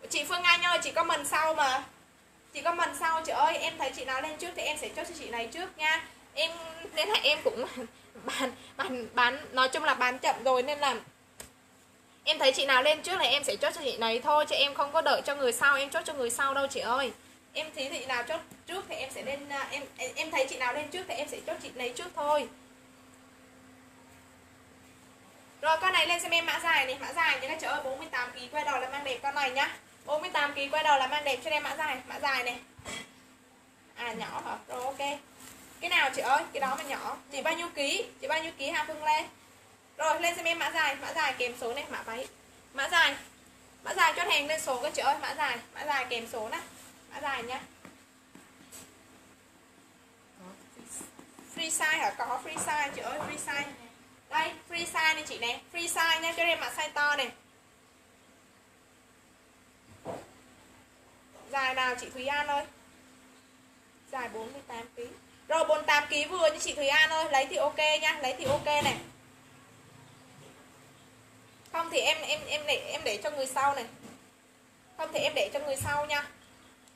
Chị Phương Anh ơi, chị có mình sau mà. Chị comment sau, chị ơi, em thấy chị nào lên trước thì em sẽ chốt cho chị này trước nha. Em, nên là em cũng bán bán bán, nói chung là bán chậm rồi nên là em thấy chị nào lên trước là em sẽ chốt cho chị này thôi, chứ em không có đợi cho người sau, em chốt cho người sau đâu chị ơi. Em thấy chị nào chốt trước thì em sẽ lên à, em em thấy chị nào lên trước thì em sẽ chốt chị này trước thôi. Rồi, con này lên xem em mã dài này. Mã dài nha các chị ơi 48 kg quay đầu là mang đẹp con này nhá. 48 kg quay đầu là mang đẹp cho em mã dài mã dài này. À nhỏ hả? Rồi, ok. Cái nào chị ơi? Cái đó mà nhỏ. Chị bao nhiêu ký? Chị bao nhiêu ký hà phương lê rồi, lên xem em mã dài. Mã dài kèm số này, mã váy. Mã dài. Mã dài chốt hàng lên số các chị ơi. Mã dài. Mã dài kèm số này mã dài nhá free size hả? Có free size chị ơi, free size. Đây, free size này chị nè. Free size nha. Cho em mã size to này. Dài nào chị Thúy An ơi? Dài 48 kg rồi 48 kg vừa như chị Thúy An ơi. Lấy thì ok nha. Lấy thì ok này không thì em em em để em để cho người sau này. Không thì em để cho người sau nha.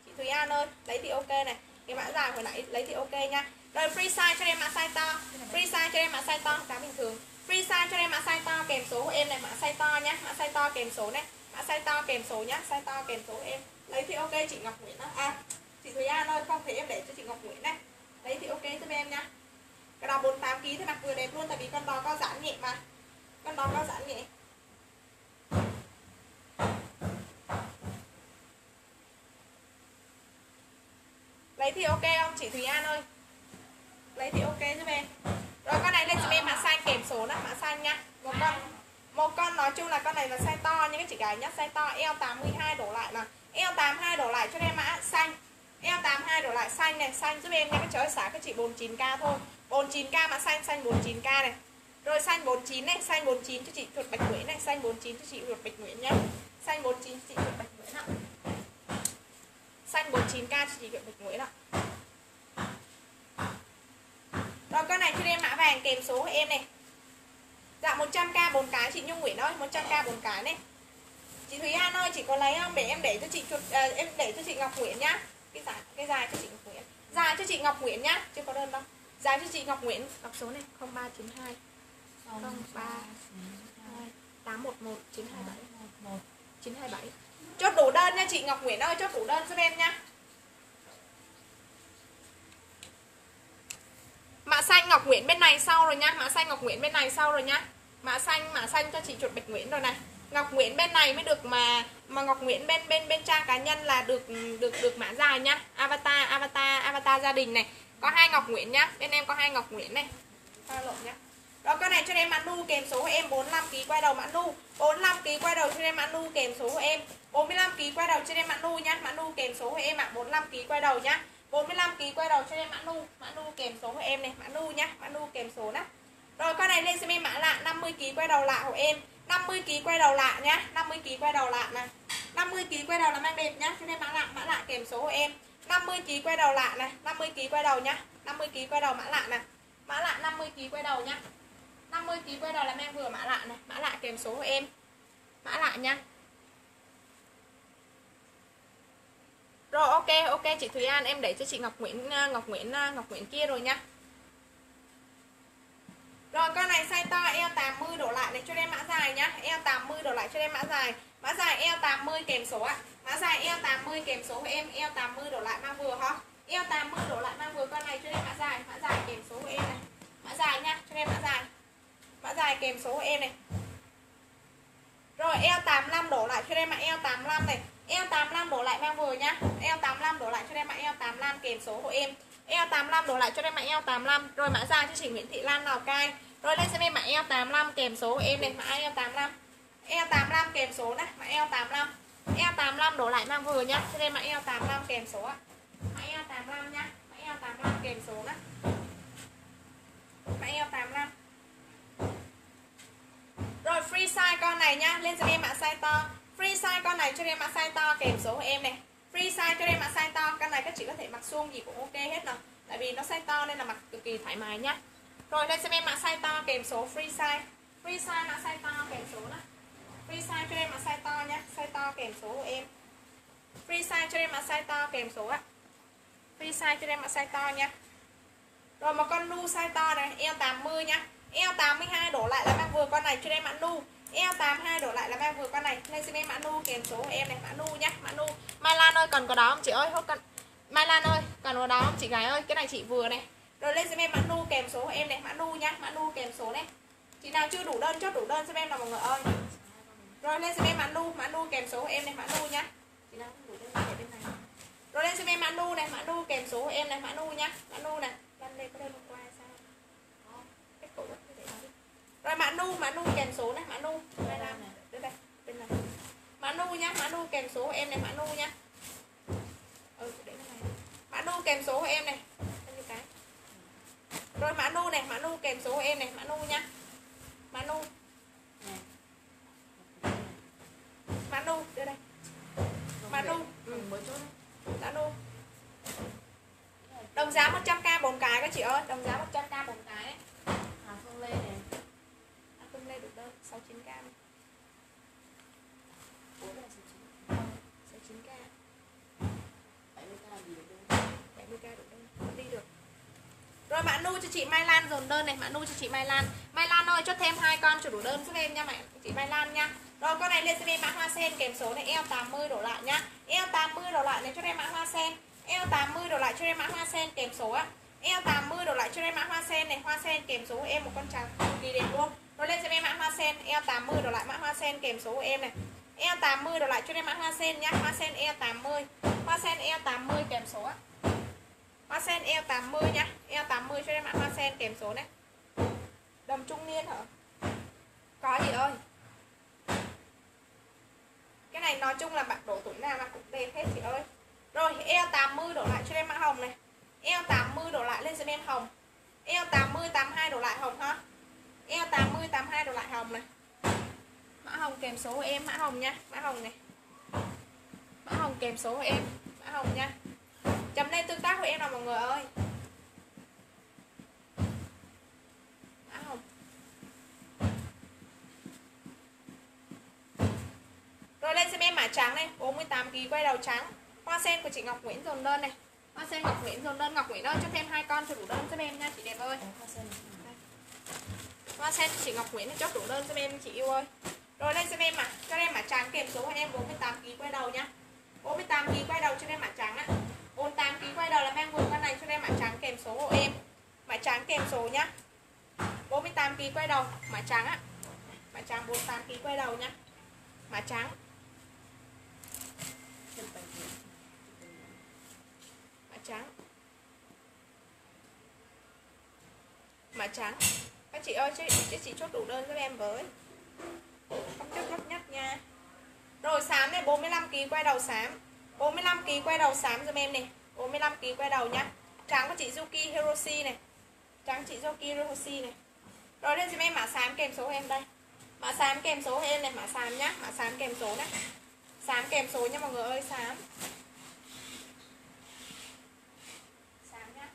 Chị Thúy An ơi lấy thì ok này. Cái mã dài hồi nãy lấy thì ok nha. Rồi free size cho em mã size to. Free size cho em mã size to. Giá bình thường. Free size cho em mã size to kèm số của em này mã size to nhá. Mã size to kèm số này. Mã size to kèm số nhá. Size to kèm số em. Lấy thì ok chị Ngọc Nguyễn đó. À chị Thúy An ơi không thì em để cho chị Ngọc Nguyễn này. Lấy thì ok giúp em nha cái đó 48 kg thì mặc vừa đẹp luôn tại vì con đó có giãn nhẹ mà. Con đó có giãn nhẹ lấy thì ok không? Chị Thúy An ơi. Lấy thì ok giúp em rồi con này lên giúp em mã size kèm số đó mã size nha một con một con nói chung là con này là size to, nhưng các chị gái nhá size to. Eo 82 đổ lại là eo 82 đổ lại cho em mã xanh. Eo 82 đổ lại xanh này, xanh giúp em nha các trời xả các chị 49k thôi. 49k mã xanh xanh 49k này. Rồi xanh 49 này xanh 49 cho chị thuật bạch nguyễn này xanh 49 cho chị thuật bạch nguyễn nhá. Xanh 49 cho chị thuật bạch nguyễn ạ xanh 49k cho chị chuột bạch nguyễn ạ rồi con này cho em mã vàng kèm số của em này. Dạ 100k 4 cái chị Nhung Nguyễn ơi 100k 4 cái này. Chị Thúy An ơi chị có lấy không? Để em để cho chị chuột à, em để cho chị Ngọc Nguyễn nhá. Cái dài cái dài cho chị Ngọc Nguyễn. Dài cho chị Ngọc Nguyễn nhá chưa có đơn đâu. Dài cho chị Ngọc Nguyễn. Đọc số này 0392 03 811 927 927 chốt đủ đơn nha chị, Ngọc Nguyễn ơi chốt đủ đơn giúp em nha. Mã xanh Ngọc Nguyễn bên này sau rồi nha, mã xanh Ngọc Nguyễn bên này sau rồi nha. Mã xanh mã xanh cho chị chuột Bạch Nguyễn rồi này. Ngọc Nguyễn bên này mới được mà mà Ngọc Nguyễn bên bên bên trang cá nhân là được được được mã dài nhá avatar avatar avatar gia đình này. Có hai Ngọc Nguyễn nhá bên em có hai Ngọc Nguyễn này. Pha lộn nhá rồi con này cho em mã nu kèm số của em 45 kg quay đầu mã nu 45 kg quay đầu cho em mã nu kèm số của em 45 kg quay đầu cho em mã nu nhá mã nu kèm số của em ạ À. 45 kg quay đầu nhá 45 kg quay đầu cho em mã nu mã nu kèm số của em này mã nu nhá mã nu kèm số đó rồi con này lên xem em mã lạ 50 kg quay đầu lạ của em 50 kg quay đầu lạ nhá 50 kg quay đầu lạ này 50 kg quay đầu là mang đẹp nhá cho nên mã lạ mã lạ kèm số của em 50 kg quay đầu lạ này 50 kg quay đầu nhá 50 kg quay đầu mã lạ này mã lạ 50 kg quay đầu nhá 50 kg quay đầu là mang vừa mã lạ này, mã lạ kèm số của em. Mã lạ nha. Rồi, ok ok, chị Thúy An, em để cho chị Ngọc Nguyễn à, Ngọc Nguyễn à, Ngọc Nguyễn kia rồi nha. Rồi, con này size to, eo 80 đổ lại này, cho em mã dài nhá. Eo 80 đổ lại cho em mã dài. Mã dài eo 80 kèm số ạ. Mã dài eo 80 kèm số của em, eo 80 đổ lại mang vừa ha. Eo 80 đổ lại mang vừa con này cho em mã dài. Mã dài kèm số của em này. Mã dài nha, cho em mã dài kèm số của em này. Rồi eo 85 đổ lại cho em ạ eo 85 này. Eo 85 đổ lại mang vừa nhá. Eo 85 đổ lại cho em ạ eo 85 kèm số của em. Eo 85 đổ lại cho em ạ eo 85 rồi, mã dài cho chị Nguyễn Thị Lan Lào Cai. Rồi lên xem em mã eo 85 kèm số của em này. Mã eo 85 eo 85 kèm số này mã eo 85 eo 85 đổ lại mang vừa nhá. Cho em mã eo 85 kèm số ạ. Mã eo 85 nhá. Mã eo 85 kèm số đó mã eo 85 free size con này nhá. Lên cho em mã size to. Free size con này cho em mã size to kèm số của em này. Free size cho em mã size to. Con này các chị có thể mặc suông gì cũng ok hết nè, tại vì nó size to nên là mặc cực kỳ thoải mái nhá. Rồi lên cho em mã size to kèm số free size. Free size mã size to kèm số đó free size cho em mã size to nhá. Size to kèm số của em. Free size cho em mã size to kèm số ạ. Free size cho em mã size to nha rồi một con nu size to này eo 80 nha eo 82 đổ lại là mang vừa con này cho em mã nu eo 82 đổ lại là mang vừa con này lên xin em mã nu kèm số của em này mã nu nhá mã nu Mai Lan ơi cần có đó không chị ơi hốt cần Mai Lan ơi cần có đó không chị gái ơi cái này chị vừa này rồi lên xem em mã nu kèm số của em này mã nu nhá mã nu kèm số này chị nào chưa đủ đơn chốt đủ đơn xem em nào mọi người ơi rồi lên xem em mã nu mã nu kèm số của em này mã nu nhá chị nào đủ đơn để bên này rồi lên xem em mã nu này mã nu kèm số của em này mã nu nhá mã nu này lên đây có đây hôm qua hay sao Có. Cái cũ á, để đó đi rồi mã nu mã nu kèm số này mã nu. Đây là đây đây bên này. Mã nu nhá mã nu kèm số của em này mã nu nhá. Ừ để cái này. Mã nu kèm số của em này. Đây cái. Rồi mã nu này mã nu kèm số của em này mã nu nhá. Mã nu. Mã nu đưa đây. Mã nu. Ừ. mã nu. Đồng giá 100k bốn cái các chị ơi đồng giá 100k bốn cái. Hà Phương Lê nè không lên được đâu? 69k 69k 70k là gì được đâu? 70k được đâu? Đi được. Rồi mã nu cho chị Mai Lan dồn đơn này. Mã nu cho chị Mai Lan. Mai Lan ơi cho thêm hai con cho đủ đơn giúp em nha mẹ. Chị Mai Lan nha. Rồi con này lên xem em mã hoa sen. Kèm số này eo 80 đổ lại nhá eo 80 đổ lại này cho em mã hoa sen. Eo 80 đổ lại cho em mã hoa sen. Kèm số á. Eo 80 đổ lại cho em mã hoa sen này. Hoa sen kèm số em một con trắng. Kỳ đẹp luôn rồi lên cho em mã hoa sen E80 đổ lại mã hoa sen kèm số của em này. E80 đổ lại cho em mã hoa sen nhá. Hoa sen E80, hoa sen E80 kèm số á. Hoa sen E80 nhá. E80 cho em mã hoa sen kèm số này. Đầm trung niên hả? Có gì ơi? Cái này nói chung là bạn độ tuổi nào mà cũng đẹp hết chị ơi. Rồi, E80 đổ lại cho em mã hồng này. E80 đổ lại lên cho em hồng. E80 82 đổ lại hồng ha eo 80 82 đồ lại hồng này. Mã hồng kèm số của em, mã hồng nha, mã hồng này. Mã hồng kèm số của em, mã hồng nha. Chấm lên tương tác của em nào mọi người ơi. Mã hồng. Rồi lên xem em mã trắng này 48 kg quay đầu trắng. Hoa sen của chị Ngọc Nguyễn dồn đơn này. Hoa sen Ngọc Nguyễn dồn đơn, Ngọc Nguyễn ơi, cho thêm hai con cho đủ đơn giúp em nha, chị đẹp ơi. Ờ, hoa sen, chị Ngọc Nguyễn chốt đủ đơn giúp em, chị yêu ơi. Rồi lên xem em ạ. À. cho em mã trắng kèm số của em 48 kg quay đầu nhá. 48 kg quay đầu cho em mã trắng á 48 kg quay đầu là mang vùng con này cho em mã trắng kèm số của em. Mã trắng kèm số nhá. 48 kg quay đầu, mã trắng á mã trắng 48 kg quay đầu nhá. Mã trắng. Chụp mã trắng. Mã trắng các chị ơi, chị chị chốt đủ đơn giúp em với. Không chốt gấp nhất nha. Rồi, xám này 45 kg quay đầu xám. 45 kg quay đầu xám giùm em này. 45 kg quay đầu nhá. Trắng của chị Yuki Hiroshi này. Trắng chị Yuki Hiroshi này. Rồi lên giùm em mã xám kèm số em đây. Mã xám kèm số em này, mã xám nhá. Mã xám kèm số này. Xám kèm số nha mọi người ơi, xám nhá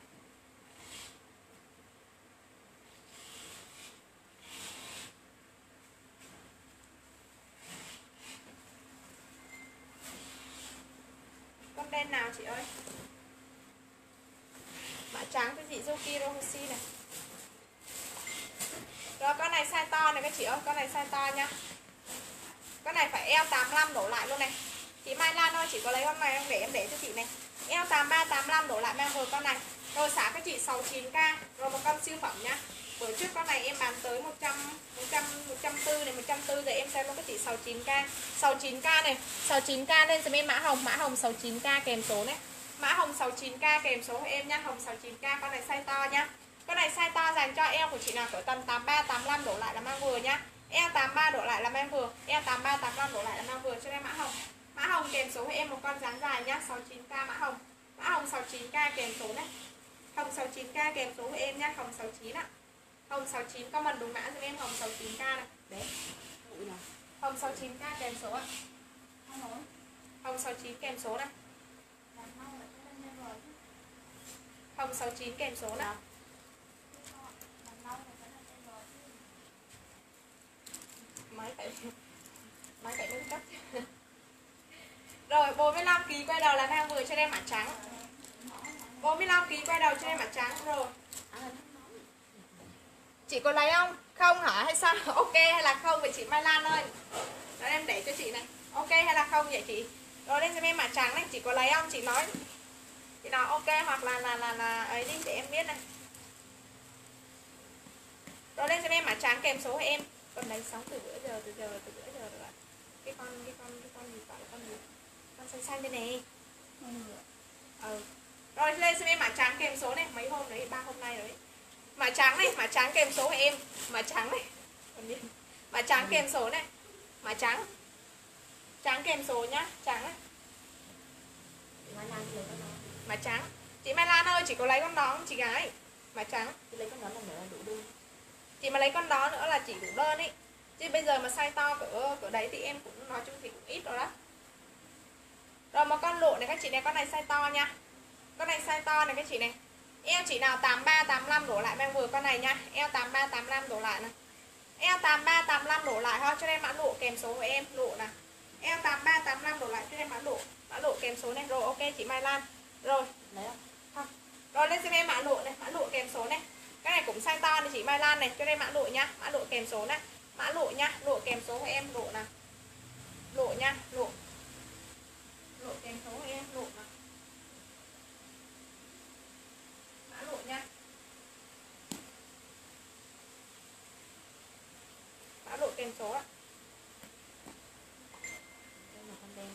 con đen nào chị ơi? Mã trắng cho chị Yuki Rohoshi này. Rồi, con này size to này các chị ơi, con này size to nha. Con này phải eo 85 đổ lại luôn này. Chị Mai Lan ơi chỉ có lấy con này em để em để cho chị này. Eo 83 85 đổ lại mang vừa con này. Rồi xả các chị 69k rồi một con siêu phẩm nhá bữa trước con này em bán tới 100 100 140 này 140 rồi em xem nó các chỉ 69k 69k này 69k lên giùm em mã hồng mã hồng 69k kèm số này mã hồng 69k kèm số của em nha hồng 69k con này size to nhá con này size to dành cho em của chị nào cỡ tầm 83 85 đổ lại là mang vừa nhá eo 83 đổ lại là mang vừa eo 83 85 đổ lại là mang vừa cho em mã hồng mã hồng kèm số của em một con dáng dài nhá 69k mã hồng mã hồng 69k kèm số này hồng 69k kèm số của em nhá hồng 69 ạ hồng 69 comment đúng mã cho em hồng 69k này. Đấy. Bụi nào. Hồng 69k kèm số ạ. Hồng 69 kèm số này. Hồng 69 kèm số chứ. Máy phải máy phải nâng cấp. Rồi 45 kg quay đầu là đang vừa cho em mặt trắng. 45 kg quay đầu cho em mặt trắng. Rồi chị có lấy không? Không hả? Hay sao? Ok hay là không? Vậy chị Mai Lan ơi. Rồi em để cho chị này. Ok hay là không vậy chị? Rồi lên xem em mặt trắng này chị có lấy không? Chị nói. Chị nói ok hoặc là là là là ấy đi để em biết này. Rồi lên xem em mặt trắng kèm số em. Còn đánh sóng từ bữa giờ từ giờ từ bữa giờ rồi ạ. cái con cái con cái con gì gọi là con gì? Con xanh xanh đây này ừ. Rồi lên xem em mã trắng kèm số này. Mấy hôm đấy ba hôm nay rồi. đấy mã trắng này mã trắng kèm số của em. Mã trắng này. Mã trắng kèm số này. Mã trắng. Trắng kèm số nhá trắng này. Mã trắng. Chị Mai Lan ơi chỉ có lấy con đó không chị gái? Mã trắng. Chị lấy con đó là nữa đủ đơn chị mà lấy con đó nữa là chỉ đủ đơn ý. Chứ bây giờ mà size to cỡ cỡ đấy thì em cũng nói chung thì cũng ít rồi đó. Rồi một con lụa này các chị này con này size to nha. Con này size to này các chị này eo chị nào 83 85 đổ lại mang vừa con này nha. Eo 83 85 đổ lại này. Eo 83 85 đổ lại thôi cho em mã lụa kèm số của em lụa nè eo 83 85 đổ lại cho em mã lụa mã lụa kèm số này. Rồi ok chị Mai Lan. Rồi. Không? rồi lên xem em mã lụa này mã lụa kèm số này. Cái này cũng size to này chị Mai Lan này. Cho em mã lụa nha mã lụa kèm số này. Mã lụa nha lụa kèm số của em lụa nè lụa nha lụa lụa kèm số của em lụa nè mã lụa nha kem số ạ. Đây là con đen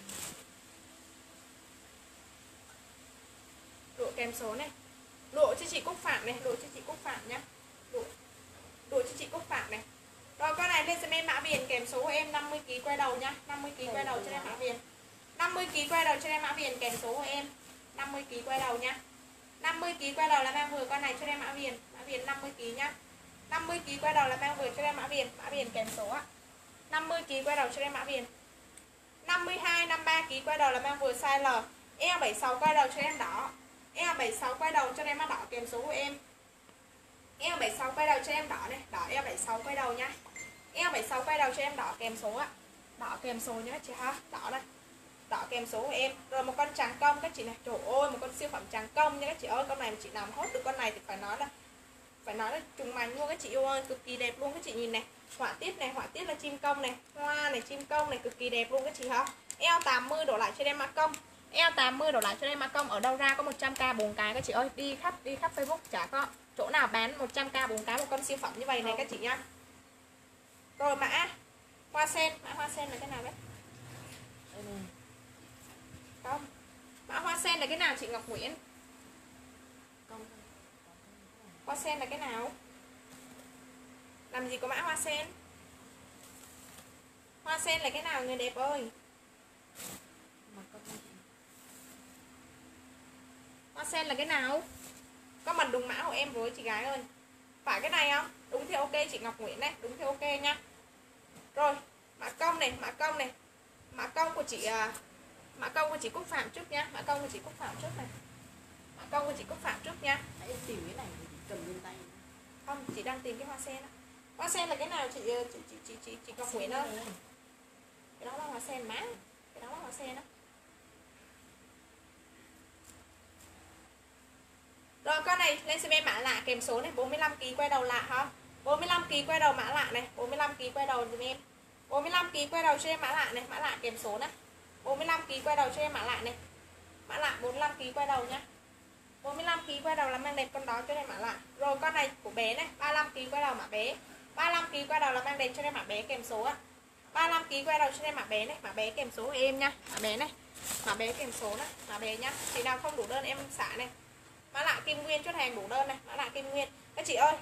lụa kèm số này. Lụa cho chị Cúc Phạm này lụa cho chị Cúc Phạm nhá. Lụa lụa cho chị Cúc Phạm này. Rồi, con này lên xem em mã viền kèm số của em 50 kg quay đầu nhá. 50 kg quay đầu cho em mã viền. 50 kg quay đầu cho em mã viền kèm số của em. 50 kg quay đầu nhá. 50 kg quay đầu là em vừa con này cho em mã viền. Mã viền 50 kg nhá. 50 kg quay đầu là mang vừa cho em mã viền mã viền kèm số ạ. 50 kg quay đầu cho em mã viền. 52 53 kg quay đầu là mang vừa size L. E76 quay đầu cho em đỏ. E76 quay đầu cho em mã đỏ kèm số của em. E76 quay đầu cho em đỏ này. Đỏ E76 quay đầu nha. E76 quay đầu cho em đỏ kèm số ạ. Đỏ kèm số nhá chị ha. Đỏ đây. Đỏ kèm số của em. Rồi một con trắng công các chị này. Trời ơi, một con siêu phẩm trắng công nha các chị ơi. Con này mà chị làm hốt được con này thì phải nói là phải nói là trùng mành luôn các chị yêu ơi cực kỳ đẹp luôn các chị nhìn này. Họa tiết này họa tiết là chim công này hoa này chim công này cực kỳ đẹp luôn các chị ha eo 80 đổ lại cho em mã công. Eo 80 đổ lại cho em mã công ở đâu ra có 100k bốn cái các chị ơi. Đi khắp đi khắp facebook chả có chỗ nào bán 100k bốn cái một con siêu phẩm như vậy này các chị nhá. Rồi mã. Hoa sen mã hoa sen là cái nào đấy? Không. Mã hoa sen là cái nào chị Ngọc Nguyễn Công hoa sen là cái nào? Làm gì có mã hoa sen? Hoa sen là cái nào người đẹp ơi? Hoa sen là cái nào? Có mặt đúng mã của em với chị gái ơi. Phải cái này không? Đúng thì ok chị Ngọc Nguyễn này đúng thì ok nha. Rồi mã công này mã công này. Mã công của chị à, mã công của chị Cúc Phạm trước nha. Mã công của chị Cúc Phạm trước này. Mã công của chị Cúc Phạm trước nha. Hãy tìm cái này cầm lên tay. Không chị đang tìm cái hoa sen đó. hoa sen là cái nào chị ờ, chị chị chị chị, chị Ngọc Nguyễn ơi? Cái đó là hoa sen má. Cái đó là hoa sen đó rồi con này lên xem mã lạ kèm số này 45 kg quay đầu lạ hả? 45 kg quay đầu mã lạ này 45 kg quay đầu giùm em. 45 kg quay đầu cho em mã lạ này mã lạ kèm số này. 45 kg quay đầu cho em mã lạ này. Mã lạ 45 kg quay đầu nhá 45 kg qua đầu là mang đẹp con đó cho em mã lạ rồi con này của bé này 35 kg qua đầu mã bé. 35 kg qua đầu là mang đẹp cho em mã bé kèm số ạ. 35 kg qua đầu cho em mã bé này mã bé kèm số của em nha mã bé này mã bé kèm số này mã bé nhá. Chị nào không đủ đơn em xả này. Mã lạ kim nguyên chốt hàng đủ đơn này, mã lạ kim nguyên. Các chị ơi,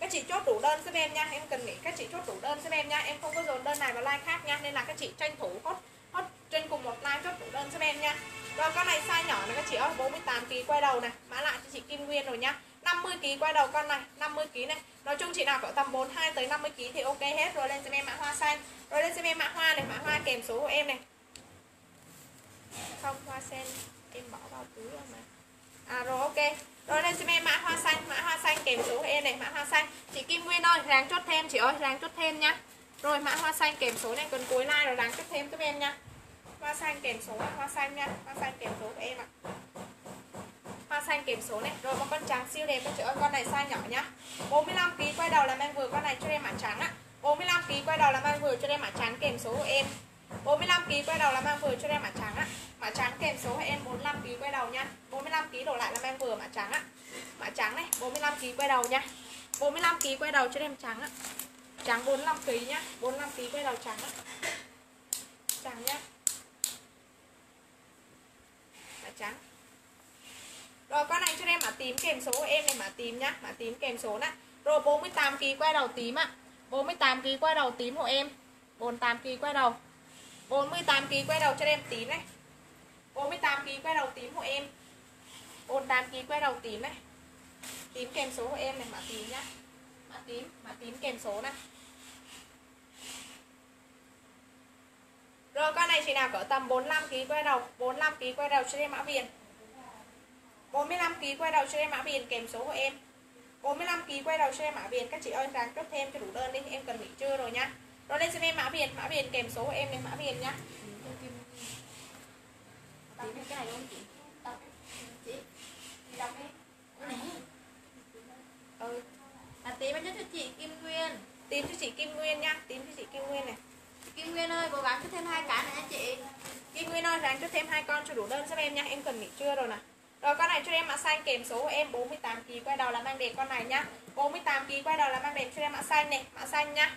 các chị chốt đủ đơn giúp em nha, em cần nghĩ các chị chốt đủ đơn giúp em nha. Em không có dồn đơn này vào like khác nha, nên là các chị tranh thủ hốt hốt trên cùng một like chốt đủ đơn giúp em nha rồi, con này size nhỏ này các chị ơi 48 kg quay đầu này. Mã lại cho chị Kim Nguyên rồi nhá. 50 kg quay đầu con này 50 kg này. Nói chung chị nào có tầm 42 tới 50 kg thì ok hết. Rồi lên xem em mã hoa xanh rồi lên xem em mã hoa này, mã hoa kèm số của em này. Không, hoa sen, em bỏ vào túi rồi mà. À rồi, ok. Rồi lên xem em mã hoa xanh, mã hoa xanh kèm số của em này, mã hoa xanh. Chị Kim Nguyên ơi, ráng chốt thêm chị ơi, ráng chốt thêm nhá. Rồi, mã hoa xanh kèm số này cần cuối like rồi ráng chốt thêm giúp em nha hoa xanh kèm số hoa xanh nha. Hoa xanh kèm số của em ạ. Hoa xanh kèm số này. Rồi một con trắng siêu đẹp các chị ơi, con này size nhỏ nhá. 45 kg quay đầu là mang vừa con này cho em mã trắng ạ. 45 kg quay đầu là mang vừa cho em mã trắng kèm số của em. 45 kg quay đầu là mang vừa cho em mã trắng á mã trắng kèm số của em 45 kg quay đầu nha. 45 kg đổ lại là mang vừa mã trắng á mã trắng này 45 kg quay đầu nha. 45 kg quay đầu cho em trắng á trắng 45 kg nhá. 45 kg quay đầu trắng á trắng nhá mã trắng. Rồi, con này cho em mã tím kèm số của em này, mã tím nhá, mã tím kèm số nè. Rồi 48 kg quay đầu tím ạ. à. 48 kg quay đầu tím của em. 48 kg quay đầu. 48 kg quay đầu cho em tím này. 48 kg quay đầu tím của em. 48 kg quay đầu tím này. Tím kèm số của em này, mã tím nhá. Mã tím mã tím kèm số này rồi con này chị nào cỡ tầm 45 kg quay đầu 45 kg quay đầu cho em mã viền. 45 kg quay đầu cho em mã viền kèm số của em. 45 kg quay đầu cho em mã viền. Các chị ơi ráng chốt thêm cho đủ đơn đi em cần nghỉ trưa rồi nha. Rồi lên cho em mã viền mã viền kèm số của em này mã viền nhá Đọc cái này luôn chị. Đọc chị đọc đi. Này. Ừ. À tí bán cho chị Kim Nguyên. Tìm cho chị Kim Nguyên nha tìm cho chị Kim Nguyên này Kim Nguyên ơi, cố gắng cứ thêm hai cái này nha chị. Kim Nguyên ơi ráng cho thêm hai con cho đủ đơn giúp em nha, em cần nghỉ trưa rồi nè. Rồi con này cho em mã xanh kèm số của em 48 kg quay đầu là mang đẹp con này nhá 48 kg quay đầu là mang đẹp cho em mã xanh này, mã xanh nhá.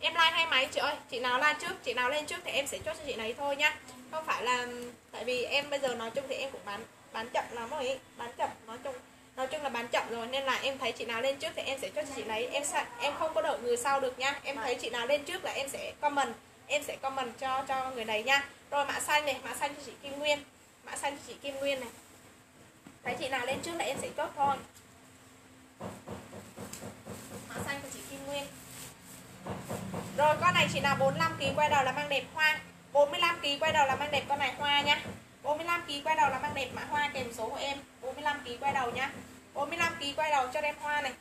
em like hai máy, chị ơi? Chị nào like trước, chị nào lên trước thì em sẽ chốt cho chị này thôi nhá không phải là, tại vì em bây giờ nói chung thì em cũng bán bán chậm lắm rồi ý. bán chậm, nói chung nói chung là bán chậm rồi, nên là em thấy chị nào lên trước thì em sẽ cho chị lấy. Em em không có đợi người sau được nha. Em thấy chị nào lên trước là em sẽ comment, em sẽ comment cho cho người này nha. Rồi mã xanh này, mã xanh cho chị Kim Nguyên. Mã xanh cho chị Kim Nguyên này. Thấy chị nào lên trước là em sẽ chốt thôi. Mã xanh của chị Kim Nguyên. Rồi con này chị nào 45 kg quay đầu là mang đẹp hoa. 45 kg quay đầu là mang đẹp con này hoa nha. 45 kg quay đầu là mang đẹp mã hoa kèm số của em. 45 kg quay đầu nhá. 45 kg quay đầu cho em hoa này.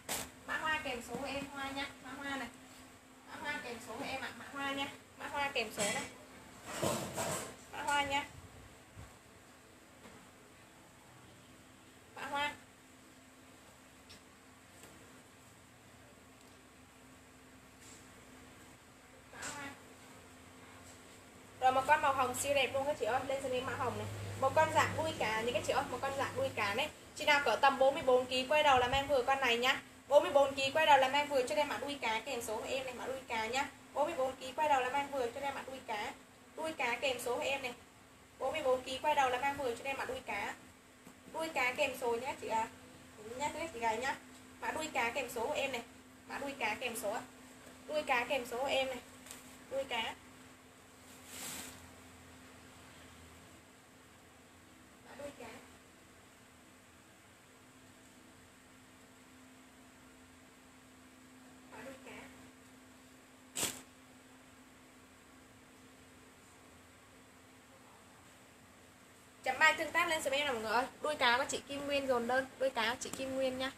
Mã hoa kèm số của em hoa nhá. Mã hoa này. Mã hoa kèm số của em ạ. Mã hoa nhá. Mã hoa kèm số này. Mã hoa nhá. Mã hoa mã hoa rồi một con màu hồng siêu đẹp luôn các chị ơi, lên xem em mã hồng này. Một con dạng đuôi cá những các chị ơi, một con dạng đuôi cá đấy chị nào cỡ tầm 44 kg quay đầu là mang vừa con này nhá. 44 kg quay đầu là mang vừa cho em mã đuôi cá, kèm số của em này, mã đuôi cá nhá. 44 kg quay đầu là mang vừa cho em mã đuôi cá. Đuôi cá kèm số của em này. 44 kg quay đầu là mang vừa cho em mã đuôi cá. Đuôi cá kèm số nhá chị à nhá các chị gái nhá. Mã đuôi cá kèm số của em này. Mã đuôi cá kèm số đuôi cá kèm số của em này. Đuôi cá mã đuôi cá mã đuôi cá chấm bài tương tác lên xem nào mọi người ơi. Đuôi cá của chị Kim Nguyên dồn đơn. Đuôi cá của chị Kim Nguyên nhá.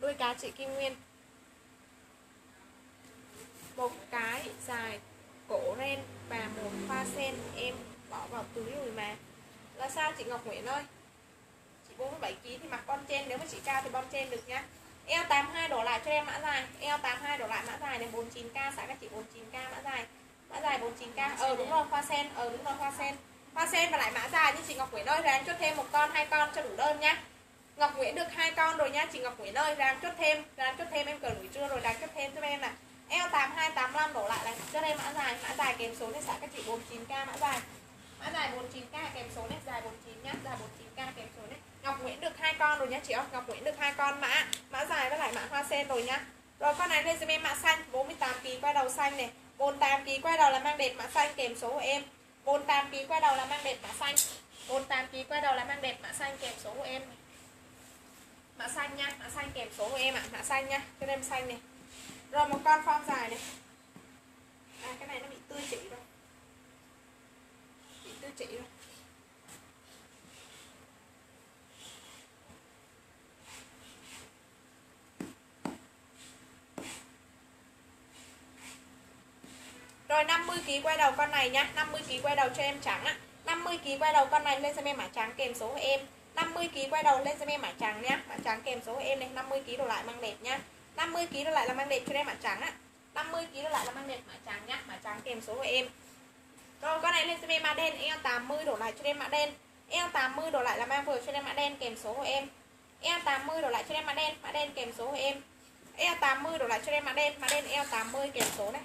Đuôi cá chị Kim Nguyên. Một cái dài cổ ren và một hoa sen. Em bỏ vào túi rồi mà. Là sao chị Ngọc Nguyễn ơi? Chị 47 kg thì mặc con trên nếu mà chị cao thì bon trên được nhá. Eo 82 đổ lại cho em mã dài. Eo 82 đổ lại mã dài này. 49k xã các chị 49k mã dài. Mã dài 49k ờ đúng rồi, hoa sen. Ờ đúng rồi, hoa sen hoa sen và lại mã dài như chị Ngọc Nguyễn ơi, ráng chốt thêm một con, hai con cho đủ đơn nhá. Ngọc Nguyễn được hai con rồi nha chị Ngọc Nguyễn ơi, ráng chốt thêm, ráng chốt thêm, em cần buổi trưa rồi, ráng chốt thêm cho em nè eo 8285 đổ lại là cho em mã dài mã dài kèm số nên xã các chị 49k mã dài. Mã dài 49k kèm số này dài 49 nhá, dài 49k kèm số này Ngọc Nguyễn được hai con rồi nhá chị ơi, Ngọc Nguyễn được hai con mã mã dài với lại mã hoa sen rồi nhá. Rồi con này lên cho em mã xanh 48 kg quay đầu xanh này 48 kg quay đầu là mang đẹp mã xanh kèm số của em. 48 kg quay đầu là mang đẹp mã xanh. 48 kg quay đầu là mang đẹp mã xanh kèm số của em. Mã xanh nha mã xanh kèm số của em ạ, mã xanh nha cho em xanh này. Rồi một con form dài này. À cái này nó bị tươi chỉ rồi. Bị tươi chỉ rồi. Rồi 50 kg quay đầu con này nhá. 50 kg quay đầu cho em trắng ạ. 50 kg quay đầu con này lên xem em mã trắng kèm số của em 50 kg quay đầu lên xem em mã trắng nhá. Mã trắng kèm số của em này 50 kg đồ lại mang đẹp nhá. 50 kg đồ lại là mang đẹp cho em mã trắng ạ. 50 kg đồ lại là mang đẹp mã trắng nhá. Mã trắng kèm số của em. Rồi con này lên xem em mã đen, eo 80 đổ lại cho em mã đen. Eo 80 đổ lại là mang vừa cho em mã đen kèm số của em. Eo 80 đổ lại cho em mã đen mã đen kèm số của em. Eo 80 đổ lại cho em mã đen mã đen eo 80 kèm số này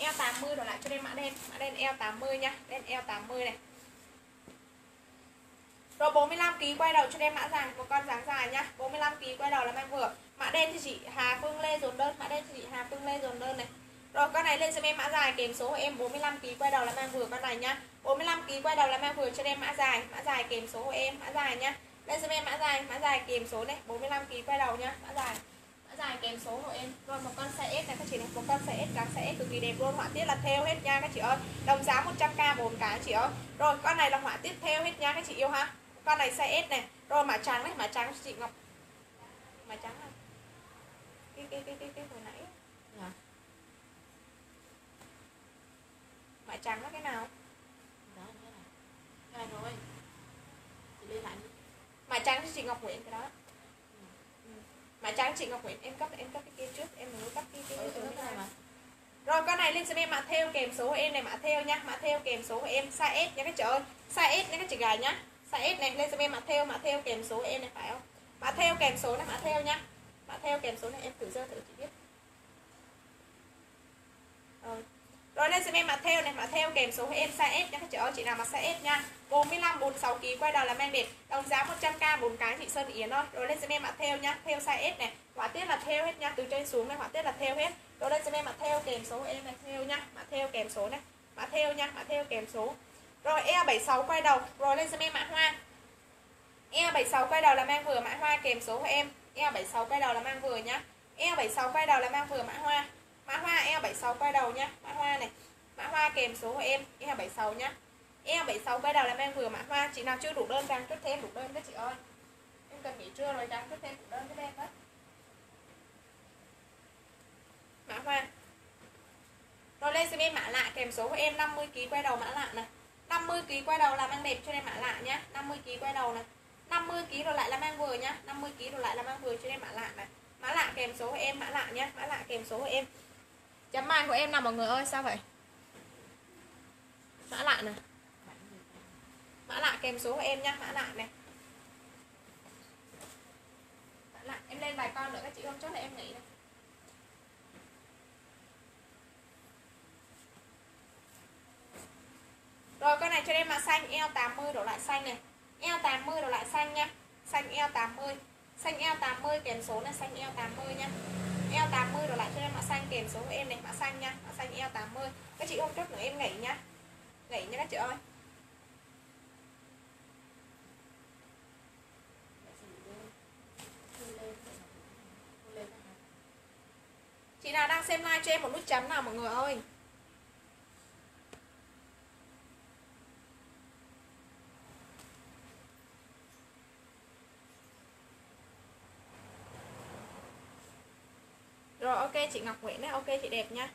eo 80 đổ lại cho em mã đen. Mã đen eo 80 nha đen eo 80 này. Rồi 45 kg quay đầu cho em mã vàng một con dáng dài nhá. 45 kg quay đầu là mang vừa. Mã đen thì chị Hà Phương Lê dồn đơn. Mã đen thì chị Hà Phương Lê dồn đơn này. Rồi con này lên cho em mã dài kèm số của em 45 kg quay đầu là mang vừa con này nhá. 45 kg quay đầu là mang vừa cho em mã dài mã dài kèm số của em, mã dài nhá. Lên cho em mã dài mã dài kèm số này. 45 kg quay đầu nhá, mã dài dài kèm số của em. Rồi một con size S này các chị này một con size S trắng size S cực kỳ đẹp luôn. Họa tiết là theo hết nha các chị ơi. Đồng giá 100k bốn cái chị ơi. Rồi con này là họa tiết theo hết nha các chị yêu ha. Con này size S này. Rồi mã trắng này mã trắng chị Ngọc. Mã trắng này. Cái cái cái cái cái hồi nãy. Dạ. mã trắng là cái nào? Đó rồi. Chị đi lại mã trắng cho chị Ngọc Nguyễn cái đó Mã trắng chị Ngọc Nguyễn em cấp em cấp cái kia trước em mới cấp cái cái này mà Rồi con này lên xem em mã theo kèm số của em này mã theo nhá, mã theo kèm số của em size S nha các chị ơi. Size S nha các chị gái nhá. Size S này lên xem em mã theo mã theo kèm số của em này phải không? Mã theo kèm số này mã theo nhá. Mã theo kèm số này em thử dơ thử chị biết. Rồi. Rồi lên xem em mặt theo này, mặt theo kèm số em size S nha các chị ơi, chị nào mặc size S nha. 45 46 kg quay đầu là mang đẹp. Đồng giá 100k bốn cái chị Sơn Yến thôi. Rồi lên xem em mặt theo nhá, theo size S này. Họa tiết là theo hết nha, từ trên xuống này họa tiết là theo hết rồi lên cho em mặt theo kèm số em này theo nha mặt theo kèm số này Mặt theo nha mặt theo kèm số rồi e 76 quay đầu rồi lên cho em mã hoa e 76 quay đầu là mang vừa mã hoa kèm số của em e 76 quay đầu là mang vừa nhá e 76 quay đầu là mang vừa mã hoa mã hoa e 76 quay đầu nhá. Mã hoa này. Mã hoa kèm số của em e 76 nhá. E 76 quay đầu là em vừa mã hoa. Chị nào chưa đủ đơn trang chốt thêm đủ đơn các chị ơi. Em cần nghỉ trưa rồi trang chốt thêm đủ đơn với em đó. Mã hoa. Rồi lên xem em mã lạ kèm số của em 50 kg quay đầu mã lạ này. 50 kg quay đầu làm mang đẹp cho em mã lạ nhá. 50 kg quay đầu này. 50 kg rồi lại làm mang vừa nhá. 50 kg rồi lại làm mang vừa cho em mã lạ này. Mã lạ kèm số của em, mã lạ nhá. Mã lạ kèm số của em chấm mai của em nào mọi người ơi, sao vậy mã lạ này mã lạ kèm số của em nhá mã lạ này mã lạ, em lên vài con nữa, các chị không chốt là em nghỉ này Rồi, con này cho em mã xanh, eo 80 đổ lại xanh này. Eo 80 đổ lại xanh nha. Xanh eo 80. Xanh eo 80 kèm số là xanh eo 80 nha. Eo 80 đổi lại cho em mã xanh kèm số của em này, mã xanh nha. Mã xanh eo 80. Các chị không chốt nữa em nghỉ nhá. Nghỉ nha các chị ơi. Chị nào đang xem live cho em một nút chấm nào mọi người ơi. Rồi ok chị Ngọc Nguyễn đấy, ok chị đẹp nha.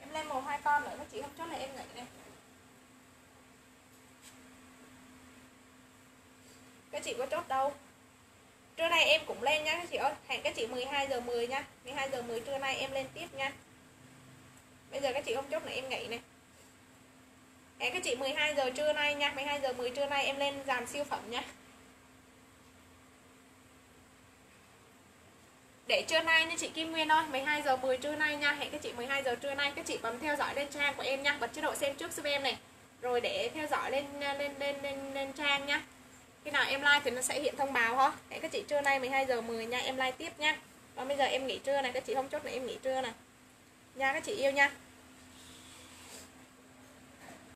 Em lên một hai con nữa các chị không chốt là em nghỉ đây. Các chị có chốt đâu. Trưa nay em cũng lên nha các chị ơi. Hẹn các chị 12 giờ 10 nha. 12 giờ 10 trưa nay em lên tiếp nha. Bây giờ các chị không chốt là em nghỉ này. Hẹn các chị 12 giờ trưa nay nha. 12 giờ 10 trưa nay em lên dàn siêu phẩm nha. Để trưa nay như chị Kim Nguyên ơi 12 giờ 10 trưa nay nha. Hẹn các chị 12 giờ trưa nay. Các chị bấm theo dõi lên trang của em nha. Bật chế độ xem trước giúp em này. Rồi để theo dõi lên lên lên lên, lên trang nha. Khi nào em like thì nó sẽ hiện thông báo ha hẹn các chị trưa nay 12 giờ 10 nha. Em like tiếp nha. Và bây giờ em nghỉ trưa này. Các chị không chốt là em nghỉ trưa này. Nha các chị yêu nha.